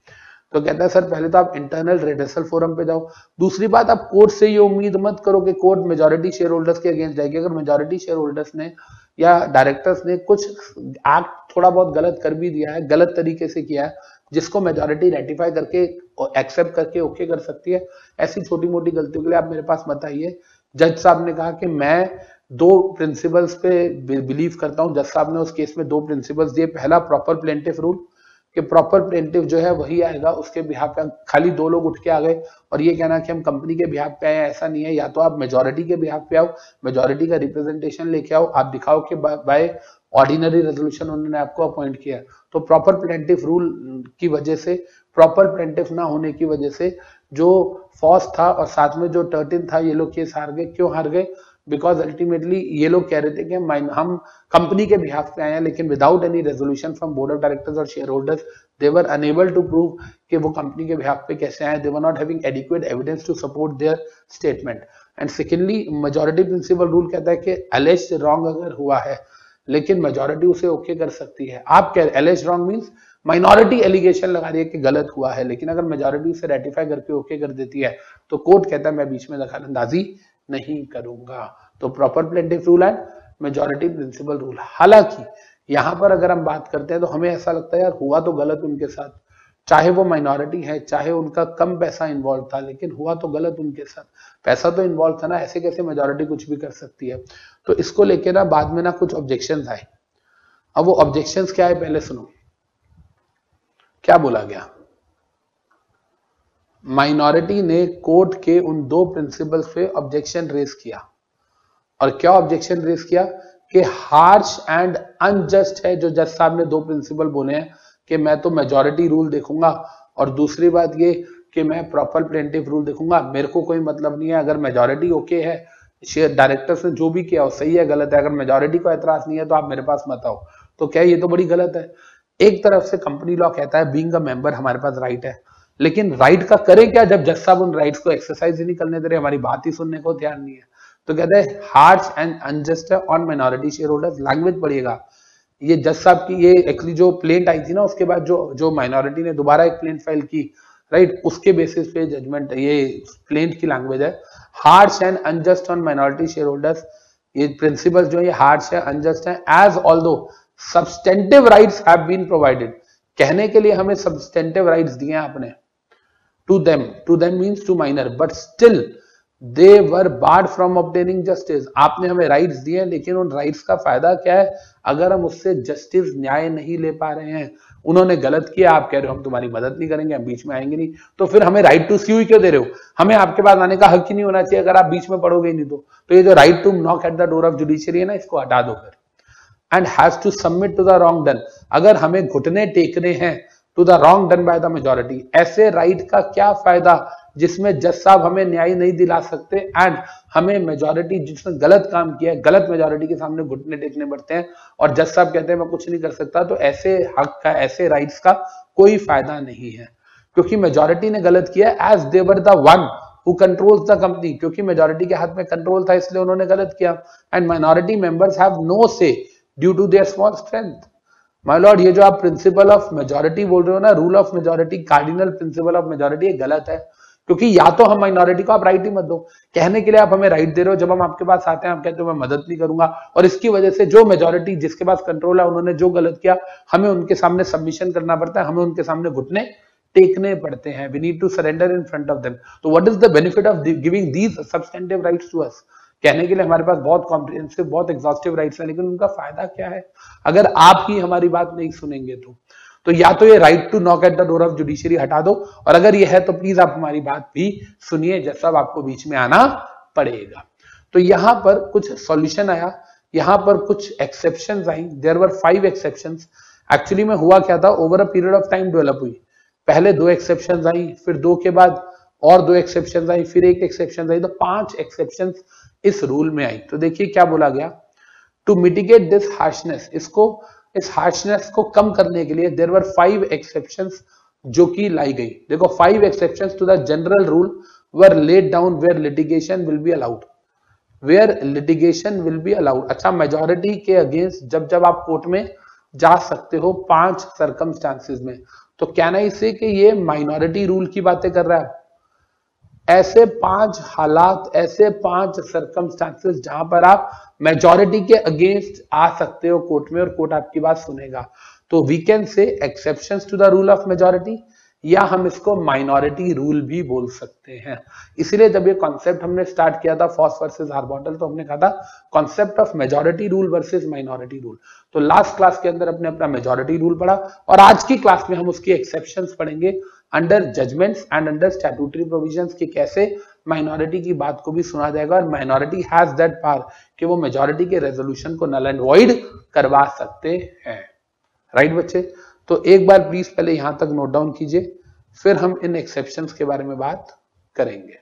तो कहता है, सर, पहले तो आप इंटरनल रेडेसल फोरम पे जाओ। दूसरी बात, आप कोर्ट से ये उम्मीद मत करो कि कोर्ट मेजोरिटी शेयर होल्डर्स के अगेंस्ट जाएगी। अगर मेजोरिटी शेयर होल्डर्स ने या डायरेक्टर्स ने कुछ एक्ट थोड़ा बहुत गलत कर भी दिया है, गलत तरीके से किया है, जिसको मेजोरिटी रेटिफाई करके एक्सेप्ट करके ओके कर सकती है। ऐसी छोटी मोटी गलतियों के लिए आप मेरे पास बताइए जज साहब ने कहा कि मैं दो प्रिंसिपल्स पे बिलीव करता हूँ। जज साहब ने उस केस में दो प्रिंसिपल्स दिए। पहला प्रॉपर प्लेंटिव रूल कि प्रॉपर प्लेंटिव जो है वही आएगा। उसके बिहार पे खाली दो लोग उठ के आ गए। और ये कहना कि हम कंपनी के बिहार पे आए ऐसा नहीं है। या तो आप मेजोरिटी के बिहार पे आओ मेजोरिटी का रिप्रेजेंटेशन लेके आओ। आप दिखाओ कि बाय ऑर्डिनरी रेजोल्यूशन उन्होंने आपको अपॉइंट किया। तो प्रॉपर प्लेंटिव रूल की वजह से प्रॉपर प्लेंटिव ना होने की वजह से जो फॉस था और साथ में जो टर्टिन था, ये लोग केस हार गए। क्यों हार गए? बिकॉज़ अल्टीमेटली ये लोग कह रहे थे कि हम कंपनी के बिहाफ पे आए हैं, लेकिन without any resolution from board of directors और share holders they were unable to prove कि वो कंपनी के बिहाफ पे कैसे आए। They were not having adequate evidence to support their statement and secondly majority principle rule कहता है कि एलेज रॉन्ग अगर हुआ है, लेकिन मेजोरिटी उसे ओके okay कर सकती है। आप कह allege wrong means minority allegation लगा रही है कि गलत हुआ है, लेकिन अगर मेजोरिटी उसे रेटिफाई करके ओके कर देती है तो कोर्ट कहता है, मैं बीच में दखल अंदाजी नहीं करूँगा। तो proper plaintiff rule and majority principle rule हालाँकि, यहाँ पर अगर हम बात करते हैं तो हमें ऐसा लगता है, यार, हुआ तो गलत उनके साथ। चाहे वो माइनॉरिटी है, चाहे उनका कम पैसा इन्वॉल्व था, लेकिन हुआ तो गलत उनके साथ। पैसा तो इन्वॉल्व था ना, ऐसे कैसे मेजोरिटी कुछ भी कर सकती है? तो इसको लेके ना, बाद में ना कुछ ऑब्जेक्शन आए। अब वो ऑब्जेक्शन क्या है, पहले सुनो। क्या बोला गया? माइनॉरिटी ने कोर्ट के उन दो प्रिंसिपल्स पे ऑब्जेक्शन रेस किया। और क्या ऑब्जेक्शन रेस किया? कि हार्श एंड अनजस्ट है जो जज साहब ने दो प्रिंसिपल बोले हैं कि मैं तो मेजोरिटी रूल देखूँगा। और दूसरी बात ये कि मैं प्रॉपर प्लेंटिव रूल देखूँगा। मेरे को कोई मतलब नहीं है। अगर मेजोरिटी ओके है शेयर डायरेक्टर्स ने जो भी किया वो सही है, गलत है। अगर मेजोरिटी को एतराज़ नहीं है तो आप मेरे पास मत आओ। तो क्या ये तो बड़ी गलत है? एक तरफ़ से कंपनी लॉ कहता है बींग मेंबर हमारे पास राइट है। लेकिन राइट का करे क्या जब जज साहब उन राइट्स को एक्सरसाइज ही नहीं करने दे रहे हमारी बात ही सुनने को तैयार नहीं है। तो कहते हैं harsh and unjust on minority share holders language पढ़िएगा। ये जज साहब की ये एक्चुअली जो प्लेंट आई थी ना, उसके बाद जो जो माइनॉरिटी ने दोबारा एक प्लेंट फ़ाइल की राइट उसके बेसिस पे जजमेंट ये प्लेंट की लैंग्वेज है। Harsh and unjust on minority share holders ये प्रिंसिपल जो है, ये हार्श है अनजस्ट है as all substantive rights have been provided कहने के लिए हमें सब्सटेंटिव राइट्स दिए आपने। To them to them means to minor but still they were barred from obtaining justice आपने हमें राइट्स दिए हैं लेकिन उन राइट्स का फ़ायदा क्या है? अगर हम उससे जस्टिस न्याय नहीं ले पा रहे हैं उन्होंने गलत किया आप कह रहे हो हम तुम्हारी मदद नहीं करेंगे हम बीच में आएँगे नहीं। तो फिर हमें राइट टू सी क्यों दे रहे हो? हमें आपके पास आने का हक ही नहीं होना चाहिए अगर आप बीच में पढ़ोगे नहीं तो, तो ये जो right to knock at the door of judiciary है ना इसको हटा दो फिर। And has to submit to the wrong done अगर हमें घुटने टेकने हैं to the wrong done by the majority ऐसे राइट का क्या फ़ायदा जिसमें जज साहब हमें न्याय नहीं दिला सकते एंड हमें मेजोरिटी जिसने गलत काम किया है, गलत मेजोरिटी के सामने घुटने टेकने पड़ते हैं और जज साहब कहते हैं, मैं कुछ नहीं कर सकता। तो ऐसे हक का, ऐसे राइट्स का कोई फ़ायदा नहीं है। क्योंकि मेजोरिटी ने गलत किया as they were the one who controls the company क्योंकि मेजोरिटी के हाथ में कंट्रोल था, इसलिए उन्होंने गलत किया। And minority members have no say due to their small strength my lord ये जो आप प्रिंसिपल ऑफ़ मेजोरिटी बोल रहे हो ना rule of majority cardinal principle of majority गलत है। क्योंकि या तो हम माइनॉरिटी को आप राइट ही मत दो। कहने के लिए आप हमें राइट दे रहे हो। जब हम आपके पास आते हैं आप कहते हो, मैं मदद नहीं करूँगा। और इसकी वजह से जो मेजोरिटी जिसके पास कंट्रोल है, उन्होंने जो गलत किया, हमें उनके सामने सबमिशन करना पड़ता है। हमें उनके सामने घुटने टेकने पड़ते हैं। We need to surrender in front of them तो what is the benefit of giving these substantive rights to us कहने के लिए हमारे पास बहुत कॉम्प्रिहेंसिव बहुत एग्जॉस्टिव राइट्स है, लेकिन उनका फ़ायदा क्या है? अगर आप ही हमारी बात नहीं सुनेंगे तो। तो या तो ये right to knock at the door of judiciary हटा दो, और अगर ये है तो प्लीज़ आप हमारी बात भी सुनिए जैसा आपको बीच में आना पड़ेगा। तो यहाँ पर कुछ सॉल्यूशन आया, यहाँ पर कुछ exception I. There were five exception actually में हुआ क्या था? Over a period of time develop हुई। पहले दो एक्सेप्शन आई, फिर दो के बाद और दो एक्सेप्शन आई, फिर एक एक्सेप्शन आई। तो पाँच एक्सेप्शन इस रूल में आई। तो देखिए क्या बोला गया? टू मिटिगेट दिस हार्शनेस इसको, इस हार्शनेस को कम करने के लिए देर वर फाइव एक्सेप्शन जो कि लाई गई। देखो five exception to the general rule were laid down where litigation will be allowed where litigation will be allowed अच्छा मेजोरिटी के अगेंस्ट जब जब आप कोर्ट में जा सकते हो पाँच सरकमस्टांसिस में तो कहना इसे कि ये माइनॉरिटी रूल की बातें कर रहा है? ऐसे पाँच हालात, ऐसे पाँच सरकमस्टांसेस जहाँ पर आप मेजोरिटी के अगेंस्ट आ सकते हो कोर्ट में और कोर्ट आपकी बात सुनेगा। तो we can say exception to the rule of majority या हम इसको माइनॉरिटी रूल भी बोल सकते हैं। इसीलिए जब ये कॉन्सेप्ट हमने स्टार्ट किया था फॉस वर्सेस हार्बॉटल तो हमने कहा था concept of majority rule versus minority rule तो लास्ट क्लास के अंदर अपने अपना मेजोरिटी रूल पढ़ा और आज की क्लास में हम उसकी एक्सेप्शंस पढ़ेंगे। Under judgements and under statutory provisions कि कैसे माइनॉरिटी की बात को भी सुना जाएगा और माइनॉरिटी हैज़ दैट पावर कि वो मेजोरिटी के रेजोल्यूशन को नल एंड वॉइड करवा सकते हैं। राइट right, बच्चे? तो एक बार प्लीज़ पहले यहाँ तक नोट डाउन कीजिए फिर हम इन एक्सेप्शन के बारे में बात करेंगे।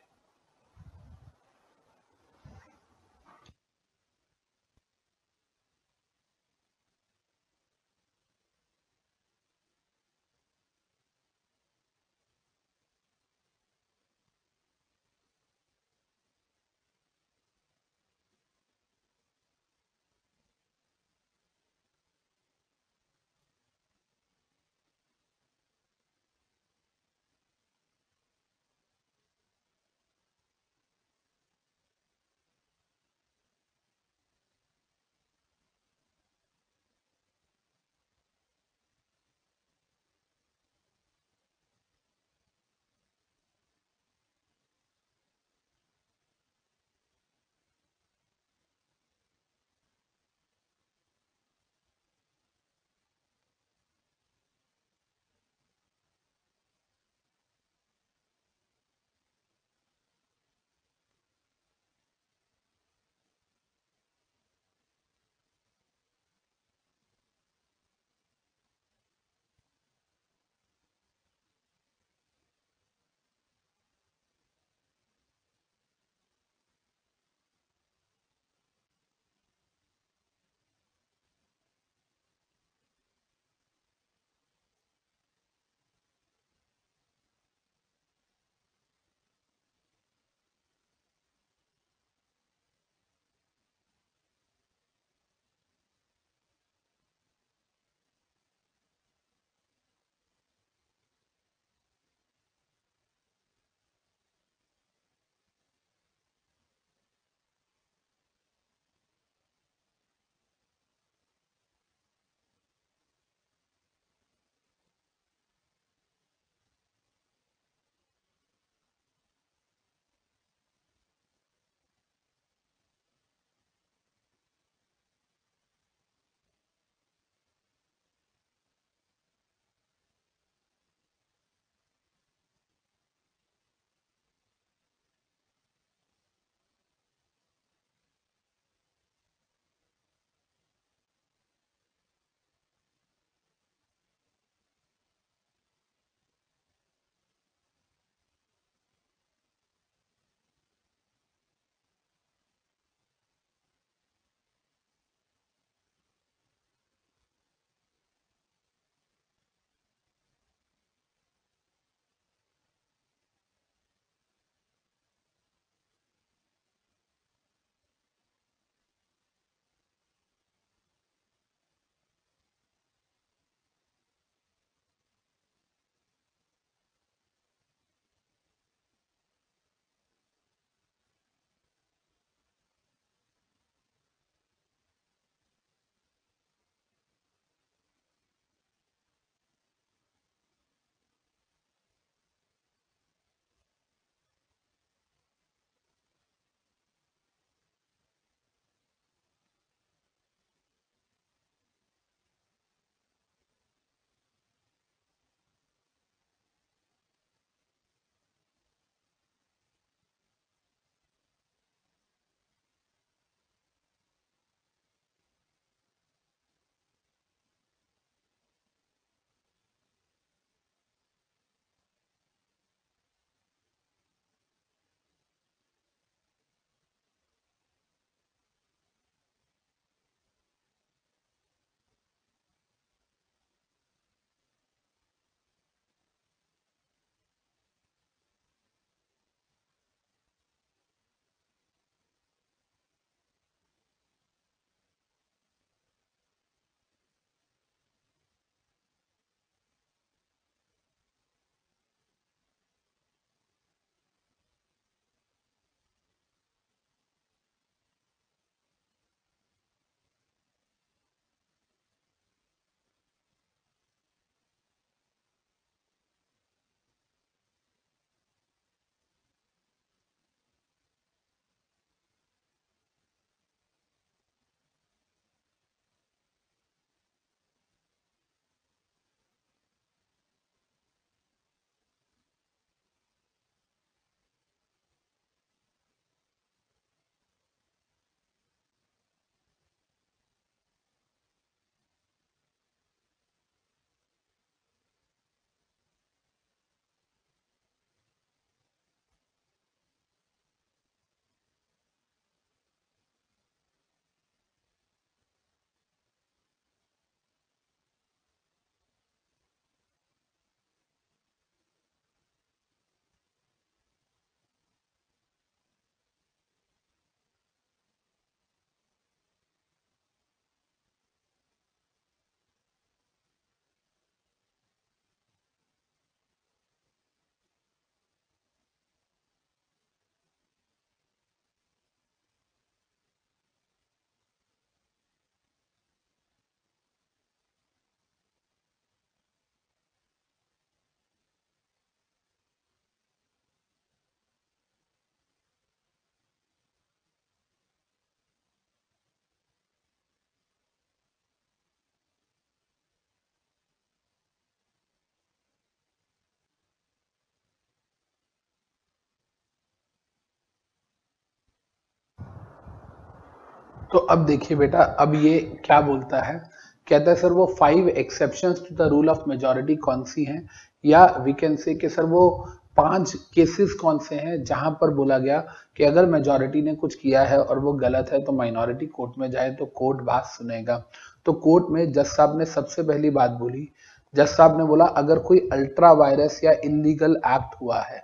तो अब देखिए बेटा, अब ये क्या बोलता है? कहता है, सर, वो five exceptions to the rule of majority कौन सी हैं? या वी कैन से कि, सर, वो पाँच केसेस कौन से हैं जहाँ पर बोला गया कि अगर मेजोरिटी ने कुछ किया है और वो गलत है तो माइनॉरिटी कोर्ट में जाए तो कोर्ट बात सुनेगा। तो कोर्ट में जज साहब ने सबसे पहली बात बोली। जज साहब ने बोला, अगर कोई अल्ट्रा वायरस या इनलीगल एक्ट हुआ है,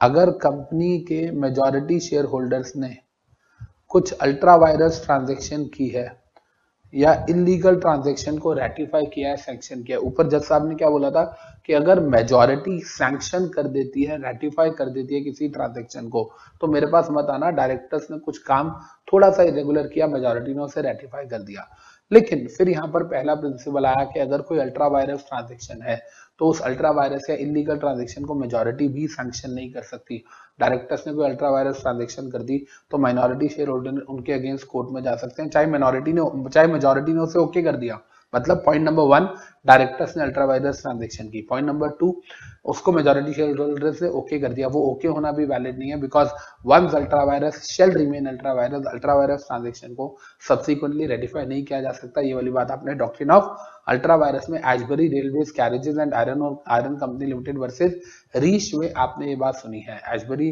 अगर कंपनी के मेजोरिटी शेयर होल्डर्स ने कुछ अल्ट्रा वायरस ट्रांजेक्शन की है या इलीगल ट्रांजेक्शन को रेटिफाई किया है सैंक्शन किया है। ऊपर जज साहब ने क्या बोला था कि अगर मेजोरिटी सैंक्शन कर देती है रेटिफाई कर देती है किसी ट्रांजेक्शन को तो मेरे पास मत आना। डायरेक्टर्स ने कुछ काम थोड़ा सा इरेगुलर किया मेजोरिटी ने उसे रेटिफाई कर दिया। लेकिन फिर यहाँ पर पहला प्रिंसिपल आया कि अगर कोई अल्ट्रा वायरस ट्रांजेक्शन है तो उस अल्ट्रा वायरस या इलीगल ट्रांजेक्शन को मेजोरिटी भी सैंक्शन नहीं कर सकती। डायरेक्टर्स ने कोई अल्ट्रा वायरस ट्रांजेक्शन कर दी तो माइनॉरिटी शेयर होल्डर उनके अगेंस्ट कोर्ट में जा सकते हैं। चाहे माइनॉरिटी ने चाहे मेजोरिटी ने उसे ओके कर दिया। मतलब पॉइंट नंबर वन डायरेक्टर्स ने अल्ट्रा वायरस ट्रांजेक्शन की। पॉइंट नंबर टू उसको मेजोरिटी शेयर होल्डर से ओके कर दिया। वो ओके होना भी वैलिड नहीं है because once ultra vires shall remain ultra vires ultra vires transaction को सब्सिक्वेंटली रेटिफाई नहीं किया जा सकता। ये वाली बात आपने डॉक्ट्रिन ऑफ़ अल्ट्रावायरस में Ashbury railway carriages and iron और iron company limited versus Riche में आपने ये बात सुनी है। Ashbury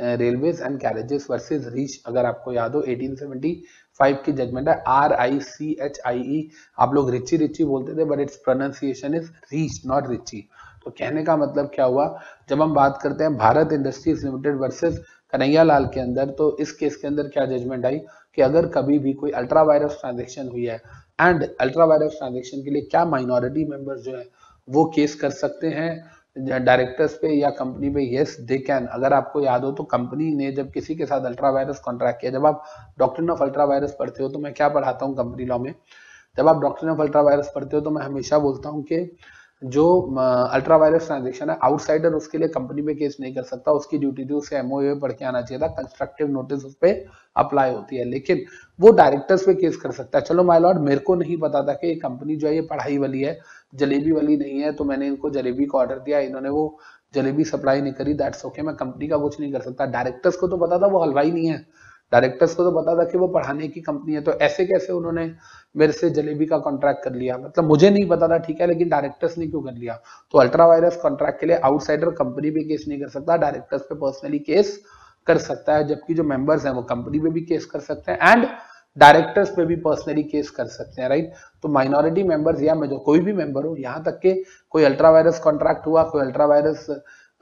railways and carriages versus Riche अगर आपको याद हो 1875 की जजमेंट है are I C H I ई आप लोग रिची रिची बोलते थे but its pronunciation is Riche not Richie. तो कहने का मतलब क्या हुआ? जब हम बात करते हैं Bharat industries limited versus Kanhaiya Lal के अंदर तो इस केस के अंदर क्या जजमेंट आई? कि अगर कभी भी कोई अल्ट्रा वायरस ट्रांजेक्शन हुई है एंड अल्ट्रा वायरस ट्रांजेक्शन के लिए क्या माइनॉरिटी मेंबर्स जो है, वो केस कर सकते हैं? डायरेक्टर्स पे या कंपनी पे यस दे कैन अगर आपको याद हो तो कंपनी ने जब किसी के साथ अल्ट्रा वायरस कॉन्ट्रैक्ट किया, जब आप डॉक्टर ऑफ़ अल्ट्रा वायरस पढ़ते हो तो मैं क्या पढ़ाता हूँ कंपनी लॉ में? जब आप डॉक्टर ऑफ़ अल्ट्रा वायरस पढ़ते हो तो मैं हमेशा बोलता हूँ कि जो अल्ट्रा वायरस ट्रांजेक्शन है आउटसाइडर उसके लिए कंपनी पे केस नहीं कर सकता, उसकी ड्यूटी थी उसे एमओए पढ़ के आना चाहिए था कंस्ट्रक्टिव नोटिस उस पर अप्लाई होती है, लेकिन वो डायरेक्टर्स पे केस कर सकता है। चलो माय लॉर्ड मेरे को नहीं पता था कि ये कंपनी जो है, ये पढ़ाई वाली है, जलेबी वाली नहीं है तो मैंने इनको जलेबी का ऑर्डर दिया, इन्होंने वो जलेबी सप्लाई नहीं करी दैट्स ओके मैं कंपनी का कुछ नहीं कर सकता। डायरेक्टर्स को तो पता था, वो हलवाई नहीं है। डायरेक्टर्स को तो पता था कि वो पढ़ाने की कंपनी है तो ऐसे कैसे उन्होंने मेरे से जलेबी का कॉन्ट्रैक्ट कर लिया? मतलब मुझे नहीं पता था, ठीक है, लेकिन डायरेक्टर्स ने क्यों कर लिया? तो अल्ट्रा वायरस कॉन्ट्रैक्ट के लिए आउटसाइडर कंपनी पे केस नहीं कर सकता डायरेक्टर्स पे पर्सनली केस कर सकता है, जबकि जो मेंबर्स हैं वो कंपनी पे भी केस कर सकते हैं एंड डायरेक्टर्स पे भी पर्सनली केस कर सकते हैं राइट तो माइनॉरिटी मेंबर्स या मैं जो कोई भी मेंबर हो, यहाँ तक के कोई अल्ट्रा वायरस कॉन्ट्रैक्ट हुआ, कोई अल्ट्रा वायरस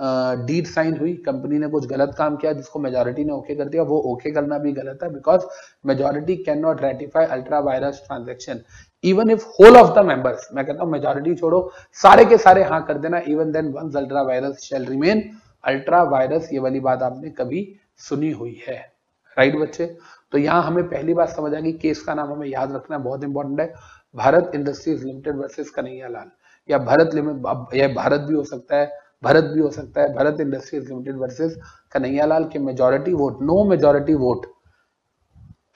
डीड साइन हुई, कंपनी ने कुछ गलत काम किया जिसको मेजोरिटी ने ओके कर दिया, वो ओके करना भी गलत है because majority can not ratify ultra vires transaction even if whole of the members मैं कहता हूँ मेजोरिटी छोड़ो, सारे के सारे हाँ कर देना even then once ultra vires shall remain ultra vires ये वाली बात आपने कभी सुनी हुई है राइट बच्चे? तो यहाँ हमें पहली बात समझ आ गई केस का नाम हमें याद रखना बहुत इंपॉर्टेंट है, Bharat industries limited versus Kanhaiya Lal या भारत लिमिट या भारत भी हो सकता है भारत भी हो सकता है, Bharat industries limited versus Kanhaiyalal के majority vote no majority vote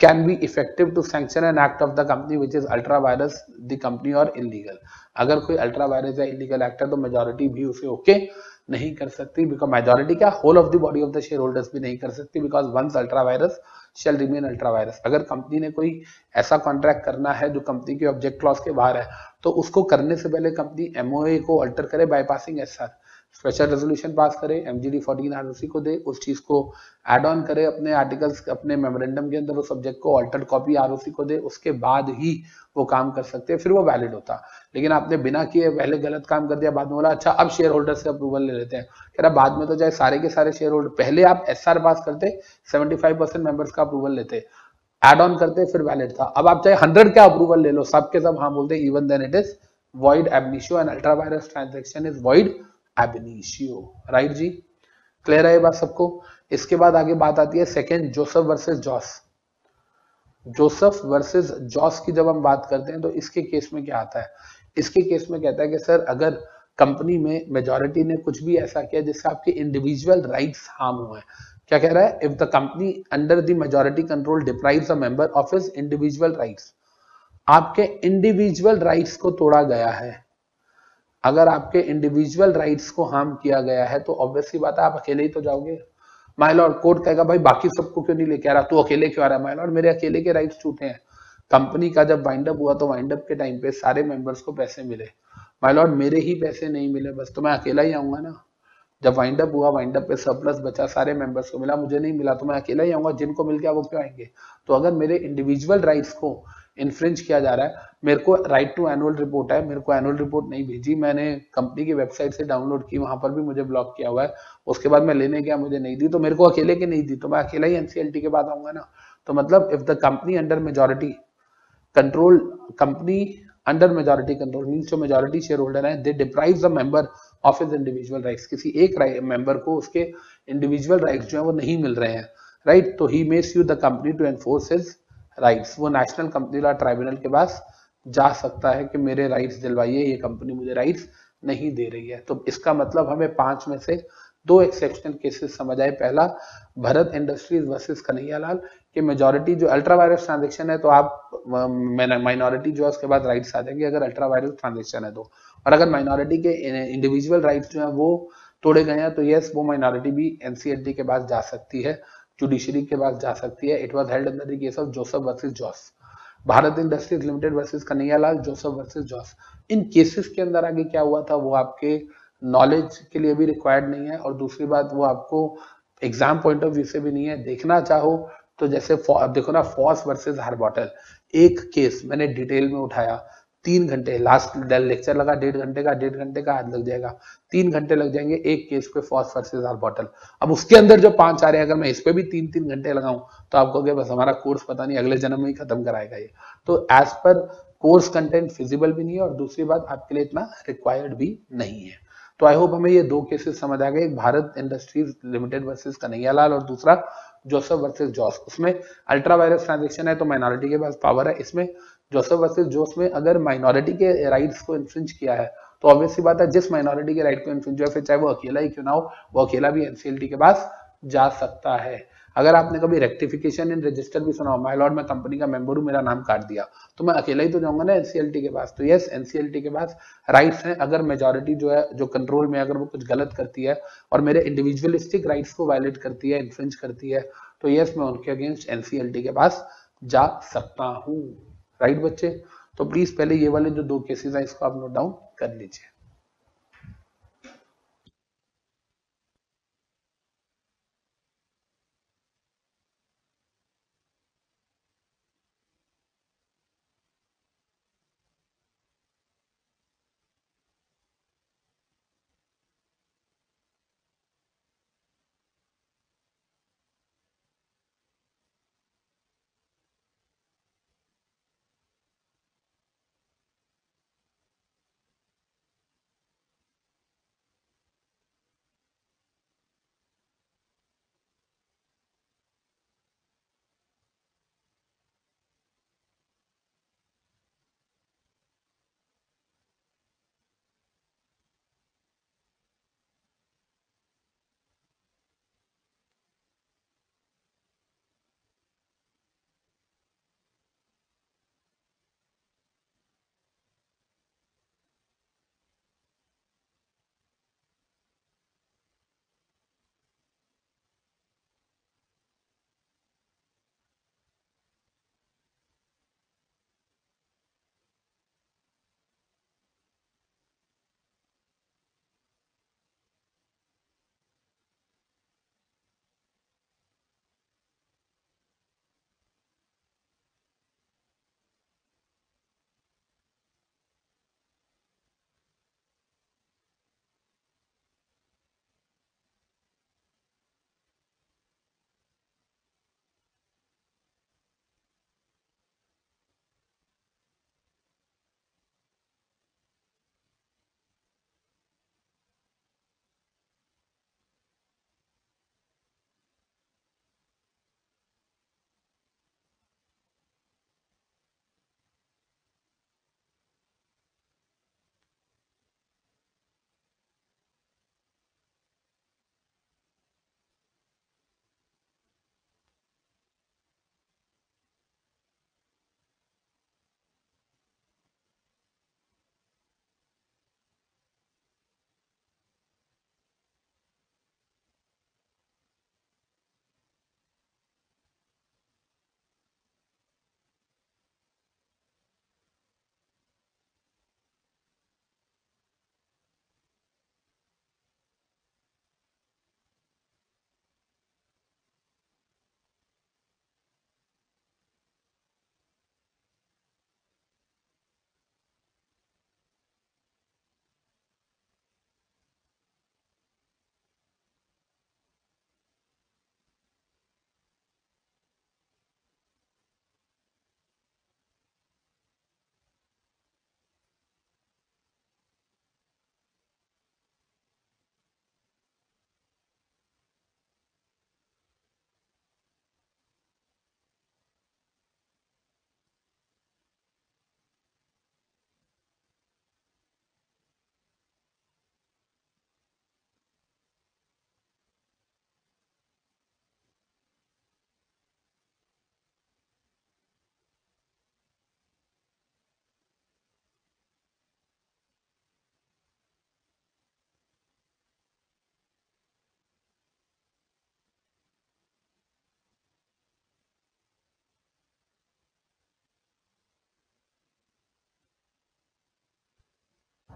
can be effective to sanction an act of the company which is ultra vires the company और इलीगल अगर कोई अल्ट्रा वायरस या इलीगल एक्ट है तो majority भी उसे okay okay नहीं कर सकती बिकॉज़ मेजोरिटी क्या? Whole of the body of the share holders भी नहीं कर सकती because once ultra vires shall remain ultra vires अगर कंपनी ने कोई ऐसा कॉन्ट्रैक्ट करना है जो कंपनी के ऑब्जेक्ट क्लॉज के बाहर है तो उसको करने से पहले कंपनी एमओए को अल्टर करे bypassing S R special resolution pass करे एमजीडी 14 आरओसी को दे, उस चीज़ को एड ऑन करे अपने आर्टिकल्स अपने मेमोरेंडम के अंदर उस सब्जेक्ट को ऑल्टर्ड कॉपी आरओसी को दे, उसके बाद ही वो काम कर सकते हैं फिर वो वैलिड होता। लेकिन आपने बिना किए पहले गलत काम कर दिया, बाद में बोला अच्छा अब शेयर होल्डर से अप्रूवल ले लेते हैं। कह रहा, बाद में तो चाहे सारे के सारे शेयर होल्डर पहले आप एसआर पास करते सेवेंटी मेंबर्स का अप्रूवल लेते। एड ऑन करते, फिर वैलिड था। अब आप चाहे हंड्रेड का अप्रूवल ले लो सबके सब हाँ बोलते even then it is ab initio and ultra virus transaction is void. Initio right ji clear है बात सबको? इसके बाद आगे बात आती है second Joseph versus Jos Joseph versus Jos की जब हम बात करते हैं तो इसके केस में क्या आता है? इसके केस में कहता है कि, सर, अगर कंपनी में मेजोरिटी ने कुछ भी ऐसा किया जिससे आपके इंडिविजुअल राइट्स हार्म हुए हैं. क्या कह रहा है? If the company under the majority control deprives a member of his individual rights आपके इंडिविजुअल राइट्स को तोड़ा गया है। अगर आपके इंडिविजुअल राइट्स को हार्म किया गया है तो ऑब्वियसली बात है, आप अकेले ही तो जाओगे। माई लॉर्ड कोर्ट कहेगा, भाई, बाकी सबको क्यों नहीं लेके आ रहा? तू अकेले क्यों आ रहा है माई लॉर्ड मेरे अकेले के राइट्स छूटे हैं। कंपनी का जब वाइंड अप हुआ तो वाइंड अप के टाइम पे सारे मेंबर्स को पैसे मिले। माई लॉर्ड मेरे ही पैसे नहीं मिले, बस तो मैं अकेला ही आऊँगा ना। जब वाइंड अप हुआ वाइंड अप पे सरप्लस बचा, सारे मेंबर्स को मिला। मुझे नहीं मिला तो मैं अकेला ही आऊँगा। जिनको मिल गया, वो क्यों आएँगे? तो अगर मेरे इंडिविजुअल राइट्स को इन्फ्रिंज किया जा रहा है। मेरे को राइट टू एनुअल रिपोर्ट है। मेरे को एनुअल रिपोर्ट नहीं भेजी। मैंने कंपनी की वेबसाइट से डाउनलोड की। वहाँ पर भी मुझे ब्लॉक किया हुआ है। उसके बाद मैं लेने गया, मुझे नहीं दी। तो मेरे को अकेले के नहीं दी। तो मैं अकेला ही एनसीएलटी के बाद आऊँगा ना। तो मतलब if the company under majority control company under majority control mean जो मेजोरिटी शेयर होल्डर है they deprive the member of his individual rights किसी एक मेंबर को उसके इंडिविजुअल राइट्स जो है वो नहीं मिल रहे हैं। राइट तो ही makes you the company to enforce his rights वो नेशनल कंपनी लॉ ट्राइब्यूनल के पास जा सकता है कि मेरे राइट्स दिलवाइए, ये कंपनी मुझे राइट्स नहीं दे रही है। तो इसका मतलब हमें पाँच में से दो एक्सेप्शनल केसेस समझ आए। पहला, भरत इंडस्ट्रीज़ वर्सेस कन्हैया लाल कि मेजोरिटी जो अल्ट्रा वायरस ट्रांजेक्शन है तो आप माइनॉरिटी जो है, उसके बाद राइट्स आ जाएँगे अगर अल्ट्रा वायरस ट्रांजेक्शन है तो। और अगर माइनॉरिटी के इंडिविजुअल राइट्स जो है, वो तोड़े गए हैं तो यस वो माइनॉरिटी भी एनसीएलटी के पास जा सकती है। जुडिशरी के पास जा सकती है. It was held in the case of Joseph versus Jos Bharat industries limited versus Kanhaiyalal Joseph versus Jos in cases के अंदर आगे क्या हुआ था? वो आपके नॉलेज के लिए भी रिक्वायर्ड नहीं है और दूसरी बात, वो आपको एग्ज़ाम पॉइंट ऑफ़ व्यू से भी नहीं है. देखना चाहो तो जैसे देखो ना फॉस वर्सेज हर बॉटल एक केस मैंने डिटेल में उठाया. तीन घंटे लास्ट लेक्चर लगा, डेढ़ घंटे का, डेढ़ घंटे का आज लग जाएगा। तीन घंटे लग जाएँगे एक केस पे फॉस वर्सेज आर बॉटल अब उसके अंदर जो पाँच आ रहे हैं, अगर मैं इस पे भी तीन तीन घंटे लगाऊँ तो आपको क्या बस हमारा कोर्स पता नहीं, अगले जन्म में ही खत्म कराएगा ये। तो as per course content feasible भी नहीं है और दूसरी बात, आपके लिए इतना रिक्वायर्ड भी नहीं है। तो आई होप हमें ये दो केसेस समझ आ गए, Bharat industries limited versus Kanhaiyalal और दूसरा जोसफ वर्सेज जॉस उसमें अल्ट्रा वायरस ट्रांजेक्शन है तो माइनॉरिटी के पास पावर है, इसमें जोसफ वर्सेज जोस में अगर माइनॉरिटी के राइट्स को इन्फ्रिंज किया है तो ऑब्वियसली बात है, जिस माइनॉरिटी के राइट को इन्फ्रिंज हुआ फिर चाहे वो अकेला ही क्यों ना हो, वो अकेला भी एनसीएलटी के पास जा सकता है। अगर आपने कभी रेक्टिफिकेशन इन रजिस्टर भी सुना हो माई लॉर्ड मैं कंपनी का मेंबर हूँ, मेरा नाम काट दिया तो मैं अकेला ही तो जाऊँगा ना एनसीएलटी के पास। तो यस एनसीएलटी के पास राइट्स हैं, अगर मेजोरिटी जो है, जो कंट्रोल में अगर वो कुछ गलत करती है, और मेरे इंडिविजुअलिस्टिक राइट्स को वायलेट करती है इन्फ्रिंज करती है तो यस मैं उनके अगेंस्ट एनसीएलटी के पास जा सकता हूँ। राइट बच्चे? तो प्लीज़ पहले ये वाले जो दो केसेस हैं, इसको आप नोट डाउन कर लीजिए।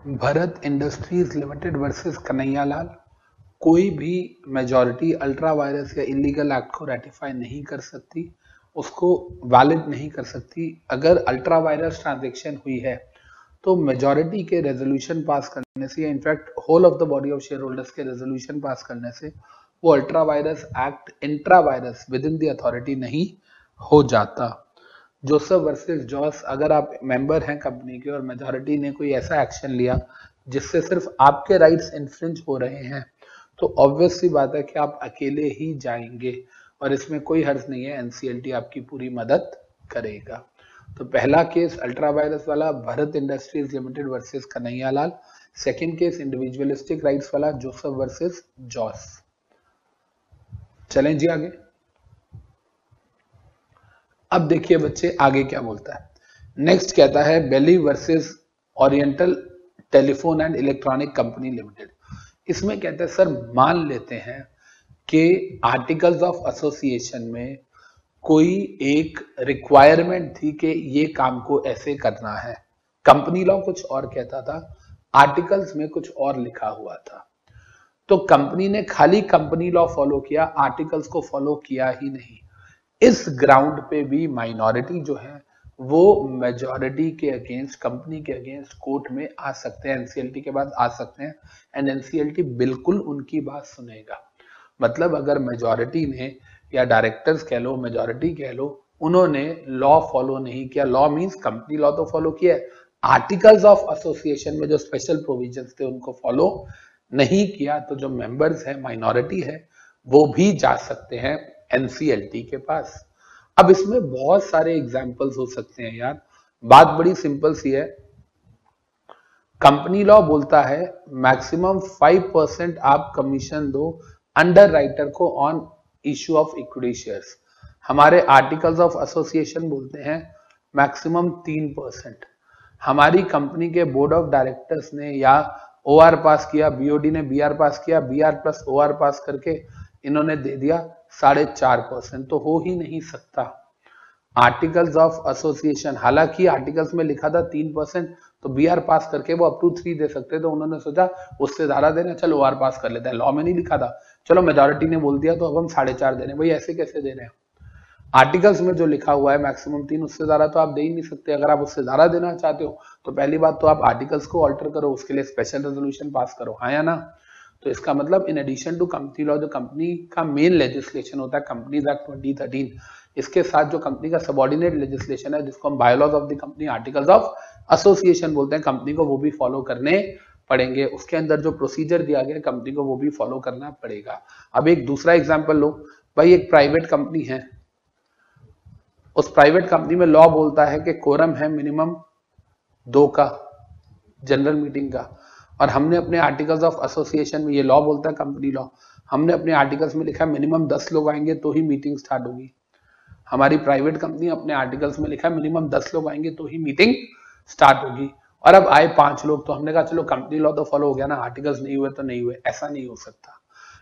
Bharat industries limited versus Kanhaiyalal कोई भी मेजॉरिटी अल्ट्रा वायरस या इलीगल एक्ट को रेटिफाई नहीं कर सकती, उसको वैलिड नहीं कर सकती। अगर अल्ट्रा वायरस ट्रांजेक्शन हुई है तो मेजॉरिटी के रेजोल्यूशन पास करने से या in fact whole of the body of share holders के रेजोल्यूशन पास करने से, वो ultra vires act intra vires within the authority नहीं हो जाता। जोसेफ वर्सेस जॉस, अगर आप मेंबर हैं कंपनी के और मेजॉरिटी ने कोई ऐसा एक्शन लिया जिससे सिर्फ़ आपके राइट्स इन्फ्रिंज हो रहे हैं तो ऑब्वियस सी बात है कि आप अकेले ही जाएँगे और इसमें कोई हर्ज नहीं है एनसीएलटी आपकी पूरी मदद करेगा। तो पहला केस अल्ट्रा वायरस वाला, Bharat industries limited versus Kanhaiyalal. Second case individualistic rights वाला, जोसेफ वर्सेस जॉस। चलें जी आगे। अब देखिए बच्चे, आगे क्या बोलता है? नेक्स्ट कहता है Baillie versus Oriental Telephone and Electronic company limited इसमें कहते हैं, सर, मान लेते हैं कि आर्टिकल्स ऑफ़ एसोसिएशन में कोई एक रिक्वायरमेंट थी कि ये काम को ऐसे करना है. कंपनी लॉ कुछ और कहता था आर्टिकल्स में कुछ और लिखा हुआ था. तो कंपनी ने खाली कंपनी लॉ फॉलो किया आर्टिकल्स को फॉलो किया ही नहीं। इस ग्राउंड पे भी माइनॉरिटी जो है, वो मेजॉरिटी के अगेंस्ट कंपनी के अगेंस्ट कोर्ट में आ सकते हैं एनसीएलटी के बाद आ सकते हैं एंड एनसीएलटी बिल्कुल उनकी बात सुनेगा। मतलब अगर मेजॉरिटी ने या डायरेक्टर्स कह लो मेजॉरिटी कह लो, उन्होंने लॉ फॉलो नहीं किया लॉ मींस कंपनी लॉ तो फॉलो किया है आर्टिकल्स ऑफ़ एसोसिएशन में जो स्पेशल प्रोविजंस थे उनको फॉलो नहीं किया तो जो मेंबर्स है माइनॉरिटी है, वो भी जा सकते हैं। एनसीएलटी के पास। अब इसमें बहुत सारे एग्जाम्पल्स हो सकते हैं यार। बात बड़ी सिंपल सी है। कंपनी लॉ बोलता है मैक्सिमम फाइव परसेंट आप कमीशन दो अंडर राइटर को on issue of equity shares हमारे आर्टिकल्स ऑफ़ एसोसिएशन बोलते हैं मैक्सिमम तीन परसेंट हमारी कंपनी के बोर्ड ऑफ़ डायरेक्टर्स ने या ओआर पास किया बीओडी ने बीआर पास किया बीआर प्लस ओआर पास करके इन्होंने दे दिया साढ़े चार परसेंट तो हो ही नहीं सकता। आर्टिकल्स ऑफ़ एसोसिएशन हालाँकि आर्टिकल्स में लिखा था तीन परसेंट तो बी आर पास करके वो अप टू थ्री दे सकते तो उन्होंने सोचा उससे ज़्यादा देना, चलो ओ आर पास कर लेते हैं। लॉ में नहीं लिखा था। चलो मेजोरिटी ने बोल दिया तो अब हम साढ़े चार दे रहे हैं। भाई ऐसे कैसे दे रहे हैं? आर्टिकल्स में जो लिखा हुआ है मैक्सिमम तीन, उससे ज़्यादा तो आप दे ही नहीं सकते। अगर आप उससे ज़्यादा देना चाहते हो तो पहली बात तो आप आर्टिकल्स को ऑल्टर करो, उसके लिए स्पेशल रेजोल्यूशन पास करो। हाँ या ना? तो इसका मतलब in addition to company law जो कंपनी का मेन लेजिस्लेशन होता है कंपनी एक्ट 2013 इसके साथ जो कंपनी का सबॉर्डिनेट लेजिस्लेशन है, जिसको हम bylaws of the company articles of association बोलते हैं कंपनी को वो भी फॉलो करने पड़ेंगे। उसके अंदर जो प्रोसीजर दिया गया कंपनी को वो भी फॉलो करना पड़ेगा। अब एक दूसरा एग्ज़ाम्पल लो। भाई, एक प्राइवेट कंपनी है। उस प्राइवेट कंपनी में लॉ बोलता है कि कोरम है मिनिमम दो का जनरल मीटिंग का। और हमने अपने आर्टिकल्स ऑफ़ एसोसिएशन में, ये लॉ बोलता है कंपनी लॉ हमने अपने आर्टिकल्स में लिखा मिनिमम दस लोग आएँगे तो ही मीटिंग स्टार्ट होगी। हमारी प्राइवेट कंपनी अपने आर्टिकल्स में लिखा मिनिमम दस लोग आएँगे तो ही मीटिंग स्टार्ट होगी। और अब आए पाँच लोग तो हमने कहा, चलो कंपनी लॉ तो फॉलो हो गया ना आर्टिकल्स नहीं हुए तो नहीं हुए, ऐसा नहीं हो सकता।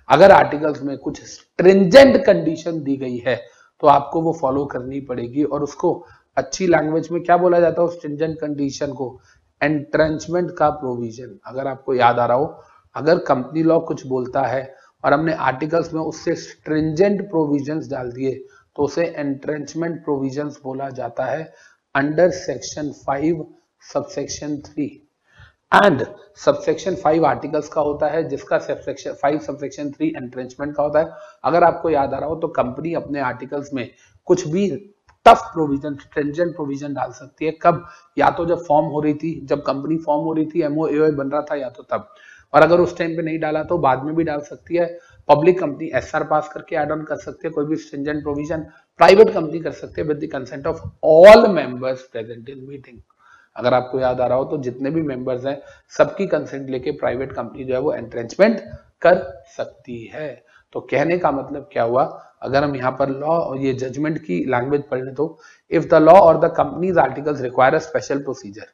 अगर आर्टिकल्स में कुछ स्ट्रिंजेंट कंडीशन दी गई है तो आपको वो फॉलो करनी पड़ेगी और उसको अच्छी लैंग्वेज में क्या बोला जाता है स्ट्रिंजेंट कंडीशन को एंट्रेंचमेंट का प्रोविज़न, अगर आपको याद आ रहा हो। अगर कंपनी लॉ कुछ बोलता है और हमने आर्टिकल्स में उससे स्ट्रिंजेंट प्रोविजंस डाल दिए तो उसे एंट्रेंचमेंट प्रोविजंस बोला जाता है under section five, subsection three. And subsection five articles का होता है, जिसका subsection, five, subsection three entrenchment का होता है। अगर आपको याद आ रहा हो तो कंपनी अपने आर्टिकल्स में कुछ भी टफ प्रोविज़न स्ट्रेंजेंट प्रोविज़न डाल सकती है। कब? या तो जब फॉर्म हो रही थी, जब कंपनी फॉर्म हो रही थी एमओ बन रहा था या तो तब। और अगर उस टाइम पे नहीं डाला तो बाद में भी डाल सकती है। पब्लिक कंपनी एसआर पास करके एड ऑन कर सकती है, कोई भी स्ट्रेंजेंट प्रोविज़न प्राइवेट कंपनी कर सकती है with the consent of all members present in meeting अगर आपको याद आ रहा हो तो जितने भी मेंबर्स हैं, सबकी कंसेंट लेके प्राइवेट कंपनी जो है वो एंट्रेंचमेंट कर सकती है। तो कहने का मतलब क्या हुआ? अगर हम यहाँ पर लॉ ये जजमेंट की लैंग्वेज पढ़ लें तो इफ़ द लॉ और the companies articles require a special procedure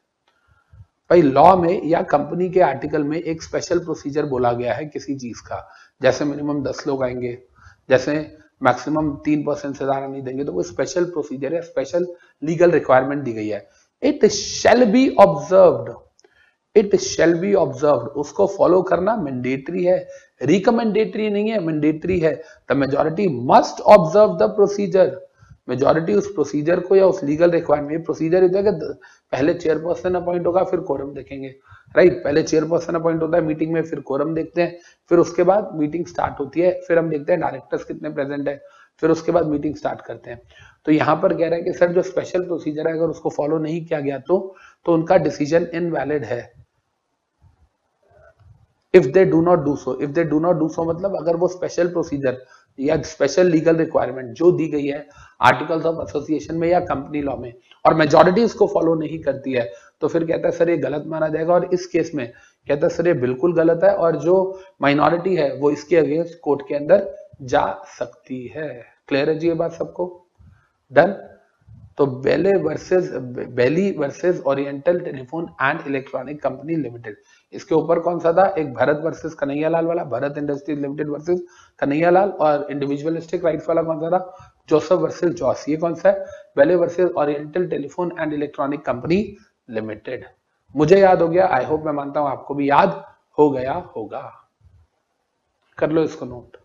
भाई लॉ में या कंपनी के आर्टिकल में एक स्पेशल प्रोसीजर बोला गया है किसी चीज़ का। जैसे मिनिमम दस लोग आएँगे, जैसे मैक्सिमम तीन परसेंट से ज़्यादा नहीं देंगे तो वो स्पेशल प्रोसीजर है स्पेशल लीगल रिक्वायरमेंट दी गई है। It shall be observed it shall be observe उसको फॉलो करना मैंडेटरी है। रिकमेंडेटरी नहीं है मैंडेटरी है। The majority must observe the procedure majority उस प्रोसीजर को या उस लीगल रिक्वायरमेंट प्रोसीजर होता है पहले चेयरपर्सन अपॉइंट होगा, फिर कोरम देखेंगे। राइट पहले चेयरपर्सन अपॉइंट होता है मीटिंग में फिर कोरम देखते हैं। फिर उसके बाद मीटिंग स्टार्ट होती है, फिर हम देखते हैं डायरेक्टर्स कितने प्रेजेंट है। फिर उसके बाद मीटिंग स्टार्ट करते हैं। तो यहाँ पर कह रहा है कि सर, जो स्पेशल प्रोसीजर है, अगर उसको फॉलो नहीं किया गया तो तो उनका डिसीज़न इनवैलिड है। If they do not do so if they do not do so मतलब अगर वो स्पेशल प्रोसीजर या स्पेशल लीगल रिक्वायरमेंट जो दी गई है आर्टिकल्स ऑफ़ एसोसिएशन में या कंपनी लॉ में और मेजोरिटी उसको फॉलो नहीं करती है तो फिर कहता है, सर, ये गलत माना जाएगा। और इस केस में कहता है, सर, ये बिल्कुल गलत है और जो माइनॉरिटी है वो इसके अगेंस्ट कोर्ट के अंदर जा सकती है. क्लियर है जी ये बात सबको? डन तो Baillie versus Baillie versus Oriental Telephone and Electronic company limited इसके ऊपर कौन सा था? एक भरत वर्सेस कन्हैया लाल वाला, Bharat industries limited versus Kanhaiya Lal और इंडिविजुअलिस्टिक राइट्स वाला कौन सा था? जोसेफ वर्सेस जॉस ये कौन सा है? Baillie versus Oriental Telephone and Electronic company limited मुझे याद हो गया आई होप मैं मानता हूँ, आपको भी याद हो गया होगा। कर लो इसको नोट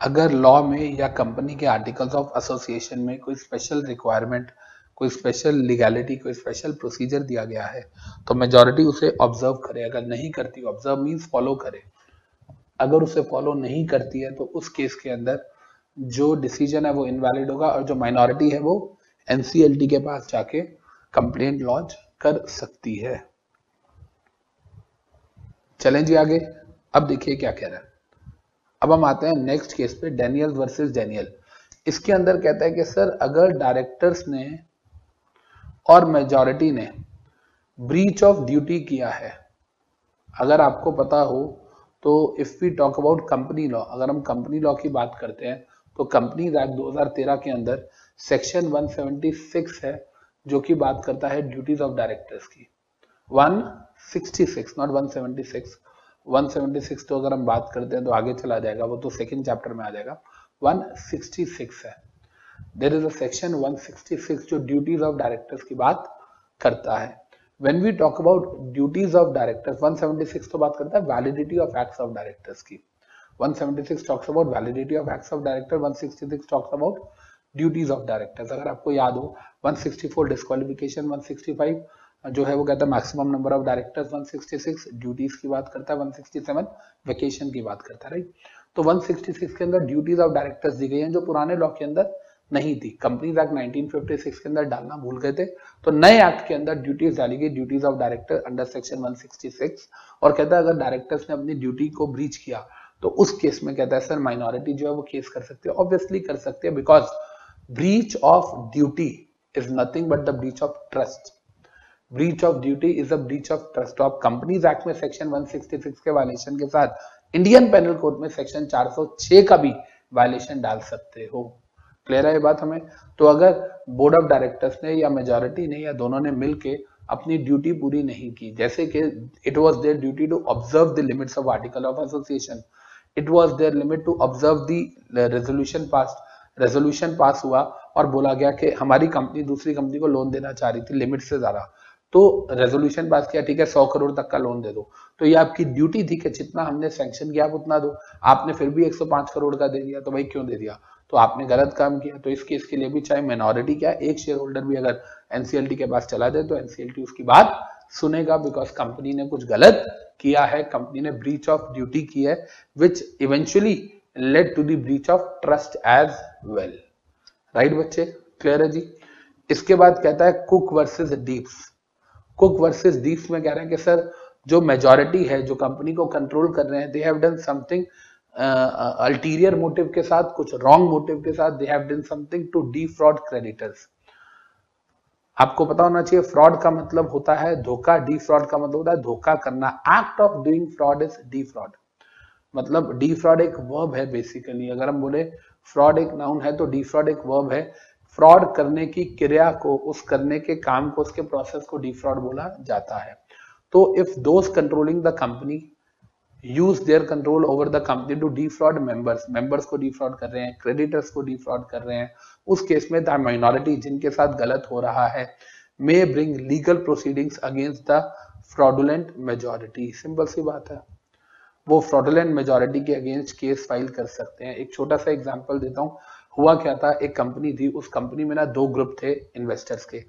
अगर लॉ में या कंपनी के आर्टिकल्स ऑफ़ एसोसिएशन में कोई स्पेशल रिक्वायरमेंट कोई स्पेशल लीगैलिटी कोई स्पेशल प्रोसीजर दिया गया है तो मेजोरिटी उसे ऑब्ज़र्व करे। अगर नहीं करती ऑब्ज़र्व मीन्स फॉलो करे। अगर उसे फॉलो नहीं करती है तो उस केस के अंदर जो डिसीज़न है वो इनवैलिड होगा और जो माइनॉरिटी है वो एनसीएलटी के पास जाके कंप्लेंट लॉन्च कर सकती है। चलें जी आगे। अब देखिए क्या कह रहा है। अब हम आते हैं नेक्स्ट केस पे डेनियल वर्सेस डेनियल इसके अंदर कहता है कि, सर, अगर डायरेक्टर्स ने और मेजॉरिटी ने ब्रीच ऑफ़ ड्यूटी किया है, अगर आपको पता हो तो if we talk about company law अगर हम कंपनी लॉ की बात करते हैं तो कंपनी एक्ट 2013 के अंदर सेक्शन 176 है, जो कि बात करता है ड्यूटीज़ ऑफ़ डायरेक्टर्स की. 166 नॉट 176 176 तो अगर हम बात करते हैं तो आगे चला जाएगा वो तो सेकंड चैप्टर में आ जाएगा 166 है देर इज़ अ सेक्शन 166 जो ड्यूटीज़ ऑफ़ डायरेक्टर्स की बात करता है when we talk about duties of directors 176 तो बात करता है validity of acts of directors की 176 talks about validity of acts of director 166 talks about duties of directors अगर आपको याद हो 164 disqualification 165 जो है वो कहता है maximum number of directors 166 duties की बात करता है 167 वेकेशन की बात करता है राइट तो 166 के अंदर ड्यूटीज़ ऑफ़ डायरेक्टर्स दी गई हैं जो पुराने लॉ के अंदर नहीं थी। कंपनीज़ एक्ट 1956 के अंदर डालना भूल गए थे। तो नए एक्ट के अंदर ड्यूटीज़ डाली गई duties of director under section 166 और कहता है अगर डायरेक्टर्स ने अपनी ड्यूटी को ब्रीच किया तो उस केस में कहता है सर माइनॉरिटी जो है वो केस कर सकते हैं ऑब्वियसली कर सकते हैं because breach of duty is nothing but the breach of trust breach of duty is a breach of trust आप कंपनीज़ एक्ट में सेक्शन 166 के वायलेशन के साथ इंडियन पेनल कोड में सेक्शन 406 का भी वायलेशन डाल सकते हो। क्लियर है ये बात हमें? तो अगर बोर्ड ऑफ़ डायरेक्टर्स ने या मेजोरिटी ने या दोनों ने मिलके अपनी ड्यूटी पूरी नहीं की, जैसे कि it was their duty to observe the limits of article of association it was their limit to observe the resolution pass resolution pass हुआ और बोला गया कि हमारी कंपनी दूसरी कंपनी को लोन देना चाह रही थी लिमिट से ज़्यादा। तो रेजोल्यूशन पास किया, ठीक है, सौ करोड़ तक का लोन दे दो। तो ये आपकी ड्यूटी थी कि जितना हमने सैंक्शन किया उतना दो। आपने फिर भी 105 करोड़ का दे दिया तो भाई क्यों दे दिया? तो आपने गलत काम किया तो इस केस के लिए भी चाहे माइनॉरिटी क्या, एक शेयर होल्डर भी अगर एनसीएलटी के पास चला जाए तो एनसीएलटी उसकी बात सुनेगा बिकॉज़ कंपनी ने कुछ गलत किया है कंपनी ने ब्रीच ऑफ़ ड्यूटी की है which eventually led to the breach of trust as well right बच्चे? क्लियर है जी? इसके बाद कहता है Cook versus Deeks Cook versus Deeks में कह रहे हैं कि सर, जो मेजोरिटी है, जो कंपनी को कंट्रोल कर रहे हैं they have done something ulterior motive के साथ, कुछ रॉन्ग मोटिव के साथ they have done something to defraud creditors आपको पता होना चाहिए फ्रॉड का मतलब होता है धोखा डी फ्रॉड का मतलब होता है धोखा करना। Act of doing fraud is defraud मतलब डी फ्रॉड एक वर्ब है बेसिकली अगर हम बोले फ्रॉड एक नाउन है तो डी फ्रॉड एक वर्ब है। फ्रॉड करने की क्रिया को, उस करने के काम को, उसके प्रोसेस को डिफ्रॉड बोला जाता है। तो if those controlling the company use their control over the company to defraud members members को डिफ्रॉड कर रहे हैं क्रेडिटर्स को डिफ्रॉड कर रहे हैं, उस केस में द माइनॉरिटी जिनके साथ गलत हो रहा है may bring legal proceedings against the fraudulent majority simple सी बात है। वो फ्रॉडुलेंट मेजोरिटी के अगेंस्ट केस फ़ाइल कर सकते हैं। एक छोटा सा एग्जांपल देता हूँ। हुआ क्या था? एक कंपनी थी, उस कंपनी में ना दो ग्रुप थे इन्वेस्टर्स के।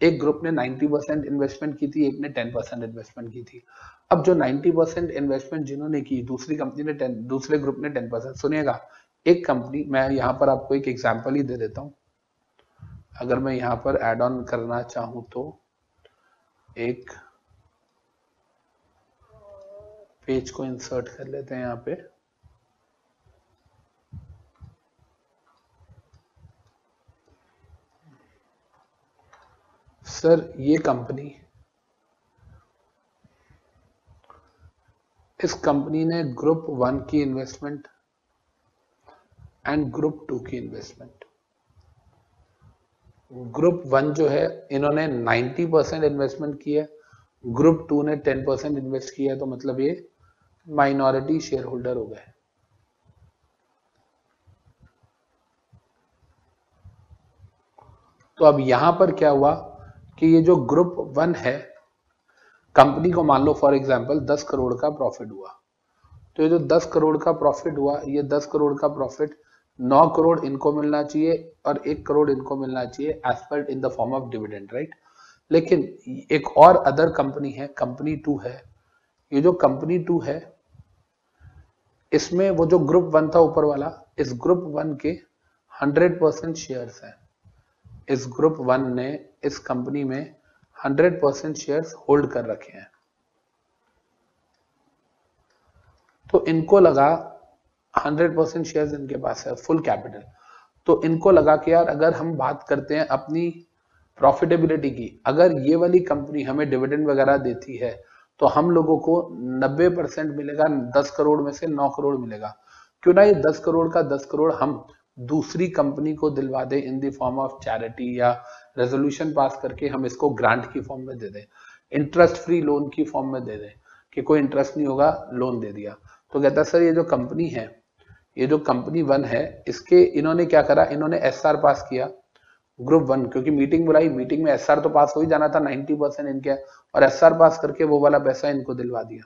एक ग्रुप ने 90 परसेंट इन्वेस्टमेंट की थी, एक ने 10 परसेंट इन्वेस्टमेंट की थी। अब जो 90 परसेंट इन्वेस्टमेंट जिन्होंने की, दूसरी कंपनी ने 10 दूसरे ग्रुप ने 10 परसेंट सुनिएगा, एक कंपनी मैं यहाँ पर आपको एक एग्ज़ाम्पल ही दे देता हूँ। अगर मैं यहाँ पर एड ऑन करना चाहूँ तो एक पेज को इंसर्ट कर लेते हैं यहाँ पे। सर, ये कंपनी। इस कंपनी ने ग्रुप वन की इन्वेस्टमेंट एंड ग्रुप टू की इन्वेस्टमेंट। ग्रुप वन जो है, इन्होंने 90 परसेंट इन्वेस्टमेंट की है। ग्रुप टू ने 10 परसेंट इन्वेस्ट किया है तो मतलब ये माइनॉरिटी शेयर होल्डर हो गए। तो अब यहाँ पर क्या हुआ? कि ये जो ग्रुप वन है, कंपनी को मान लो फॉर एग्ज़ाम्पल दस करोड़ का प्रॉफिट हुआ। तो ये जो 10 करोड़ का प्रॉफिट हुआ, ये 10 करोड़ का प्रॉफिट नौ करोड़ इनको मिलना चाहिए और एक करोड़ इनको मिलना चाहिए as per in the form of dividend right लेकिन एक और अदर कंपनी है कंपनी टू है। ये जो कंपनी टू है, इसमें वो जो ग्रुप वन था ऊपर वाला, इस ग्रुप वन के 100 परसेंट शेयर है। इस ग्रुप वन ने इस कंपनी में 100 परसेंट शेयर होल्ड कर रखे हैं। तो इनको लगा 100 परसेंट शेयर इनके पास है, फुल कैपिटल। तो इनको लगा कि यार, अगर हम बात करते हैं अपनी प्रॉफिटेबिलिटी की, अगर ये वाली कंपनी हमें डिविडेंड वगैरह देती है तो हम लोगों को 90 परसेंट मिलेगा 10 करोड़ में से 9 करोड़ मिलेगा। क्यों ना ये 10 करोड़ का 10 करोड़ हम दूसरी कंपनी को दिलवा दे in the form of charity या रेजोल्यूशन पास करके हम इसको ग्रांट की फॉर्म में दे दें। इंटरेस्ट फ्री लोन की फॉर्म में दे दें कि कोई इंटरेस्ट नहीं होगा लोन दे दिया। तो कहता सर, ये जो कंपनी है, ये जो कंपनी वन है, इसके इन्होंने क्या करा? इन्होंने एस पास किया ग्रुप वन क्योंकि मीटिंग बुलाई। मीटिंग में एसआर तो पास हो ही जाना था 90 परसेंट इनके, और एसआर पास करके वो वाला पैसा इनको दिलवा दिया।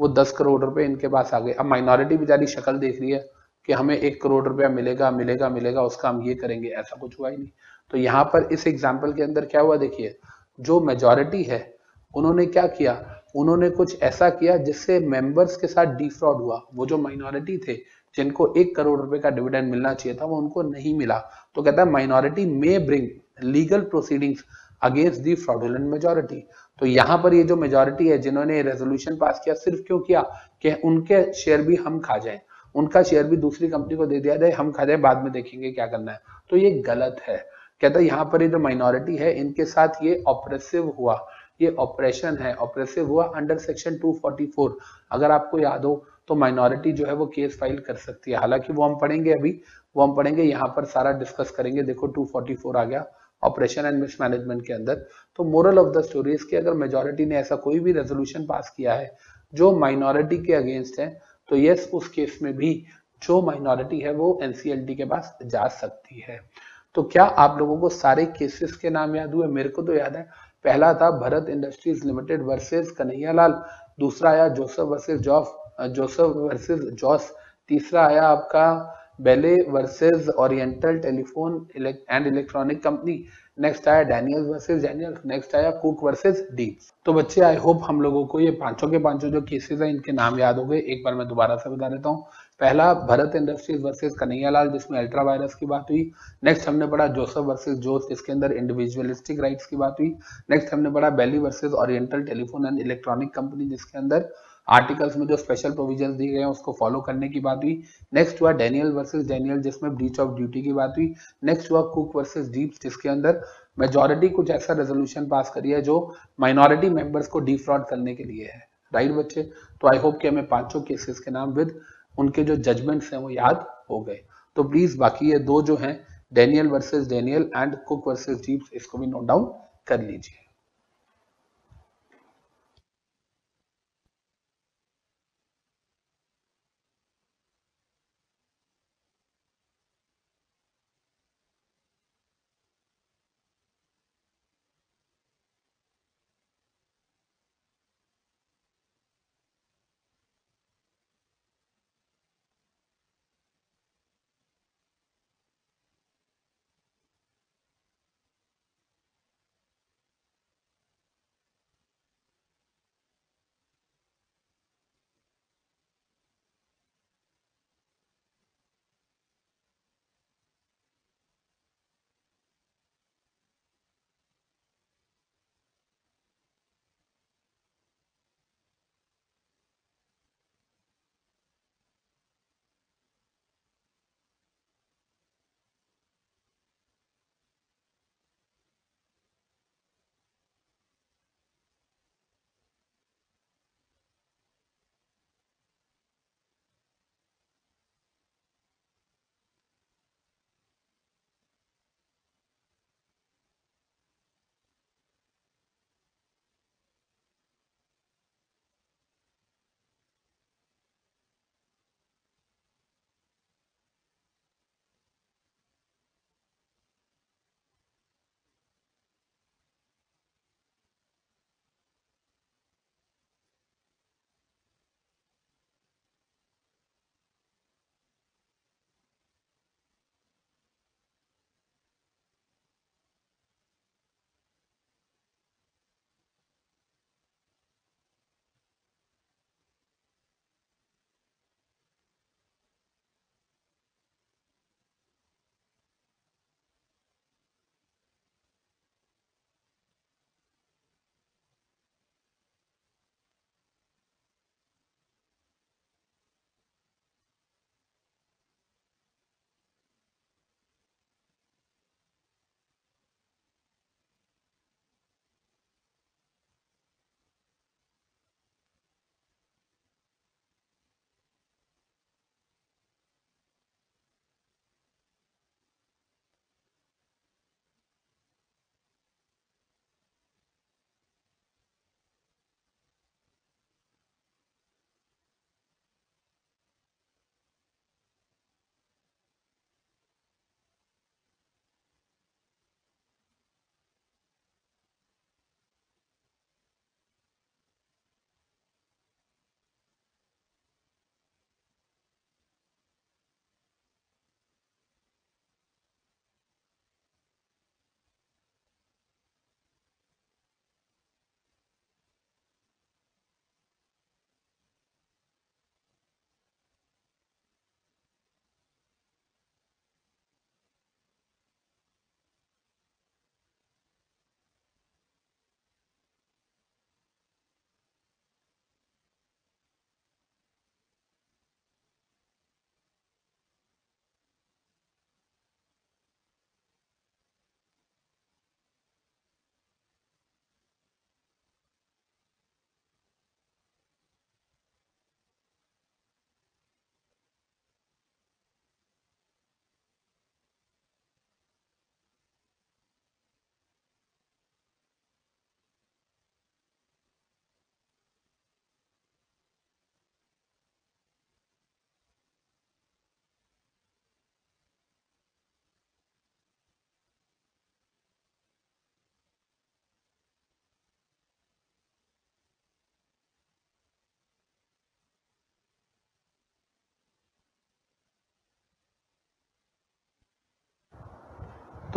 वो दस करोड़ रुपए इनके पास आ गए। अब माइनॉरिटी बेचारी शक्ल देख रही है। कि हमें एक करोड़ रुपया मिलेगा मिलेगा मिलेगा, उसका हम ये करेंगे, ऐसा कुछ हुआ ही नहीं। तो यहाँ पर इस एग्ज़ाम्पल के अंदर क्या हुआ देखिए, जो मेजोरिटी है, उन्होंने क्या किया? उन्होंने कुछ ऐसा किया जिससे मेंबर्स के साथ डिफ्रॉड हुआ। वो जो माइनॉरिटी थे, जिनको एक करोड़ रुपए का डिविडेंड मिलना चाहिए था, वो उनको नहीं मिला। तो कहता है minority may bring legal proceedings against the fraudulent majority तो यहाँ पर ये जो मेजोरिटी है, जिन्होंने रेजोल्यूशन पास किया, सिर्फ़ क्यों किया कि उनके शेयर भी हम खा जाएँ। उनका शेयर भी दूसरी कंपनी को दे दिया जाए, हम खा जाए, बाद में देखेंगे क्या करना है। तो ये गलत है। कहता है, यहाँ पर ये जो माइनॉरिटी है, इनके साथ ये ऑपरेसिव हुआ। ये ऑपरेशन है। ऑपरेसिव हुआ अंडर सेक्शन 244 अगर आपको याद हो तो माइनॉरिटी जो है, वो केस फ़ाइल कर सकती है। हालाँकि वो हम पढ़ेंगे अभी। वो हम पढ़ेंगे, यहाँ पर सारा डिस्कस करेंगे। देखो 244 आ गया ऑपरेशन एंड मिसमैनेजमेंट के अंदर। तो मोरल ऑफ़ द स्टोरी अगर मेजोरिटी ने ऐसा कोई भी रेजोल्यूशन पास किया है, जो माइनॉरिटी के अगेंस्ट है तो यस उस केस में भी जो माइनॉरिटी है, वो एनसीएलटी के पास जा सकती है। तो क्या आप लोगों को सारे केसेस के नाम याद हुए? मेरे को तो याद है, पहला था Bharat industries limited versus Kanhaiyalal, दूसरा आया Joseph versus Joff Joseph versus Joss, तीसरा आया आपका Bailey versus Oriental Telephone and Electronic Company next आया डैनियल वर्सेस डैनियल नेक्स्ट आया कुक वर्सेस डी तो बच्चे आई होप हम लोगों को ये पाँचों के पाँचों जो केसेस हैं, इनके नाम याद हो गए। एक बार मैं दोबारा से बता देता हूँ। पहला, भरत इंडस्ट्रीज़ वर्सेस कन्हैयालाल जिसमें अल्ट्रा वायरस की बात हुई। नेक्स्ट हमने पढ़ा जोसफ वर्सेस जोस जिसके अंदर इंडिविजुअलिस्टिक राइट्स की बात हुई। नेक्स्ट हमने पढ़ा Bailey versus Oriental Telephone and Electronic Company जिसके अंदर आर्टिकल्स में जो स्पेशल प्रोविज़न दिए गए हैं, उसको फॉलो करने की बात हुई। नेक्स्ट हुआ डेनियल वर्सेस डेनियल जिसमें ब्रीच ऑफ़ ड्यूटी की बात हुई। नेक्स्ट हुआ कुक वर्सेस डीप्स जिसके अंदर मेजोरिटी कुछ ऐसा रेजोल्यूशन पास करी है जो माइनॉरिटी मेंबर्स को डिफ्रॉड करने के लिए है। राइट बच्चे? तो आई होप कि हमें पाँचों केसेस के नाम विद उनके जो जजमेंट्स हैं वो याद हो गए। तो प्लीज़ बाकी ये दो जो हैं Daniel versus Daniel and Cook versus Deeks इसको भी नोट डाउन कर लीजिए।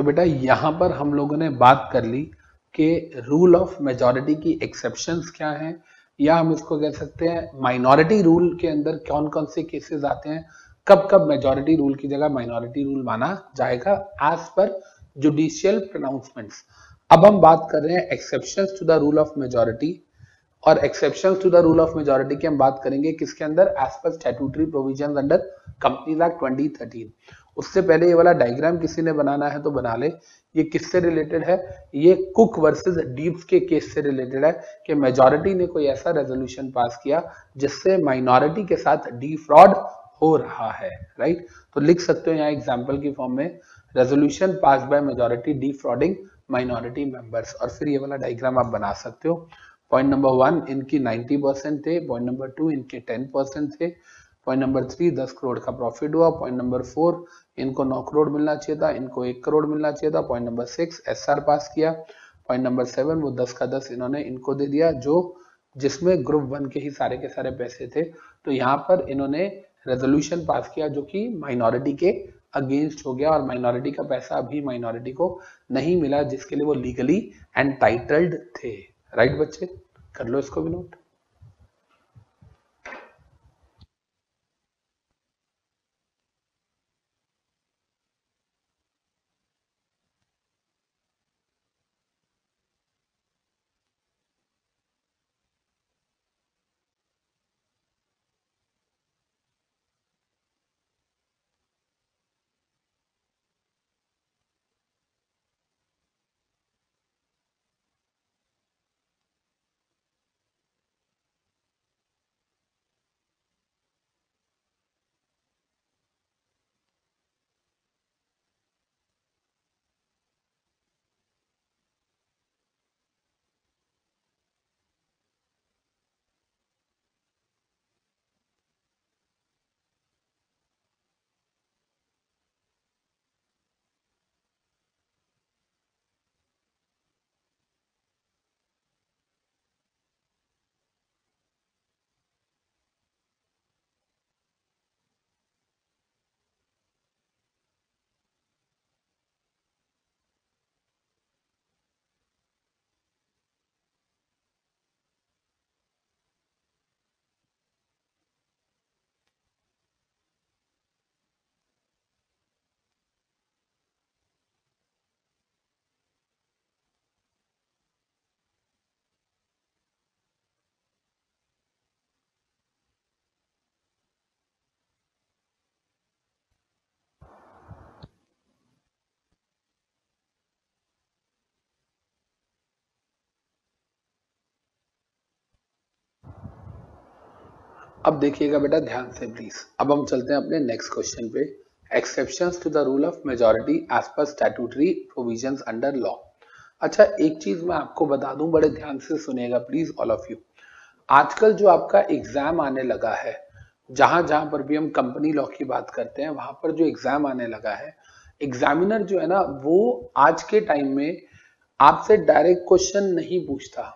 तो बेटा यहाँ पर हम लोगों ने बात कर ली कि रूल ऑफ़ मेजोरिटी की एक्सेप्शंस क्या हैं, या हम इसको कह सकते हैं माइनॉरिटी रूल के अंदर कौन कौन से केसेस आते हैं कब कब मेजोरिटी रूल की जगह माइनॉरिटी रूल माना जाएगा एज पर जुडिशियल प्रोनाउंसमेंट्स अब हम बात कर रहे हैं exceptions to the rule of majority और exception to the rule of majority की हम बात करेंगे किसके अंदर? As per statutory provision under company act 2013 उससे पहले ये वाला डायग्राम किसी ने बनाना है तो बना ले। ये किससे रिलेटेड है? ये कुक वर्सेस डीप्स के केस से रिलेटेड है कि मेजोरिटी ने कोई ऐसा रेजोल्यूशन पास किया जिससे माइनॉरिटी के साथ डी फ्रॉड हो रहा है राइट तो लिख सकते हो यहाँ एग्ज़ाम्पल की फॉर्म में resolution pass by majority defrauding minority members और फिर ये वाला डायग्राम आप बना सकते हो। पॉइंट नंबर वन इनकी 90 परसेंट थे। पॉइंट नंबर टू इनके 10 परसेंट थे। पॉइंट नंबर थ्री दस करोड़ का प्रॉफिट हुआ। पॉइंट नंबर फोर इनको नौ करोड़ मिलना चाहिए था, इनको एक करोड़ मिलना चाहिए था। Point number six S pass किया। पॉइंट नंबर सेवन वो दस का दस इन्होंने इनको दे दिया, जो जिसमें ग्रुप वन के ही सारे के सारे पैसे थे। तो यहाँ पर इन्होंने रेजोल्यूशन पास किया, जो कि माइनॉरिटी के अगेंस्ट हो गया और माइनॉरिटी का पैसा अभी माइनॉरिटी को नहीं मिला, जिसके लिए वो लीगली एंटाइटल्ड थे। राइट बच्चे? कर लो इसको भी नोट अब देखिएगा बेटा, ध्यान से प्लीज़ अब हम चलते हैं अपने नेक्स्ट क्वेश्चन पे। Exceptions to the rule of majority as per statutory provisions under law अच्छा एक चीज़ मैं आपको बता दूँ, बड़े ध्यान से सुनेगा प्लीज़ ऑल ऑफ़ यू आजकल जो आपका एग्ज़ाम आने लगा है, जहाँ जहाँ पर भी हम कंपनी लॉ की बात करते हैं, वहाँ पर जो एग्ज़ाम आने लगा है एग्जामिनर जो है ना, वो आज के टाइम में आपसे डायरेक्ट क्वेश्चन नहीं पूछता।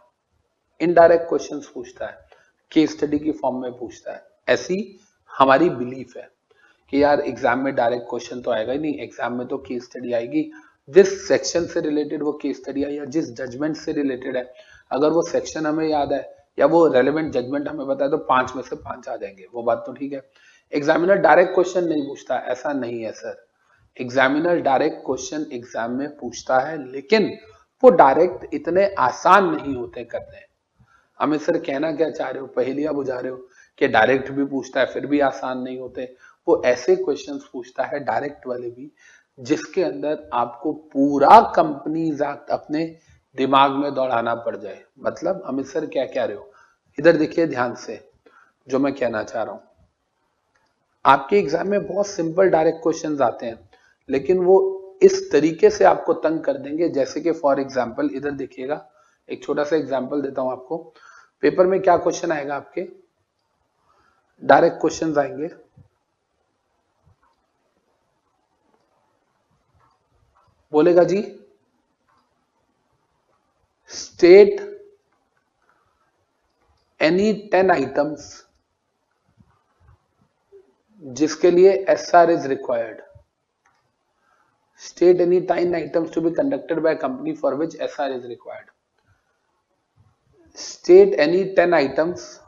इनडायरेक्ट क्वेश्चन पूछता है। केस स्टडी की फॉर्म में पूछता है। ऐसी हमारी बिलीफ है कि यार एग्ज़ाम में डायरेक्ट क्वेश्चन तो आएगा ही नहीं। एग्ज़ाम में तो केस स्टडी आएगी। जिस सेक्शन से रिलेटेड वो केस स्टडी है या जिस जजमेंट से रिलेटेड है, अगर वो सेक्शन हमें याद है या वो रेलिवेंट जजमेंट हमें बताए तो पाँच में से पाँच आ जाएँगे। वो बात तो ठीक है। एग्जामिनर डायरेक्ट क्वेश्चन नहीं पूछता। ऐसा नहीं है sir examiner direct question exam में पूछता है, लेकिन वो डायरेक्ट इतने आसान नहीं होते करने हमें सर कहना क्या चाह रहे हो? पहलिया बुझा रहे हो कि डायरेक्ट भी पूछता है, फिर भी आसान नहीं होते। वो ऐसे क्वेश्चंस पूछता है डायरेक्ट वाले भी, जिसके अंदर आपको पूरा कंपनी अपने दिमाग में दौड़ाना पड़ जाए। मतलब अमित सर क्या कह रहे हो? इधर देखिए ध्यान से, जो मैं कहना चाह रहा हूँ। आपके एग्ज़ाम में बहुत सिंपल डायरेक्ट क्वेश्चंस आते हैं, लेकिन वो इस तरीके से आपको तंग कर देंगे। जैसे कि फॉर एग्ज़ाम्पल इधर देखिएगा एक छोटा सा एग्ज़ाम्पल देता हूँ आपको। पेपर में क्या क्वेश्चन आएगा आपके? डायरेक्ट क्वेश्चन आएँगे। बोलेगा जी स्टेट एनी टेन आइटम्स जिसके लिए S R is required state any 10 items to be conducted by company for which S R is required. State any 10 items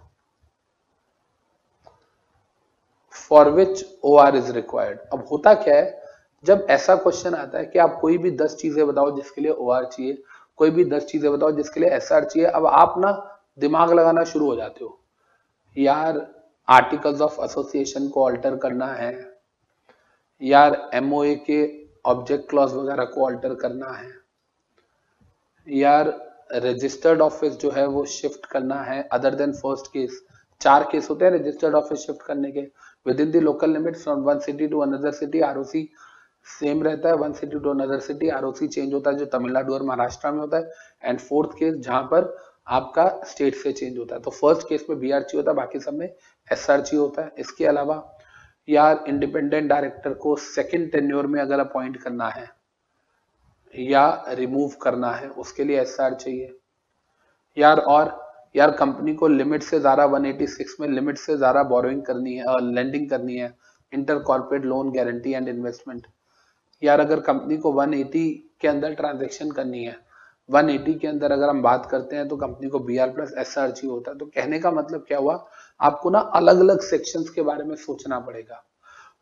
for which OR is required. अब होता क्या है? जब ऐसा क्वेश्चन आता है कि आप कोई भी 10 चीज़ें बताओ जिसके लिए OR चाहिए, कोई भी 10 चीज़ें बताओ जिसके लिए SR चाहिए, अब आप ना दिमाग लगाना शुरू हो जाते हो। यार आर्टिकल्स ऑफ़ एसोसिएशन को अल्टर करना है। यार एमओए के ऑब्जेक्ट क्लॉज वगैरह को अल्टर करना है। यार रजिस्टर्ड ऑफ़िस जो है वो शिफ्ट करना है अदर देन फ़र्स्ट केस चार केस होते हैं रजिस्टर्ड ऑफ़िस शिफ्ट करने के। Within local limits from one city to another city ROC same रहता है one city to another city ROC change होता है जो तमिलनाडु और महाराष्ट्र में होता है। एंड फोर्थ केस जहाँ पर आपका स्टेट से चेंज होता है। तो फ़र्स्ट केस में बी होता है, बाकी सब में एस होता है। इसके अलावा यार इंडिपेंडेंट डायरेक्टर को सेकंड टेन्योर में अगर अपॉइंट करना है या रिमूव करना है, उसके लिए एसआर चाहिए। यार, और यार कंपनी को लिमिट से ज़्यादा 186 में लिमिट से ज़्यादा बोरोइंग करनी है और लेंडिंग करनी है। Inter corporate loan guarantee and investment यार, अगर कंपनी को 180 के अंदर ट्रांजेक्शन करनी है 180 के अंदर अगर हम बात करते हैं तो कंपनी को B R plus S R जी होता है। तो कहने का मतलब क्या हुआ? आपको ना अलग अलग सेक्शंस के बारे में सोचना पड़ेगा।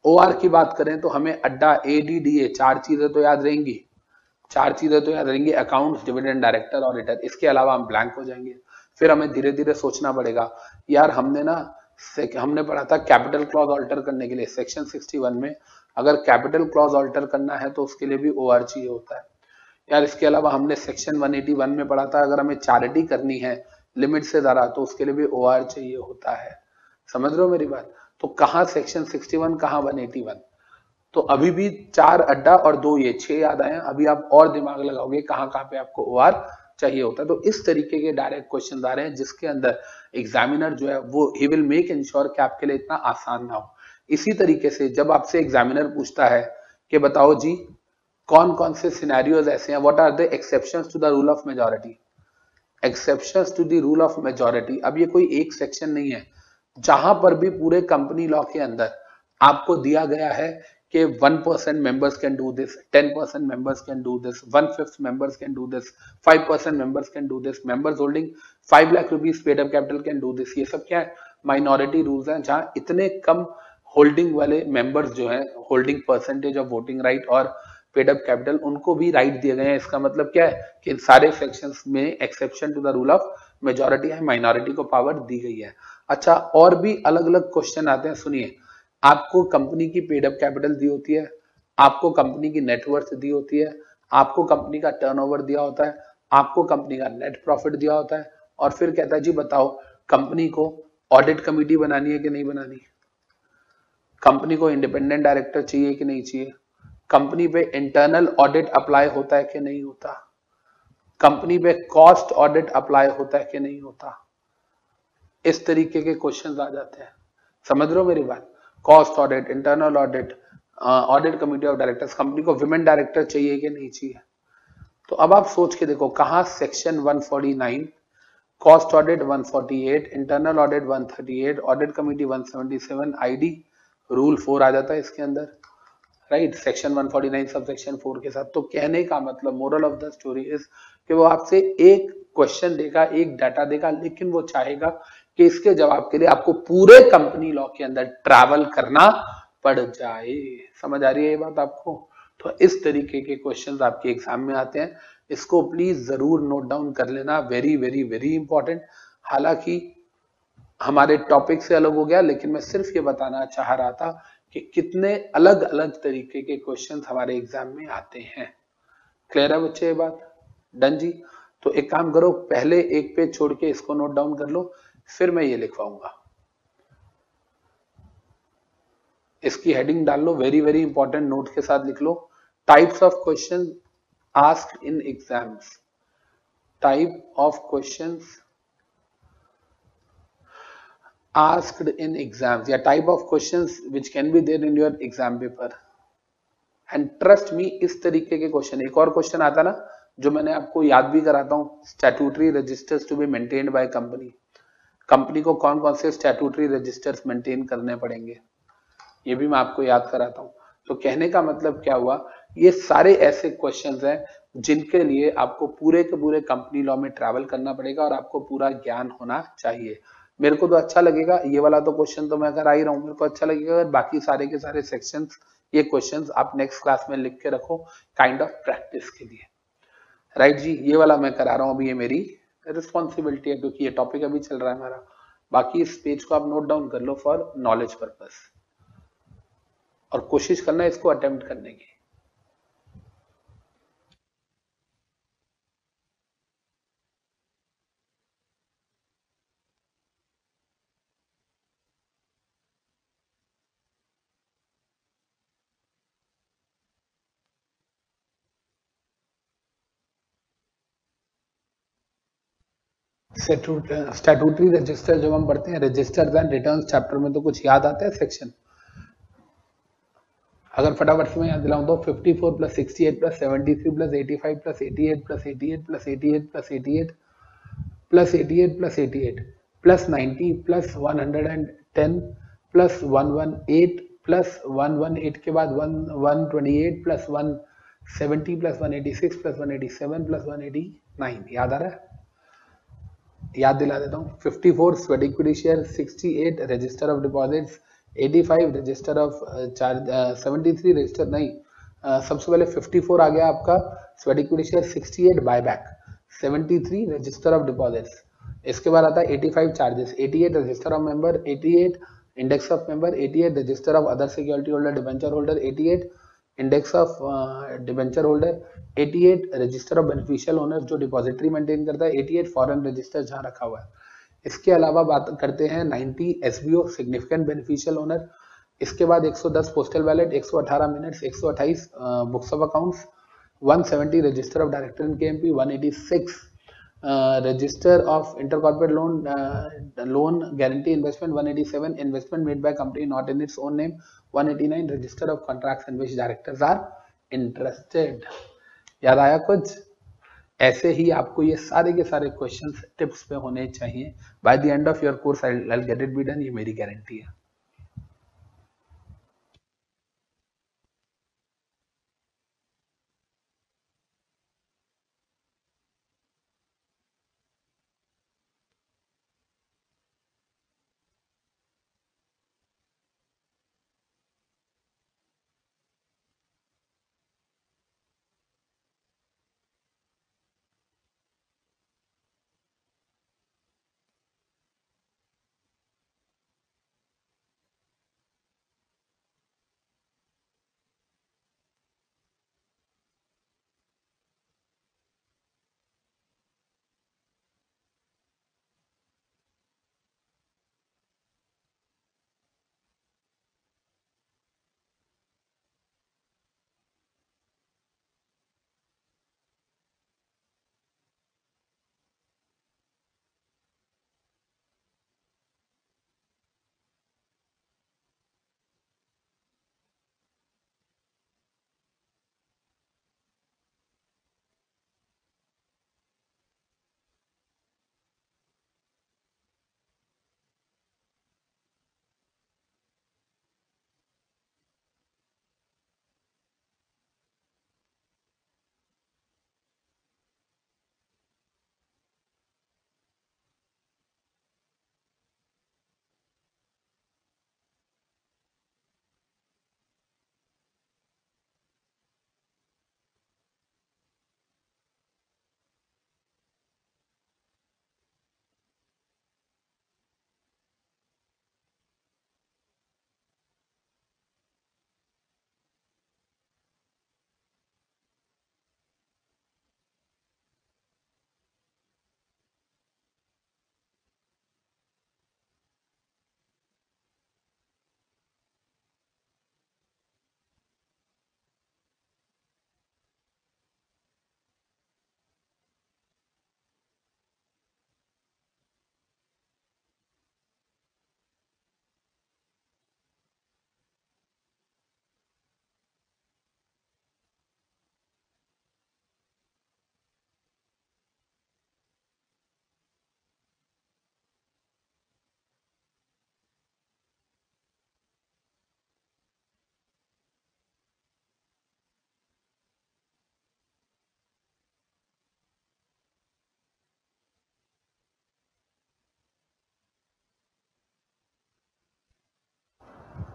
ओ आर की बात करें तो हमें अड्डा ए डी डी ए चार चीज़ें तो याद रहेंगी। चार चीज़ें तो याद रहेंगी अकाउंट डिविडेंड डायरेक्टर ऑडिटर इसके अलावा हम ब्लैंक हो जाएँगे। फिर हमें धीरे धीरे सोचना पड़ेगा, यार हमने ना हमने पढ़ा था कैपिटल क्लॉज ऑल्टर करने के लिए सेक्शन 61 में अगर कैपिटल क्लॉज ऑल्टर करना है तो उसके लिए भी ओ आर चाहिए होता है। यार इसके अलावा हमने सेक्शन 181 में पढ़ा था, अगर हमें चैरिटी करनी है लिमिट से ज़्यादा तो उसके लिए भी ओ आर चाहिए होता है। समझ रहे हो मेरी बात? तो कहा सेक्शन 61 कहा 181 तो अभी भी चार अड्डा और दो ये छह याद आए अभी आप और दिमाग लगाओगे कहाँ कहाँ पे आपको ओ चाहिए होता है। तो इस तरीके के डायरेक्ट क्वेश्चन आ रहे हैं जिसके अंदर एग्जामिनर जो है वो ही विल मेक इंश्योर कि आपके लिए इतना आसान ना हो। इसी तरीके से जब आपसे एग्जामिनर पूछता है कि बताओ जी, कौन कौन से सिनेरियोज ऐसे हैं? What are the exception to the rule of majority exception to the rule of majority अब ये कोई एक सेक्शन नहीं है। जहाँ पर भी पूरे कंपनी लॉ के अंदर आपको दिया गया है कि one percent members can do this ten percent members can do this one fifth members can do this five percent members can do this members holding five lakh rupees paid up capital can do this ये सब क्या है? Minority rules हैं, जहाँ इतने कम holding वाले members जो है holding percentage of voting right और पेड अप कैपिटल उनको भी राइट दिए गए हैं। इसका मतलब क्या है? कि इन सारे सेक्शंस में exception to the rule of majority है माइनॉरिटी को पावर दी गई है। अच्छा और भी अलग अलग क्वेश्चन आते हैं, सुनिए। आपको कंपनी की पेड अप कैपिटल दी होती है, आपको कंपनी की नेटवर्थ दी होती है, आपको कंपनी का टर्नओवर दिया होता है, आपको कंपनी का नेट प्रॉफिट दिया होता है, और फिर कहता है, जी बताओ कंपनी को ऑडिट कमिटी बनानी है कि नहीं बनानी? कंपनी को इंडिपेंडेंट डायरेक्टर चाहिए कि नहीं चाहिए? कंपनी पे इंटरनल ऑडिट अप्लाई होता है कि नहीं होता? कंपनी पे कॉस्ट ऑडिट अप्लाई होता है कि नहीं होता? इस तरीके के क्वेश्चन आ जाते हैं। समझ रहे हो मेरी बात? Cost audit internal audit audit committee of directors company को विमेन डायरेक्टर चाहिए कि नहीं चाहिए? तो अब आप सोच के देखो, कहा section 149 cost audit 148 internal audit 138 audit committee 177 ID rule 4 आ जाता है इसके अंदर राइट सेक्शन 149 सब सेक्शन 4 के साथ। तो कहने का मतलब moral of the story is कि वो आपसे एक क्वेश्चन देगा एक डाटा देगा लेकिन वो चाहेगा कि इसके जवाब के लिए आपको पूरे कंपनी लॉ के अंदर ट्रैवल करना पड़ जाए। समझ आ रही है ये बात आपको? तो इस तरीके के क्वेश्चंस आपके एग्ज़ाम में आते हैं। इसको प्लीज़ ज़रूर नोट डाउन कर लेना। वेरी वेरी वेरी इंपॉर्टेंट हालाँकि हमारे टॉपिक से अलग हो गया, लेकिन मैं सिर्फ़ ये बताना चाह रहा था कि कितने अलग अलग तरीके के क्वेश्चन हमारे एग्ज़ाम में आते हैं। क्लियर है बच्चे ये बात? डन जी। तो एक काम करो, पहले एक पेज छोड़ के इसको नोट डाउन कर लो। फिर मैं ये लिखवाऊँगा। इसकी हेडिंग डाल लो वेरी वेरी इंपॉर्टेंट नोट के साथ लिख लो। Types of question ask in exams type of question asked in exams. या type of questions which can be there in your exam paper. And trust me, इस तरीके के question एक और question आता ना, जो मैंने आपको याद भी कराता हूँ statutory registers to be maintained by company company को कौन कौन से स्टैट्यूटरी रजिस्टर्स मेंटेन करने पड़ेंगे? ये भी मैं आपको याद कराता हूँ। तो कहने का मतलब क्या हुआ? ये सारे ऐसे क्वेश्चंस हैं जिनके लिए आपको पूरे के पूरे कंपनी लॉ में ट्रैवल करना पड़ेगा और आपको पूरा ज्ञान होना चाहिए। मेरे को तो अच्छा लगेगा, ये वाला तो क्वेश्चन तो मैं कर ही रहा हूँ, मेरे को अच्छा लगेगा अगर बाकी सारे के सारे सेक्शन ये क्वेश्चन आप नेक्स्ट क्लास में लिख के रखो काइंड ऑफ़ प्रैक्टिस के लिए। राइट right जी, ये वाला मैं करा रहा हूँ अभी ये मेरी रिस्पॉन्सिबिलिटी है, क्योंकि ये टॉपिक अभी चल रहा है हमारा। बाकी इस पेज को आप नोट डाउन कर लो फॉर नॉलेज पर्पज और कोशिश करना इसको अटेम्प्ट करने की। स्टैटूटरी रजिस्टर जब हम पढ़ते हैं रजिस्टर एंड रिटर्न चैप्टर में तो कुछ याद आता है सेक्शन अगर फटाफट से मैं याद दिलाऊं तो 54 plus 68 plus 73 plus 85 plus 88 plus 88 plus 88 plus 88 plus 88 plus 88 plus 90 plus 110 plus 118 plus 118 के बाद 128 प्लस 170 प्लस 186 प्लस 187 प्लस 189 याद आ रहा है? याद दिला देता हूँ। 54 sweat equity share 68 register of deposits 85 register of charge 73 register नहीं uh, सबसे पहले 54 आ गया आपका sweat equity share 68 buyback 73 register of deposits इसके बाद आता है 85 charges 88 register of member 88 index of member 88 register of other security holder debenture holder 88 index of debenture holder 88 register of beneficial owner जो डिपॉजिटरी मेंटेन करता है 88 foreign register जहाँ रखा हुआ है। इसके अलावा बात करते हैं 90 एसबीओ सिग्निफिकेंट बेनिफिशियल ओनर इसके बाद 110 postal ballot 118 minutes 128 books of accounts 170 register of director in KMP 186 register register of inter corporate loan loan guarantee investment 187 investment made by company not in its own name 189 register of contracts in which directors are interested याद आया कुछ? ऐसे ही आपको ये सारे के सारे questions tips पे होने चाहिए. By the end of your course I will get it be done ये मेरी गारंटी है।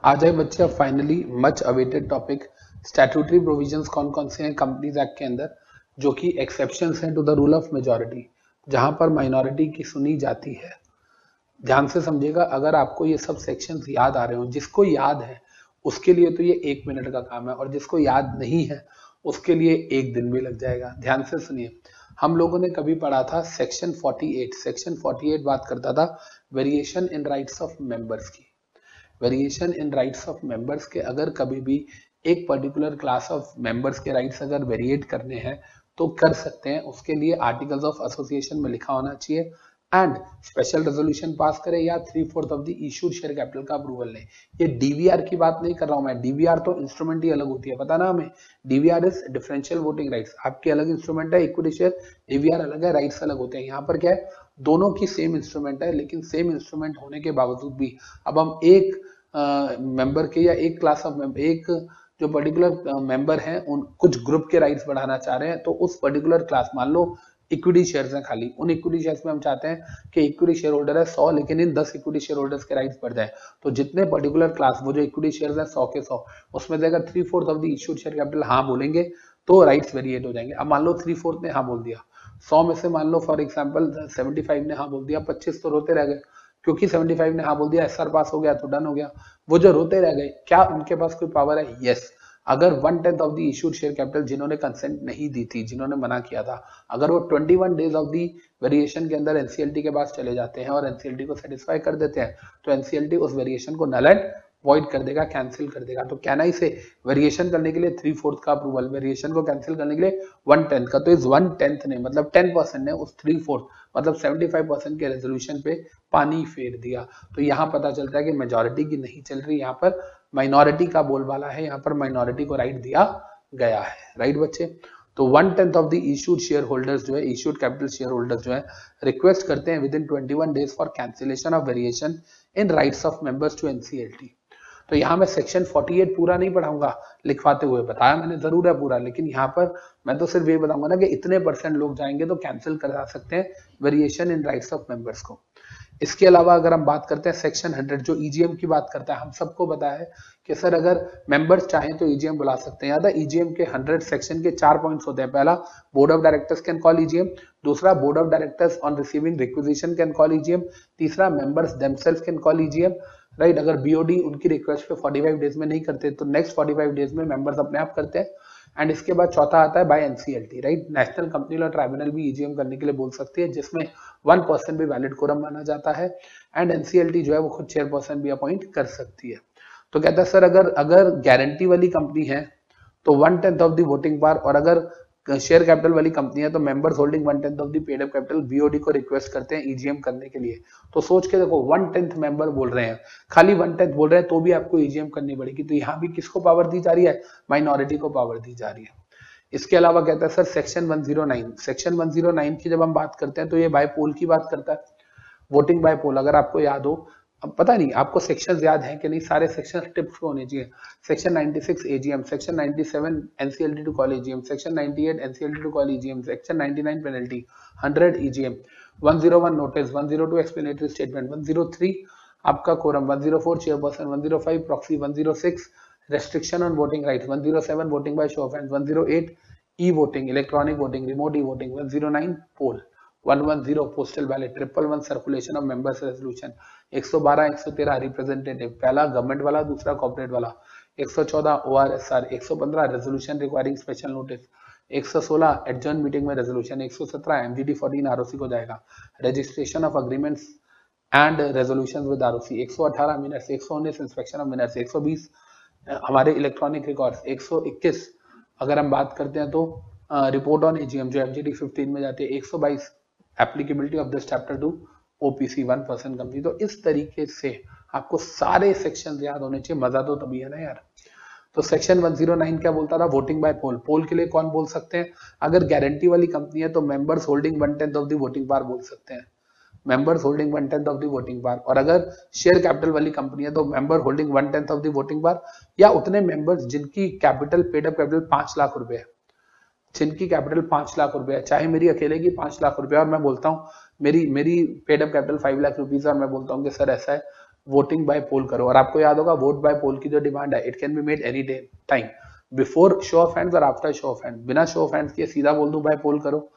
आ जाए बच्चे अब finally much awaited topic statutory provisions कौन कौन से हैं कंपनीज़ एक्ट के अंदर, जो कि एक्सेप्शन हैं to the rule of majority जहाँ पर माइनॉरिटी की सुनी जाती है। ध्यान से समझिएगा, अगर आपको ये सब सेक्शन याद आ रहे हो, जिसको याद है, उसके लिए तो ये एक मिनट का काम है, और जिसको याद नहीं है, उसके लिए एक दिन भी लग जाएगा। ध्यान से सुनिए, हम लोगों ने कभी पढ़ा था सेक्शन 48 सेक्शन 48 बात करता था variation in rights of members की। Variation in rights of members के अगर कभी भी एक पर्टिकुलर क्लास ऑफ़ मेंबर्स के राइट्स अगर वेरिएट करने हैं तो कर सकते हैं। उसके लिए आर्टिकल्स ऑफ़ एसोसिएशन में लिखा होना चाहिए। एंड स्पेशल रेजोल्यूशन पास करें या three fourth of the issued share capital का अप्रूवल लें। ये डीवीआर की बात नहीं कर रहा हूँ मैं। डीवीआर तो इंस्ट्रूमेंट ही अलग होती है। पता ना हमें? DVR is differential voting rights आपके अलग इंस्ट्रूमेंट है इक्विटी शेयर डीवीआर अलग है राइट्स अलग होते हैं। यहाँ पर क्या है? दोनों की सेम इंस्ट्रूमेंट है, लेकिन सेम इंस्ट्रूमेंट होने के बावजूद भी। अब हम एक मेंबर के या एक क्लास ऑफ़ मेंबर एक जो पर्टिकुलर मेंबर हैं, उन, कुछ ग्रुप के राइट्स बढ़ाना चाह रहे हैं तो उस पर्टिकुलर क्लास मान लो इक्विटी शेयर्स हैं खाली। उन इक्विटी शेयर्स में हम चाहते हैं कि इक्विटी शेयर होल्डर है, सौ, लेकिन इन दस इक्विटी शेयर होल्डर्स के राइट्स बढ़ जाए। तो जितने पर्टिकुलर क्लास वो जो इक्विटी शेयर्स है, सौ के सौ, उसमें से अगर three fourth of the issued share capital हाँ बोलेंगे तो राइट्स वेरिएट हो जाएँगे। अब मान लो थ्री फोर्थ ने हाँ बोल दिया। सौ में से मान लो फॉर एग्ज़ाम्पल सेवेंटी फाइव ने हाँ बोल दिया, पच्चीस तो रोते रह गए। क्योंकि 75 ने हाँ बोल दिया एस पास हो गया तो डन हो गया। वो जो रोते रह गए, क्या उनके पास कोई पावर है? यस अगर one tenth of the issued share capital जिन्होंने कंसेंट नहीं दी थी, जिन्होंने मना किया था, अगर वो 21 डेज़ ऑफ़ दी वेरिएशन के अंदर एनसीएलटी के पास चले जाते हैं और एनसीएलटी को सेटिस्फाई कर देते हैं तो एनसीएलटी उस वेरिएशन को नल एंड वॉइड कर देगा कैंसिल कर देगा। तो क्या ना से वेरिएशन करने के लिए थ्री फोर्थ का अप्रूवल वेरिएशन को कैंसिल करने के लिए वन टेंथ का तो इस वन टेंथ ने मतलब टेन परसेंट ने उस थ्री फोर्थ मतलब सेवेंटी फाइव परसेंट के रेजोल्यूशन पे पानी फेर दिया। तो यहाँ पता चलता है कि मेजोरिटी की नहीं चल रही, यहाँ पर माइनॉरिटी का बोलबाला है, यहाँ पर माइनॉरिटी को राइट दिया गया है राइट बच्चे? तो one tenth of the issued share holders जो है इशूड कैपिटल शेयर होल्डर्स जो है रिक्वेस्ट करते हैं within twenty one days for cancellation of variation in rights of members to NCLT तो यहाँ मैं सेक्शन 48 पूरा नहीं पढ़ाऊँगा, लिखवाते हुए, बताया मैंने, ज़रूर है पूरा, लेकिन यहाँ पर मैं तो सिर्फ़ ये बताऊँगा ना कि इतने परसेंट लोग जाएँगे तो कैंसिल करा सकते हैं variation in rights of members को। इसके अलावा अगर हम बात करते हैं सेक्शन 100 जो ईजीएम e की बात करता है, हम सबको पता है कि सर अगर मेंबर्स चाहें तो ईजीएम e बुला सकते हैं। याद ईजीएम के 100 सेक्शन के चार पॉइंट्स होते हैं। पहला board of directors can call EGM दूसरा board of directors on receiving requisition can call EGM तीसरा members themselves can call EGM right अगर बीओडी उनकी रिक्वेस्ट पे 45 डेज़ में नहीं करते तो नेक्स्ट 45 डेज़ में मेंबर्स अपने आप करते हैं। एंड इसके बाद चौथा आता है by NCLT right national company law tribunal भी ईजीएम करने के लिए बोल सकती है, जिसमें वन पर्सन भी वैलिड कोरम माना जाता है एंड एनसीएलटी जो है वो खुद चेयरपर्सन भी अपॉइंट कर सकती है। तो कहता है, सर, अगर अगर गारंटी वाली कंपनी है तो one tenth of the voting power और अगर शेयर कैपिटल वाली कंपनी है तो members holding one tenth of the paid up capital BOD को रिक्वेस्ट करते हैं ईजीएम e करने के लिए। तो सोच के देखो वन टेंथ मेंबर बोल रहे हैं। खाली वन टेंथ बोल रहे हैं तो भी आपको ईजीएम e करनी पड़ेगी। तो यहाँ भी किसको पावर दी जा रही है? माइनॉरिटी को पावर दी जा रही है। इसके अलावा कहता है, सर सेक्शन 109 सेक्शन 109 की जब हम बात करते हैं तो ये बाय पोल की बात करता है। वोटिंग बाय पोल अगर आपको याद हो अब पता नहीं, आपको सेक्शन याद है कि नहीं? सारे सेक्शन टिप्स को होने चाहिए। Section 96 AGM section 97 NCLT to call AGM section 98 NCLT to call AGM section 99 penalty 100 EGM 101 notice 102 explanatory statement 103 आपका quorum 104 chairperson 105 proxy 106 restriction on voting rights 107 voting by show of hands 108 e-voting, electronic voting, remote e-voting 109 poll. 110 postal ballot triple one circulation of members resolution 112 113 representative पहला government वाला दूसरा corporate वाला 114 OR SR 115 resolution requiring special notice 116 adjourn meeting में resolution 117 एमजीडी 14 ROC को जाएगा registration of agreements and resolution with ROC 118 minutes 119 inspection of minutes 120 हमारे electronic records 121 अगर हम बात करते हैं तो रिपोर्ट ऑन एजीएम जो एमजीडी 15 में जाती है 122 applicability of this chapter to OPC one percent company तो इस तरीके से आपको सारे सेक्शन याद होने चाहिए। मज़ा तो तभी है ना यार। तो सेक्शन 109 क्या बोलता था? वोटिंग बाय पोल पोल के लिए कौन बोल सकते हैं? अगर गारंटी वाली कंपनी है तो members holding one tenth of the voting power बोल सकते हैं। Members holding one tenth of the voting power और अगर शेयर कैपिटल वाली कंपनी है तो member holding one tenth of the voting power या उतने मेंबर्स जिनकी कैपिटल पेड अप कैपिटल पाँच लाख रुपए है। जिनकी कैपिटल पाँच लाख रुपए है, चाहे मेरी अकेले की पाँच लाख रुपए और मैं बोलता हूँ, मेरी मेरी paid capital five lakh rupees और मैं बोलता हूँ कि, सर, ऐसा है वोटिंग बाय पोल करो। और आपको याद होगा वोट बाय पोल की जो डिमांड है it can be made any day time before show of hands और आफ्टर शो ऑफ़ हैंड बिना शो ऑफ़ हैंड्स के सीधा बोल दूँ बाय पोल करो.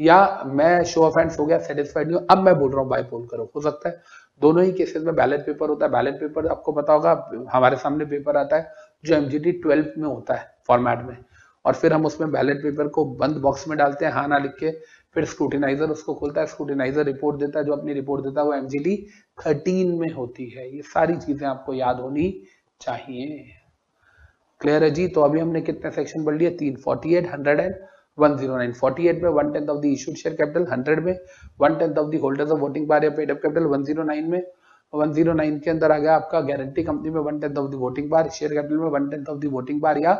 या मैं शो ऑफ़ हैंड्स हो गया सेटिस्फाइड नहीं अब मैं बोल रहा हूँ बाय पोल करो। हो सकता है, दोनों ही केसेस में बैलेट पेपर होता है। बैलेट पेपर आपको पता होगा, हमारे सामने पेपर आता है, जो एमजीटी ट्वेल्व में होता है फॉर्मेट में। और फिर हम उसमें बैलेट पेपर को बंद बॉक्स में डालते हैं हाँ ना लिख के, फिर स्क्रूटिनाइजर उसको खोलता है स्क्रूटिनाइजर रिपोर्ट देता है, जो अपनी रिपोर्ट देता है वो एमजीटी थर्टीन में होती है। ये सारी चीज़ें आपको याद होनी चाहिए। क्लियर है जी? तो अभी हमने कितने सेक्शन पढ़ लिए? तीन फोर्टी एट हंड्रेड एंड 109 48 में one tenth of the issued share capital 100 में one tenth of the holders of voting power या पेड अप कैपिटल 109 में। 109 के अंदर आ गया आपका गारंटी कंपनी में one tenth of the voting power share capital में one tenth of the voting power या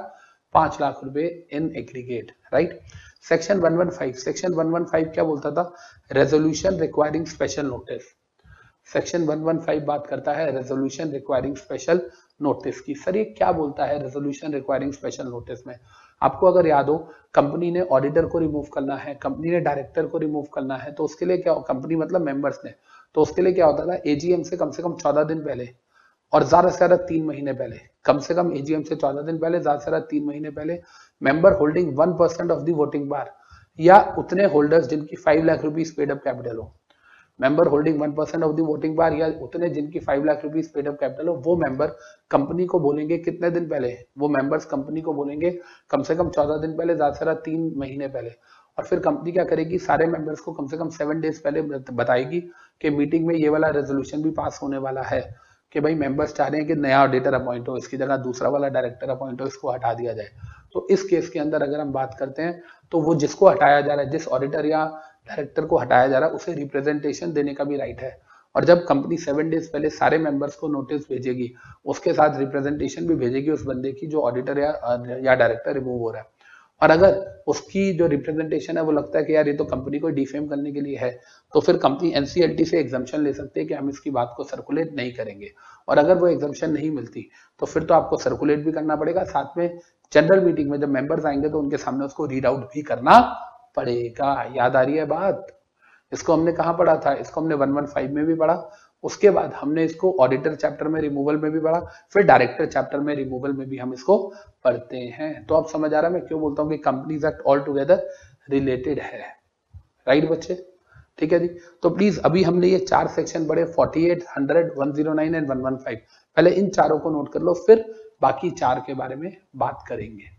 पाँच लाख रुपए in aggregate right section 115 section 115 क्या बोलता था? Resolution requiring special notice section 115 बात करता है रेजोल्यूशन रिक्वायरिंग स्पेशल नोटिस की। सर, ये क्या बोलता है रेजोल्यूशन रिक्वायरिंग स्पेशल नोटिस में? आपको अगर याद हो कंपनी ने ऑडिटर को रिमूव करना है कंपनी ने डायरेक्टर को रिमूव करना है तो उसके लिए क्या कंपनी मतलब मेंबर्स ने। तो उसके लिए क्या होता था? एजीएम से कम से कम चौदह दिन पहले और ज़्यादा से ज़्यादा तीन महीने पहले, कम से कम एजीएम से चौदह दिन पहले, ज़्यादा से ज़्यादा तीन महीने पहले member holding one percent of the voting power या उतने होल्डर्स जिनकी five lakh rupees paid up capital हो। Member holding one percent of the voting power या उतने जिनकी five lakh rupees paid up capital हो, वो मेंबर कंपनी को बोलेंगे कितने दिन पहले? वो मेंबर्स कंपनी को बोलेंगे कम से कम चौदह दिन पहले, ज़्यादा से ज़्यादा तीन महीने पहले। और फिर कंपनी क्या करेगी? सारे मेंबर्स को कम से कम सेवन डेज़ पहले बताएगी कि मीटिंग में ये वाला रेजोल्यूशन भी पास होने वाला है। कि भाई मेंबर्स चाह रहे हैं कि नया ऑडिटर अपॉइंट हो, इसकी जगह दूसरा वाला डायरेक्टर अपॉइंट हो, इसको हटा दिया जाए। तो इस केस के अंदर अगर हम बात करते हैं तो वो जिसको हटाया जा रहा है, जिस ऑडिटर या डायरेक्टर को हटाया जा रहा है, उसे रिप्रेजेंटेशन देने का भी राइट है। और जब कंपनी सेवन डेज़ पहले सारे मेंबर्स को नोटिस भेजेगी, उसके साथ रिप्रेजेंटेशन भी भेजेगी उस बंदे की जो ऑडिटर या या डायरेक्टर रिमूव हो रहा है। और अगर उसकी जो रिप्रेजेंटेशन है, वो लगता है कि यार ये तो कंपनी को डिफेम करने के लिए है तो फिर कंपनी एनसीएलटी से एग्जामेशन ले सकते हैं कि हम इसकी बात को सर्कुलेट नहीं करेंगे। और अगर वो एग्जामेशन नहीं मिलती तो फिर तो आपको सर्कुलेट भी करना पड़ेगा। साथ में जनरल मीटिंग में जब मेंबर्स आएँगे तो उनके सामने उसको रीड आउट भी करना पड़ेगा। याद आ रही है बात? इसको हमने कहा पढ़ा था? इसको हमने 115 में भी पढ़ा। उसके बाद हमने इसको ऑडिटर चैप्टर में रिमूवल में भी पढ़ा फिर डायरेक्टर चैप्टर में रिमूवल में भी हम इसको पढ़ते हैं। तो अब समझ आ रहा है मैं क्यों बोलता हूँ कि companies act all together related है। राइट बच्चे? ठीक है जी? तो प्लीज़ अभी हमने ये चार सेक्शन पढ़े 48, 100, 109 एंड 115 पहले इन चारों को नोट कर लो फिर बाकी चार के बारे में बात करेंगे।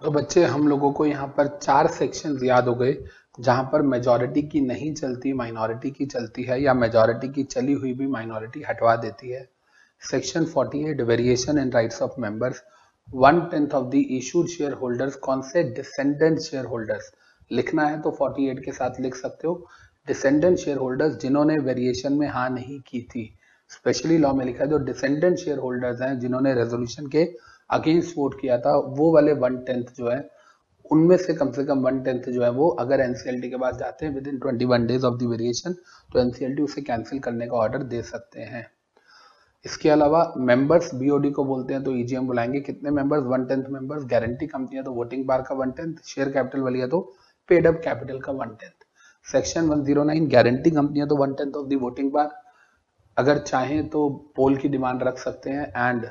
तो बच्चे, हम लोगों को यहाँ पर चार सेक्शन याद हो गए, जहाँ पर मेजोरिटी की नहीं चलती माइनॉरिटी की चलती है, या मेजोरिटी की चली हुई भी माइनॉरिटी हटवा देती है। Section 48 variation in rights of members one tenth of the issued share holders कौन से? डिसेंडेंट शेयर होल्डर्स लिखना है तो 48 के साथ लिख सकते हो। डिसेंडेंट शेयर होल्डर्स जिन्होंने वेरिएशन में हाँ नहीं की थी। स्पेशली लॉ में लिखा है जो डिसेंडेंट शेयर होल्डर्स हैं, जिन्होंने रेजोल्यूशन के अगेंस्ट वोट किया था, वो वाले वन टेंथ जो है, उनमें से कम से कम वन टेंथ जो है वो अगर एनसीएलटी के पास जाते हैं within twenty one days of the variation तो एनसीएलटी उसे कैंसिल करने का ऑर्डर दे सकते हैं। इसके अलावा मेंबर्स बीओडी को बोलते हैं तो ईजीएम e बुलाएँगे, कितने members one tenth members guarantee company है तो वोटिंग बार का वन टेंथ शेयर कैपिटल वाली है तो पेड अप कैपिटल का one tenth section 109 guarantee company है तो one tenth of the voting power अगर चाहें तो पोल की डिमांड रख सकते हैं एंड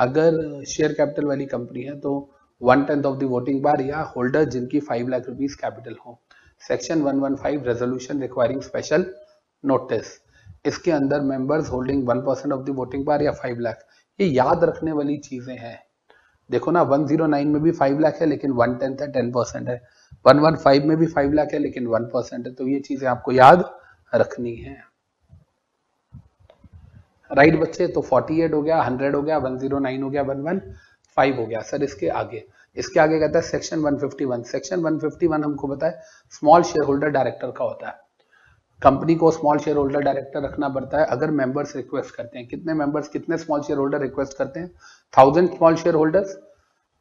अगर शेयर कैपिटल वाली कंपनी है तो one tenth of the voting power या होल्डर जिनकी फाइव लाख रुपीज़ कैपिटल हो। Section 115 resolution requiring special notice इसके अंदर members holding one percent of the voting power या फाइव लाख ये याद रखने वाली चीज़ें हैं। देखो ना 109 में भी फाइव लाख है, लेकिन वन टेंथ है टेन परसेंट है। 115 में भी फाइव लाख है, लेकिन वन परसेंट है। तो ये चीज़ें आपको याद रखनी है। राइट right, बच्चे तो 48 हो गया 100 हो गया 109 हो गया 115 हो गया सर इसके आगे। इसके आगे कहता है सेक्शन 151 सेक्शन 151 हमको बताए स्मॉल शेयर होल्डर डायरेक्टर का होता है। कंपनी को स्मॉल शेयर होल्डर डायरेक्टर रखना पड़ता है। अगर मेंबर्स रिक्वेस्ट करते हैं कितने मेंबर्स कितने स्मॉल शेयर होल्डर रिक्वेस्ट करते हैं? थाउज़ेंड स्मॉल शेयर होल्डर्स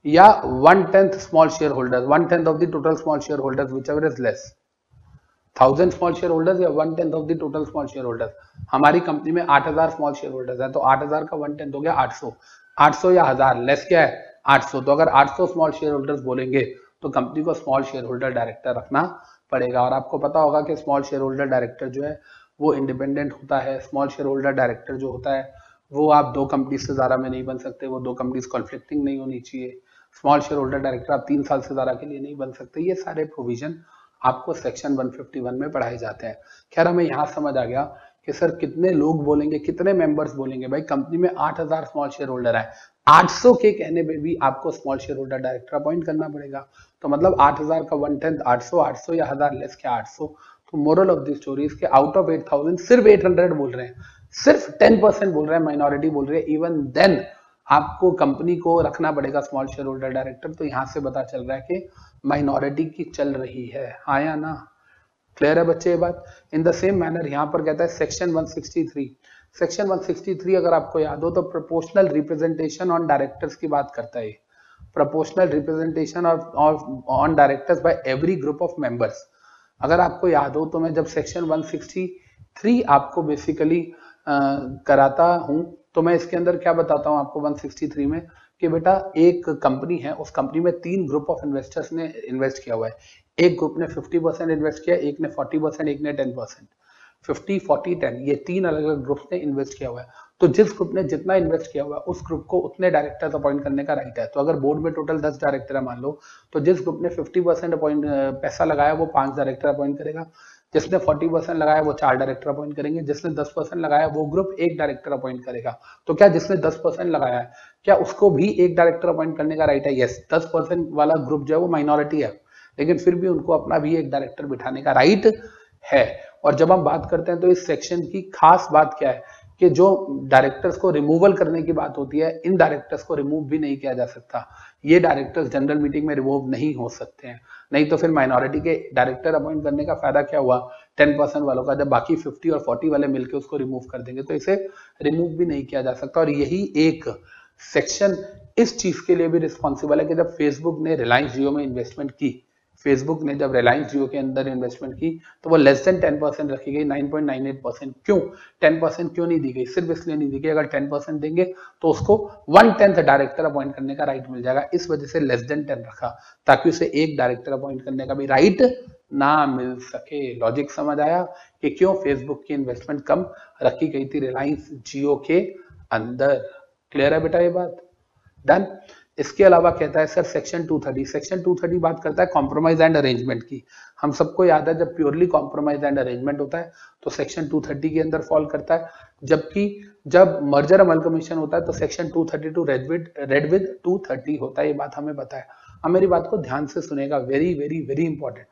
या one tenth small share holders one tenth of the total small share holders whichever is less thousand small share holders या one tenth of the total small share holders हमारी company में आठ हज़ार small share holders है तो आठ हज़ार का वन टेंथ हो गया आठ सौ। आठ सौ या हज़ार लेस क्या है? आठ सौ। तो अगर आठ सौ स्मॉल शेयर होल्डर्स बोलेंगे तो कंपनी को स्मॉल शेयर होल्डर डायरेक्टर रखना पड़ेगा। और आपको पता होगा कि स्मॉल शेयर होल्डर डायरेक्टर जो है, वो इंडिपेंडेंट होता है। स्मॉल शेयर होल्डर डायरेक्टर जो होता है, वो आप दो कंपनी से ज़्यादा में नहीं बन सकते। वो दो कंपनीज़ कॉन्फ्लिक्टिंग नहीं होनी चाहिए। स्मॉल शेयर होल्डर डायरेक्टर आप तीन साल से ज़्यादा के लिए नहीं बन सकते। ये सारे प्रोविज़न आपको सेक्शन 151 में पढ़ाए जाते हैं। खैर, हमें यहाँ समझ आ गया कि सर कितने लोग बोलेंगे, कितने मेंबर्स बोलेंगे? भाई कंपनी में 8000 स्मॉल शेयर होल्डर है। 800 के कहने पे भी आपको small share holder director appoint करना पड़ेगा। तो मतलब 8000 का वन टेंथ आठ सौ या हज़ार लेस क्या 800 तो मोरल ऑफ़ द स्टोरी के आउट ऑफ़ 8000 सिर्फ़ 800 बोल रहे हैं। सिर्फ़ 10 परसेंट बोल रहे हैं माइनॉरिटी बोल रहे हैं। इवन देन आपको कंपनी को रखना पड़ेगा स्मॉल शेयर होल्डर डायरेक्टर तो यहाँ से पता चल रहा है कि माइनॉरिटी की चल रही है। आया ना? क्लियर है बच्चे ये बात? इन द सेम मैनर यहाँ पर कहता है सेक्शन 163 सेक्शन 163 अगर आपको याद हो तो प्रोपोर्शनल रिप्रेजेंटेशन ऑन डायरेक्टर्स की बात करता है proportional representation on directors by every group of members अगर आपको याद हो तो मैं जब सेक्शन 163 आपको बेसिकली कराता हूँ तो मैं इसके अंदर क्या बताता हूँ आपको 163 में कि बेटा एक कंपनी है उस कंपनी में तीन ग्रुप ऑफ़ इन्वेस्टर्स ने इन्वेस्ट किया हुआ है। एक ग्रुप ने 50 परसेंट इन्वेस्ट किया एक ने 40 परसेंट एक ने 10 परसेंट 50, 40, 10 ये तीन अलग अलग ग्रुप्स ने इन्वेस्ट किया हुआ है। तो जिस ग्रुप ने जितना इन्वेस्ट किया हुआ है उस ग्रुप को उतने डायरेक्टर्स अपॉइंट करने का राइट है। तो अगर बोर्ड में टोटल 10 डायरेक्टर है मान लो तो जिस ग्रुप ने 50 परसेंट अपॉइंट पैसा लगाया वो पाँच डायरेक्टर अपॉइंट करेगा। जिसने 40 परसेंट लगाया, वो चार डायरेक्टर अपॉइंट करेंगे। जिसने 10 परसेंट लगाया, वो ग्रुप एक डायरेक्टर अपॉइंट करेगा। तो क्या जिसने 10 परसेंट लगाया है, क्या उसको भी एक डायरेक्टर अपॉइंट करने का राइट है? यस 10 परसेंट वाला ग्रुप जो है वो माइनॉरिटी है। लेकिन फिर भी उनको अपना भी एक डायरेक्टर बिठाने का राइट है। और जब हम बात करते हैं तो इस सेक्शन की खास बात क्या है कि जो डायरेक्टर्स को रिमूवल करने की बात होती है, इन डायरेक्टर्स को रिमूव भी नहीं किया जा सकता। ये डायरेक्टर्स जनरल मीटिंग में रिमूव नहीं हो सकते हैं। नहीं तो फिर माइनॉरिटी के डायरेक्टर अपॉइंट करने का फ़ायदा क्या हुआ? टेन परसेंट वालों का, जब बाकी फिफ्टी और फोर्टी वाले मिलकर उसको रिमूव कर देंगे तो इसे रिमूव भी नहीं किया जा सकता। और यही एक सेक्शन इस चीज़ के लिए भी रिस्पॉन्सिबल है कि जब फेसबुक ने रिलायंस जियो में इन्वेस्टमेंट की फेसबुक ने जब रिलायंस जियो के अंदर इन्वेस्टमेंट की तो वो लेस देन टेन परसेंट रखी गई nine point nine eight percent क्यों? टेन परसेंट क्यों नहीं दी गई? सिर्फ़ इसलिए नहीं दी गई, अगर टेन परसेंट देंगे तो उसको वन टेंथ डायरेक्टर अपॉइंट करने का राइट मिल जाएगा। इस वजह से लेस देन टेन रखा, ताकि उसे एक डायरेक्टर अपॉइंट करने का भी राइट ना मिल सके। लॉजिक समझ आया कि क्यों फेसबुक की इन्वेस्टमेंट कम रखी गई थी रिलायंस जियो के अंदर। क्लियर है बेटा ये बात? डन इसके अलावा कहता है, सर सेक्शन 230 सेक्शन 230 बात करता है कॉम्प्रोमाइज एंड अरेंजमेंट की। हम सबको याद है, जब प्योरली कॉम्प्रोमाइज एंड अरेंजमेंट होता है तो सेक्शन 230 के अंदर फॉल करता है। जबकि जब मर्जर अमल कमीशन होता है तो section 232 read with read with 230 होता है, ये बात हमें है। अब मेरी बात को ध्यान से सुनेगा very very very important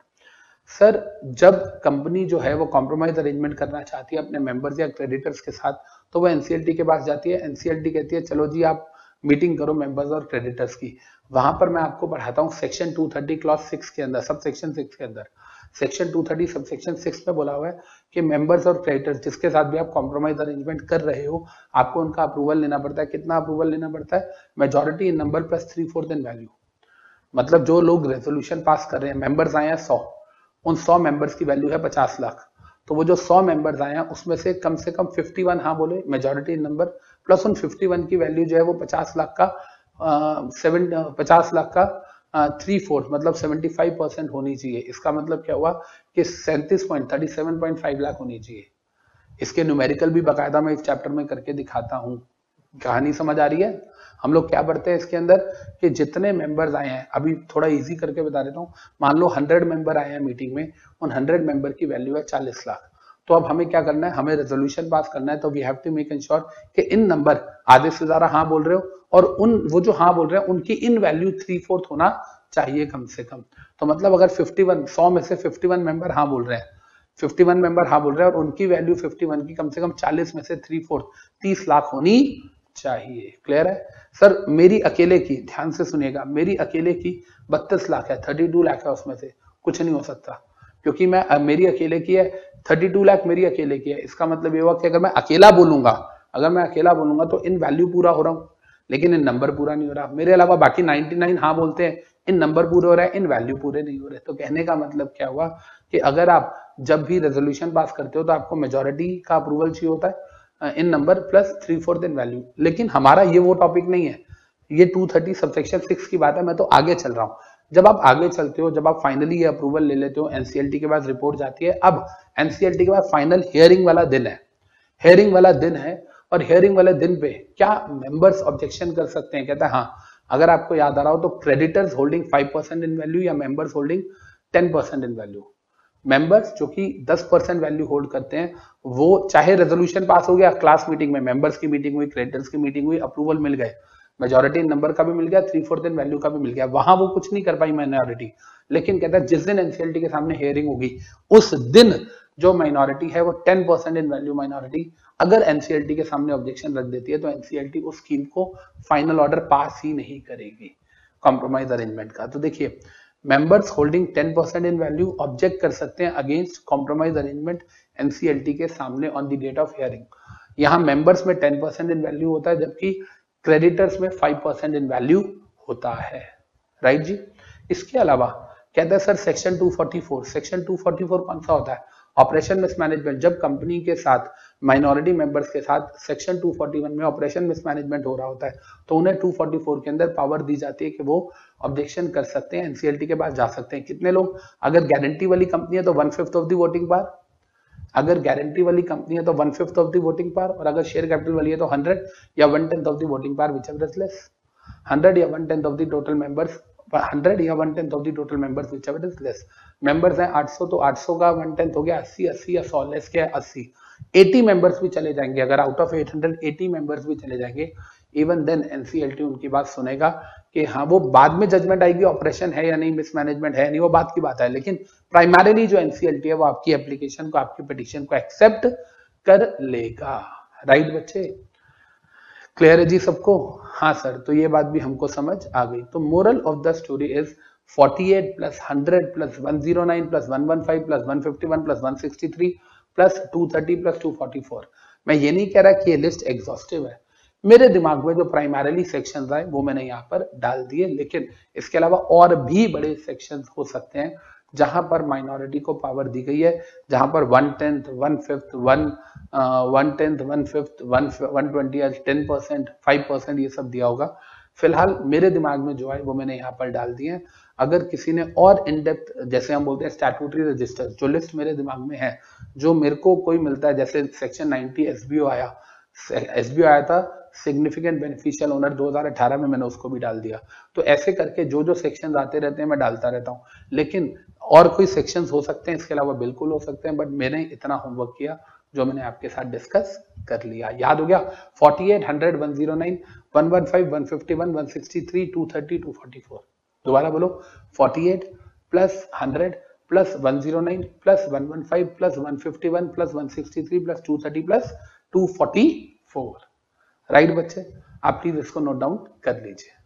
sir, जब कंपनी जो है, वो कॉम्प्रोमाइज अरेंजमेंट करना चाहती है अपने मेंबर्स या क्रेडिटर्स के साथ तो वो एनसीएलटी के पास जाती है। एनसीएलटी कहती है, चलो जी, आप मीटिंग करो मेंबर्स और क्रेडिटर्स की। वहाँ पर मैं आपको पढ़ाता हूँ सेक्शन 230 क्लॉज सिक्स के अंदर सब सेक्शन सिक्स के अंदर। सेक्शन 230 सब सेक्शन सिक्स में बोला हुआ है कि मेंबर्स और क्रेडिटर्स जिसके साथ भी आप कॉम्प्रोमाइज अरेंजमेंट कर रहे हो, आपको उनका अप्रूवल लेना पड़ता है। कितना अप्रूवल लेना पड़ता है? Majority in number plus three fourth in value मतलब जो लोग रेजोल्यूशन पास कर रहे हैं मेंबर्स आए हैं सौ। उन सौ मेंबर्स की वैल्यू है पचास लाख। तो वो जो सौ मेंबर्स आए हैं, उसमें से कम से कम फिफ्टी वन हाँ बोले मेजोरिटी नंबर प्लस उन फिफ्टी वन की वैल्यू जो है वो पचास लाख का सेवन पचास लाख का थ्री फोर्थ मतलब सेवेंटी फाइव परसेंट होनी चाहिए। इसका मतलब क्या हुआ कि सैंतीस point thirty seven point five lakh होनी चाहिए। इसके न्यूमेरिकल भी बकायदा मैं इस चैप्टर में करके दिखाता हूँ। कहानी समझ आ रही है? हम लोग क्या पढ़ते हैं इसके अंदर? कि जितने मेंबर्स आए हैं, अभी थोड़ा इजी करके बता देता हूँ। मान लो हंड्रेड मेंबर आए हैं मीटिंग में, उन हंड्रेड मेंबर की वैल्यू है चालीस लाख। तो अब हमें क्या करना है? हमें रेजोल्यूशन पास करना है तो we have to make ensure कि इन नंबर आधे से ज़्यादा हाँ बोल रहे हो और उन, वो जो हाँ बोल रहे हैं, उनकी इन वैल्यू थ्री फोर्थ होना चाहिए कम से कम। तो मतलब अगर 51 100 में से 51 मेंबर हाँ बोल रहे हैं 51 मेंबर हाँ बोल रहे हैं और उनकी वैल्यू 51 की कम से कम 40 में से थ्री फोर्थ तीस लाख होनी चाहिए। क्लियर है? सर मेरी अकेले की, ध्यान से सुनिएगा, मेरी अकेले की बत्तीस लाख है 32 लाख है उसमें से, कुछ नहीं हो सकता। क्योंकि मैं, मेरी अकेले की है 32 लाख मेरी अकेले की है। इसका मतलब ये हुआ कि अगर मैं अकेला बोलूँगा, अगर मैं अकेला बोलूँगा तो इन वैल्यू पूरा हो रहा हूँ। लेकिन इन नंबर पूरा नहीं हो रहा। मेरे अलावा बाकी 99 हाँ बोलते हैं, इन नंबर पूरे हो रहे हैं, इन वैल्यू पूरे नहीं हो रहे। तो कहने का मतलब क्या हुआ कि अगर आप जब भी रेजोल्यूशन पास करते हो तो आपको मेजोरिटी का अप्रूवल चाहिए होता है, in number plus three fourth in value लेकिन हमारा ये वो टॉपिक नहीं है। ये 230 सबसेक्शन सिक्स की बात है, मैं तो आगे चल रहा हूँ। जब आप आगे चलते हो, जब आप फाइनली ये अप्रूवल ले लेते हो एनसीएलटी के पास रिपोर्ट जाती है, अब एनसीएलटी के पास फाइनल हियरिंग वाला दिन है। हियरिंग वाला दिन है और हियरिंग वाले दिन पे क्या मेंबर्स ऑब्जेक्शन कर सकते हैं? कहता है हाँ अगर आपको याद आ रहा हो तो creditors holding five percent in value या members holding ten percent in value members जो कि 10 परसेंट वैल्यू होल्ड करते हैं, वो चाहे रेजोल्यूशन पास हो गया क्लास मीटिंग में मेंबर्स की मीटिंग हुई क्रेडिटर्स की मीटिंग हुई अप्रूवल मिल गए मेजोरिटी नंबर का भी मिल गया थ्री फोर्थ इन वैल्यू का भी मिल गया। वहाँ वो कुछ नहीं कर पाई माइनॉरिटी लेकिन कहता है, जिस दिन एनसीएलटी के सामने हेयरिंग होगी, उस दिन जो माइनॉरिटी है, वो ten percent in value minority अगर एनसीएलटी के सामने ऑब्जेक्शन रख देती है तो एनसीएलटी उस स्कीम को फाइनल ऑर्डर पास ही नहीं करेगी कॉम्प्रोमाइज अरेंजमेंट का। तो देखिए members holding 10 percent in value object कर सकते हैं अगेंस्ट कॉम्प्रोमाइज अरेंजमेंट एनसीएलटी के सामने on the date of hearing यहाँ मेंबर्स में 10 परसेंट इन वैल्यू होता है, जबकि क्रेडिटर्स में 5 परसेंट इन वैल्यू होता है। राइट जी? इसके अलावा कहते हैं, सर सेक्शन 244 सेक्शन 244 कौन सा होता है? ऑपरेशन मिसमैनेजमेंट जब कंपनी के साथ माइनॉरिटी मेंबर्स के साथ सेक्शन 241 में ऑपरेशन मिसमैनेजमेंट हो रहा होता है तो उन्हें 244 के अंदर पावर दी जाती है कि वो ऑब्जेक्शन कर सकते हैं एनसीएलटी के पास जा सकते हैं। कितने लोग? अगर गारंटी वाली कंपनी है तो one fifth of the voting power अगर गारंटी वाली कंपनी है तो one fifth of the voting power और अगर शेयर कैपिटल वाली है तो हंड्रेड या one tenth of the voting power whichever less hundred या one tenth of the total members hundred या one tenth of the total members whichever is less members हैं 800 तो 800 का वन टेंथ हो गया 80 80 या 100 लेस क्या है? 80 80 मेंबर्स भी चले जाएँगे, अगर आउट ऑफ़ 800 80 मेंबर्स भी चले जाएँगे इवन देन एनसीएलटी उनकी बात सुनेगा कि हाँ वो बाद में जजमेंट आएगी ऑपरेशन है या नहीं मिसमैनेजमेंट है नहीं, वो बात की बात है, लेकिन प्राइमरीली जो एनसीएलटी है वो आपकी एप्लीकेशन को, आपकी पिटिशन को एक्सेप्ट कर लेगा। राइट बच्चे? क्लियर है जी सबको? हाँ सर तो ये बात भी हमको समझ आ गई। तो moral of the story is 48 plus 100 plus 109 plus 115 plus 151 plus 163 plus 230 plus 244 मैं ये नहीं कह रहा कि ये लिस्ट एग्जॉस्टिव है। मेरे दिमाग में जो प्राइमरीली सेक्शन आए, वो मैंने यहाँ पर डाल दिए, लेकिन इसके अलावा और भी बड़े सेक्शन हो सकते हैं। जहाँ पर माइनॉरिटी को पावर दी गई है, जहाँ पर one tenth one fifth one one tenth one fifth one one twenty ten percent five percent ये सब दिया होगा। फ़िलहाल मेरे दिमाग में जो है, वो मैंने यहाँ पर डाल दिए अगर किसी ने और इनडेप्थ जैसे हम बोलते हैं स्टैट्यूटरी रजिस्टर जो लिस्ट मेरे दिमाग में है, जो मेरे को कोई मिलता है, जैसे सेक्शन 90 एसबीओ आया एसबीओ आया था सिग्निफिकेंट बेनिफिशियल ओनर 2018 में मैंने उसको भी डाल दिया। तो ऐसे करके जो जो सेक्शन आते रहते हैं, मैं डालता रहता हूँ। लेकिन और कोई सेक्शन हो सकते हैं इसके अलावा बिल्कुल हो सकते हैं बट मैंने इतना होमवर्क किया जो मैंने आपके साथ डिस्कस कर लिया। याद हो गया? 48, 100, 109, 115, 151, 163, 230, 244 दोबारा बोलो। 48 plus 100 plus 109 plus 115 plus 151 plus 163 plus 230 plus 244 right बच्चे? आप प्लीज़ इसको नोट डाउन कर लीजिए।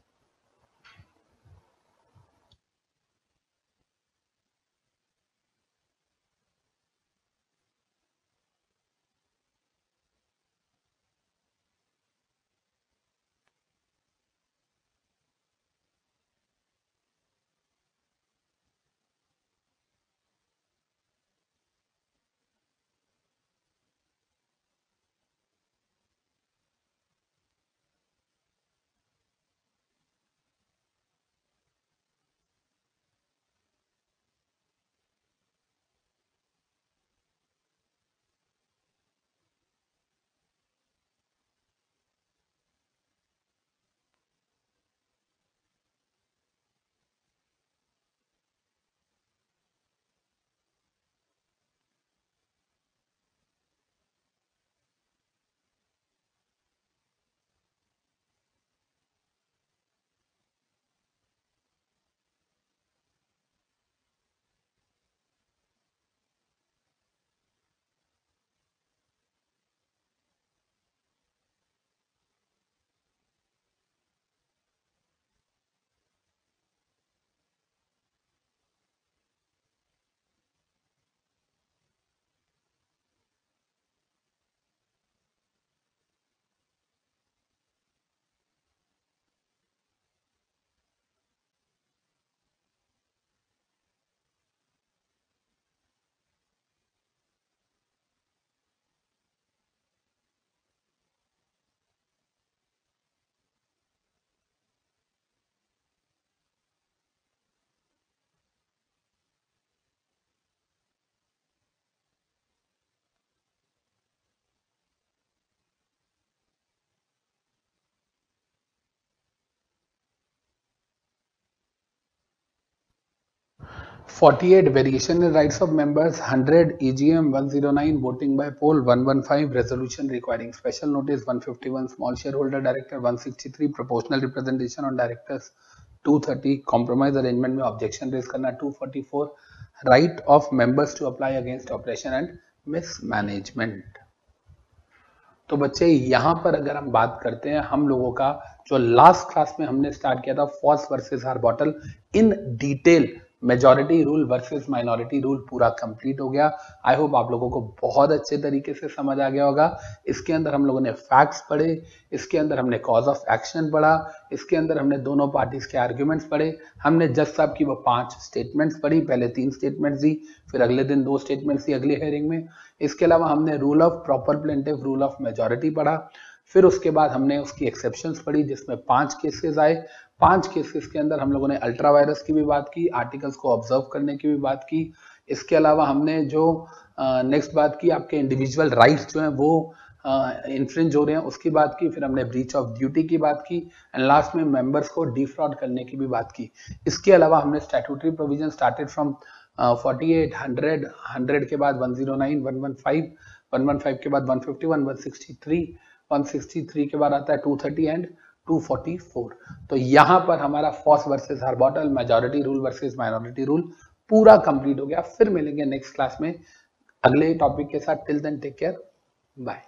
48 variation in rights of members 100 EGM 109 voting by poll 115 resolution requiring special notice 151 small shareholder director 163 proportional representation on directors 230 compromise arrangement में objection raise करना 244 right of members to apply against operation and mismanagement तो बच्चे यहाँ पर अगर हम बात करते हैं हम लोगों का जो लास्ट क्लास में हमने स्टार्ट किया था Foss versus Harbottle in detail majority rule versus minority rule पूरा कंप्लीट हो गया। आई होप आप लोगों को बहुत अच्छे तरीके से समझ आ गया होगा। इसके अंदर हम लोगों ने फैक्ट्स पढ़े, इसके अंदर हमने कॉज ऑफ़ एक्शन पढ़ा, इसके अंदर हमने दोनों पार्टीज़ के आर्ग्यूमेंट्स पढ़े। हमने जज साहब की वो पाँच स्टेटमेंट्स पढ़ी, पहले तीन स्टेटमेंट्स दी, फिर अगले दिन दो स्टेटमेंट्स दी अगले हेयरिंग में। इसके अलावा हमने rule of proper plaintiff rule of majority पढ़ा। फिर उसके बाद हमने उसकी एक्सेप्शंस पढ़ी, जिसमें पाँच केसेस आए। पाँच केसेस के अंदर हम लोगों ने अल्ट्रा वायरस की भी बात की आर्टिकल्स को ऑब्ज़र्व करने की भी बात की। इसके अलावा हमने जो नेक्स्ट बात की, आपके इंडिविजुअल राइट्स जो हैं वो इन्फ्रिंज हो रहे हैं, उसकी बात की, फिर हमने ब्रीच ऑफ़ ड्यूटी की बात की एंड लास्ट में मेंबर्स को डिफ्रॉड करने की भी बात की। इसके अलावा हमने स्टैट्यूटरी प्रोविज़न स्टार्टेड फ्रॉम 48 100 100 के बाद 109 115 115 के बाद 151 163 163 के बाद आता है 230 एंड 244 तो यहाँ पर हमारा Foss versus Harbottle majority rule versus minority rule पूरा कंप्लीट हो गया। फिर मिलेंगे नेक्स्ट क्लास में। अगले टॉपिक के साथ till then take care bye